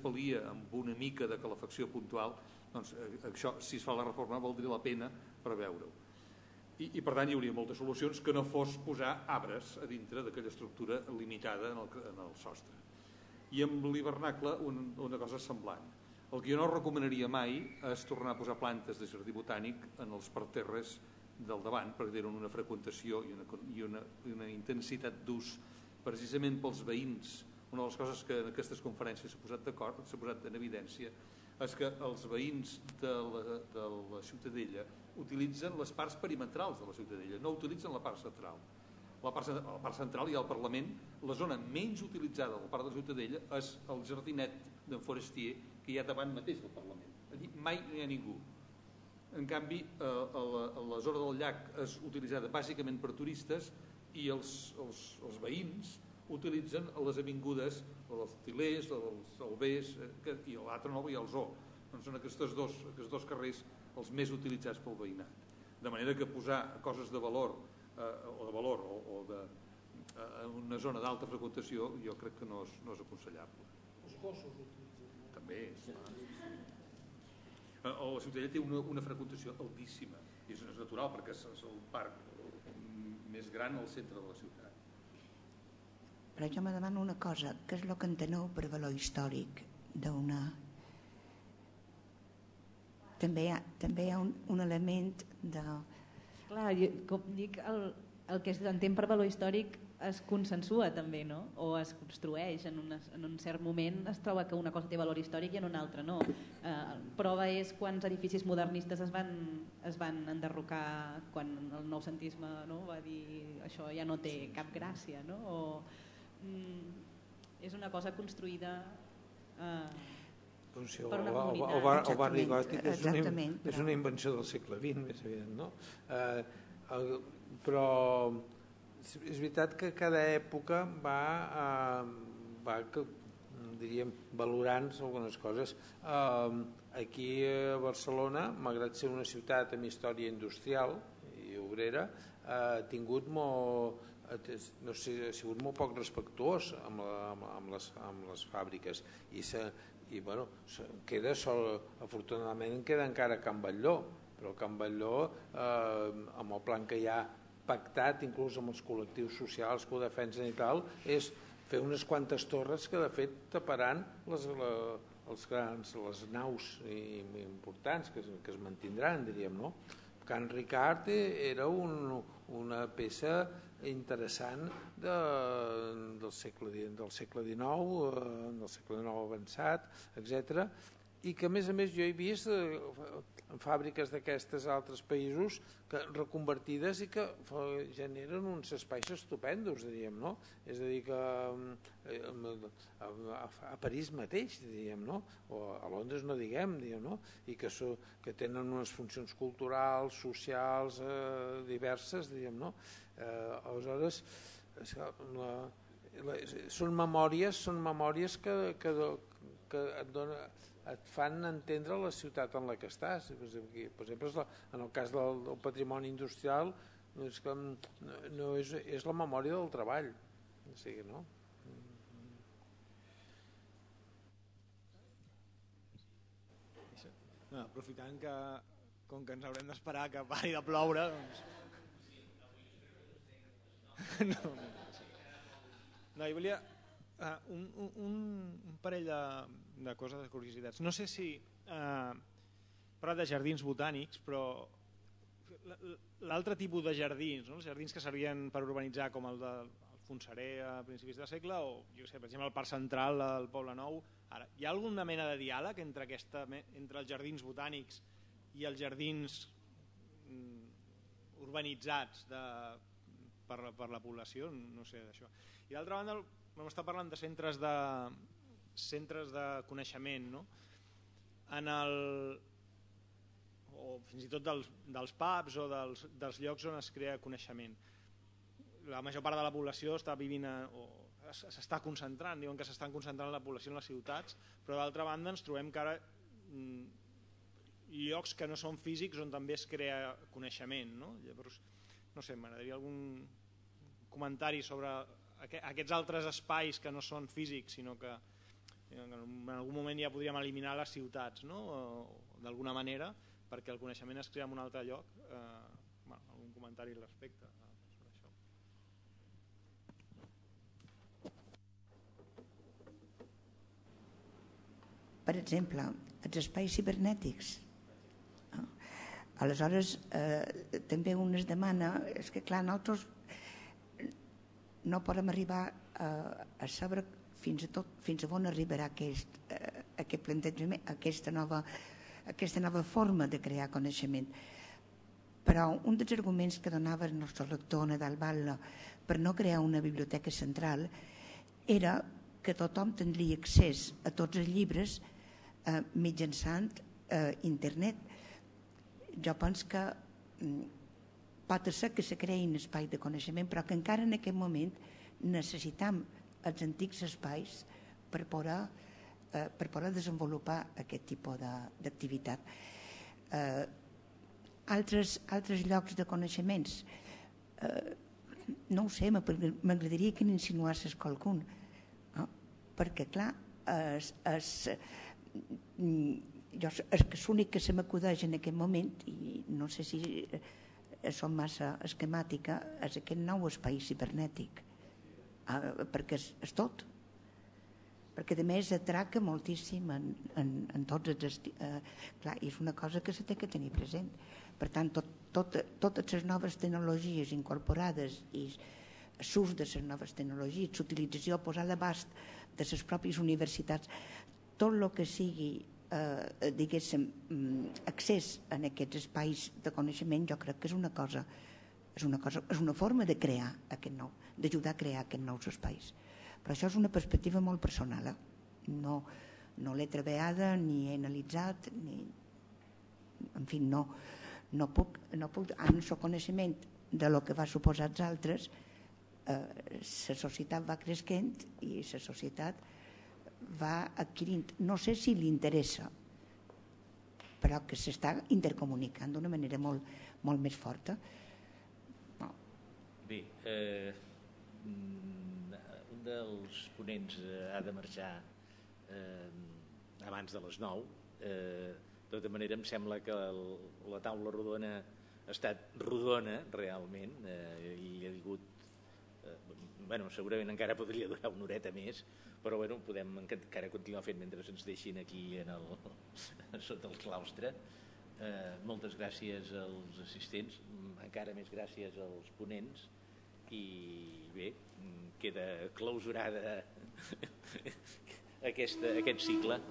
amb una mica de calefacció puntual, doncs eh, això, si es fa la reforma, valdria la pena preveure-ho. I, I per tant hi hauria moltes solucions que no fos posar arbres a dintre d'aquella estructura limitada en el, en el sostre. I amb l'hivernacle un, una cosa semblant. El que jo no recomanaria mai és tornar a posar plantes de jardí botànic en els parterres del davant perquè tenen una freqüentació i una, i una, una intensitat d'ús precisament pels veïns una de les coses que en aquestes conferències s'ha posat d'acord, s'ha posat en evidència, és que els veïns de la, de la Ciutadella utilitzen les parts perimetrals de la Ciutadella, no utilitzen la part central. La part, la part central ha el Parlament, la zona menys utilitzada de la part de la Ciutadella és el jardinet d'en Forestier que hi ha davant mateix del Parlament. Mai no hi ha ningú. En canvi, eh, a la, zona del llac és utilitzada bàsicament per turistes i els, els, els veïns utilitzen les avingudes dels Tilers, dels Albers eh, que, i l'altre nou i el Zoo. Doncs són aquests dos, aquests dos carrers els més utilitzats pel veïnat. De manera que posar coses de valor eh, o de valor o, de, eh, una zona d'alta freqüentació jo crec que no és, no és aconsellable. Els gossos utilitzen. També, sí. Eh, la Ciutadella té una, una freqüentació altíssima i és, és natural perquè és, és el parc més gran al centre de la ciutat però jo me demano una cosa, què és el que enteneu per valor històric d'una... També hi ha, també hi ha un, un element de... Clar, jo, com dic, el, el que s'entén per valor històric es consensua també, no? o es construeix en, una, en un cert moment, es troba que una cosa té valor històric i en una altra no. Eh, prova és quants edificis modernistes es van, es van enderrocar quan el noucentisme no? va dir això ja no té cap gràcia, no? o mm, és una cosa construïda eh, sí, per una comunitat. El, el barri gòtic és una, és una invenció del segle XX, més aviat, no? Eh, el, però és veritat que cada època va, eh, va que, diríem, valorant algunes coses. Eh, aquí a Barcelona, malgrat ser una ciutat amb història industrial i obrera, ha tingut molt, no sé, ha sigut molt poc respectuós amb, la, amb, amb, les, amb les fàbriques i, se, i bueno, se, queda sol, afortunadament en queda encara Can Batlló però Can Batlló eh, amb el plan que hi ha pactat inclús amb els col·lectius socials que ho defensen i tal és fer unes quantes torres que de fet taparan les, la, els grans, les naus importants que, que es mantindran diríem no? Can Ricard era un, una peça interessant de, del, segle, del segle XIX, eh, del segle XIX avançat, etc. I que a més a més jo he vist eh, en fàbriques d'aquestes altres països que reconvertides i que generen uns espais estupendos, diríem, no? És a dir, que eh, a, a París mateix, diríem, no? O a Londres no diguem, diríem, no? I que, so, que tenen unes funcions culturals, socials, eh, diverses, diríem, no? Eh, aleshores, la, la, són memòries, són memòries que, que, que et, dona, et fan entendre la ciutat en la que estàs. Per exemple, en el cas del, del patrimoni industrial, és, que, no és, és la memòria del treball. O sigui, no? No, aprofitant que com que ens haurem d'esperar que pari de ploure doncs, no, no, jo volia uh, un, un, un parell de, de coses, de curiositats. No sé si uh, parla de jardins botànics, però l'altre tipus de jardins, no? els jardins que servien per urbanitzar com el de Fonseré a principis de segle o jo sé, per exemple el Parc Central del Poble Nou ara, hi ha alguna mena de diàleg entre, aquesta, entre els jardins botànics i els jardins mm, urbanitzats de per, per la població, no sé d'això. I d'altra banda, vam estar parlant de centres de, centres de coneixement, no? En el, o fins i tot dels, dels pubs o dels, dels llocs on es crea coneixement. La major part de la població està vivint a, o s'està concentrant, diuen que s'estan concentrant la població en les ciutats, però d'altra banda ens trobem que ara mm, llocs que no són físics on també es crea coneixement. No? Llavors, no sé, m'agradaria algun comentari sobre aquests altres espais que no són físics, sinó que en algun moment ja podríem eliminar les ciutats, no? d'alguna manera, perquè el coneixement es crea en un altre lloc. Eh, bueno, algun comentari al respecte. per exemple, els espais cibernètics. Aleshores, eh, també un es demana, és que clar, nosaltres no podem arribar a, a saber fins a, tot, fins a on arribarà aquest, eh, aquest plantejament, aquesta nova, aquesta nova forma de crear coneixement. Però un dels arguments que donava el nostre lector Nadal Batlle per no crear una biblioteca central era que tothom tindria accés a tots els llibres eh, mitjançant eh, internet. Jo penso que mm, pot ser que se creïn espais de coneixement, però que encara en aquest moment necessitam els antics espais per poder, eh, per poder desenvolupar aquest tipus d'activitat. Eh, altres, altres llocs de coneixements, eh, no ho sé, m'agradaria que n'insinuasses qualcun, no? perquè clar, es, es, jo, és l'únic que se m'acudeix en aquest moment, i no sé si eh, som massa esquemàtica, és aquest nou espai cibernètic, ah, perquè és, és tot. Perquè a més atraca moltíssim en, en, en tots els... Eh, clar, és una cosa que se té que tenir present. Per tant, tot, tot, totes les noves tecnologies incorporades i l'ús de les noves tecnologies, l'utilització, posar a l'abast de les pròpies universitats, tot el que sigui eh, diguéssim, mm, accés en aquests espais de coneixement jo crec que és una cosa és una, cosa, és una forma de crear aquest nou, d'ajudar a crear aquests nous espais. Però això és una perspectiva molt personal. Eh? No, no l'he treballat ni he analitzat, ni... en fi, no, no puc, no puc en el coneixement de lo que va suposar els altres, eh, la societat va creixent i la societat va adquirint, no sé si li interessa, però que s'està intercomunicant d'una manera molt, molt més forta. No. Bé, eh, mm, un dels ponents eh, ha de marxar eh, abans de les 9. Eh, de tota manera, em sembla que el, la taula rodona ha estat rodona, realment, eh, i hi ha hagut... Bueno, segurament encara podria durar una horeta més, però bueno, podem encara continuar fent mentre ens deixin aquí en el, sota el claustre. Eh, moltes gràcies als assistents, encara més gràcies als ponents i bé, queda clausurada aquesta, aquest cicle.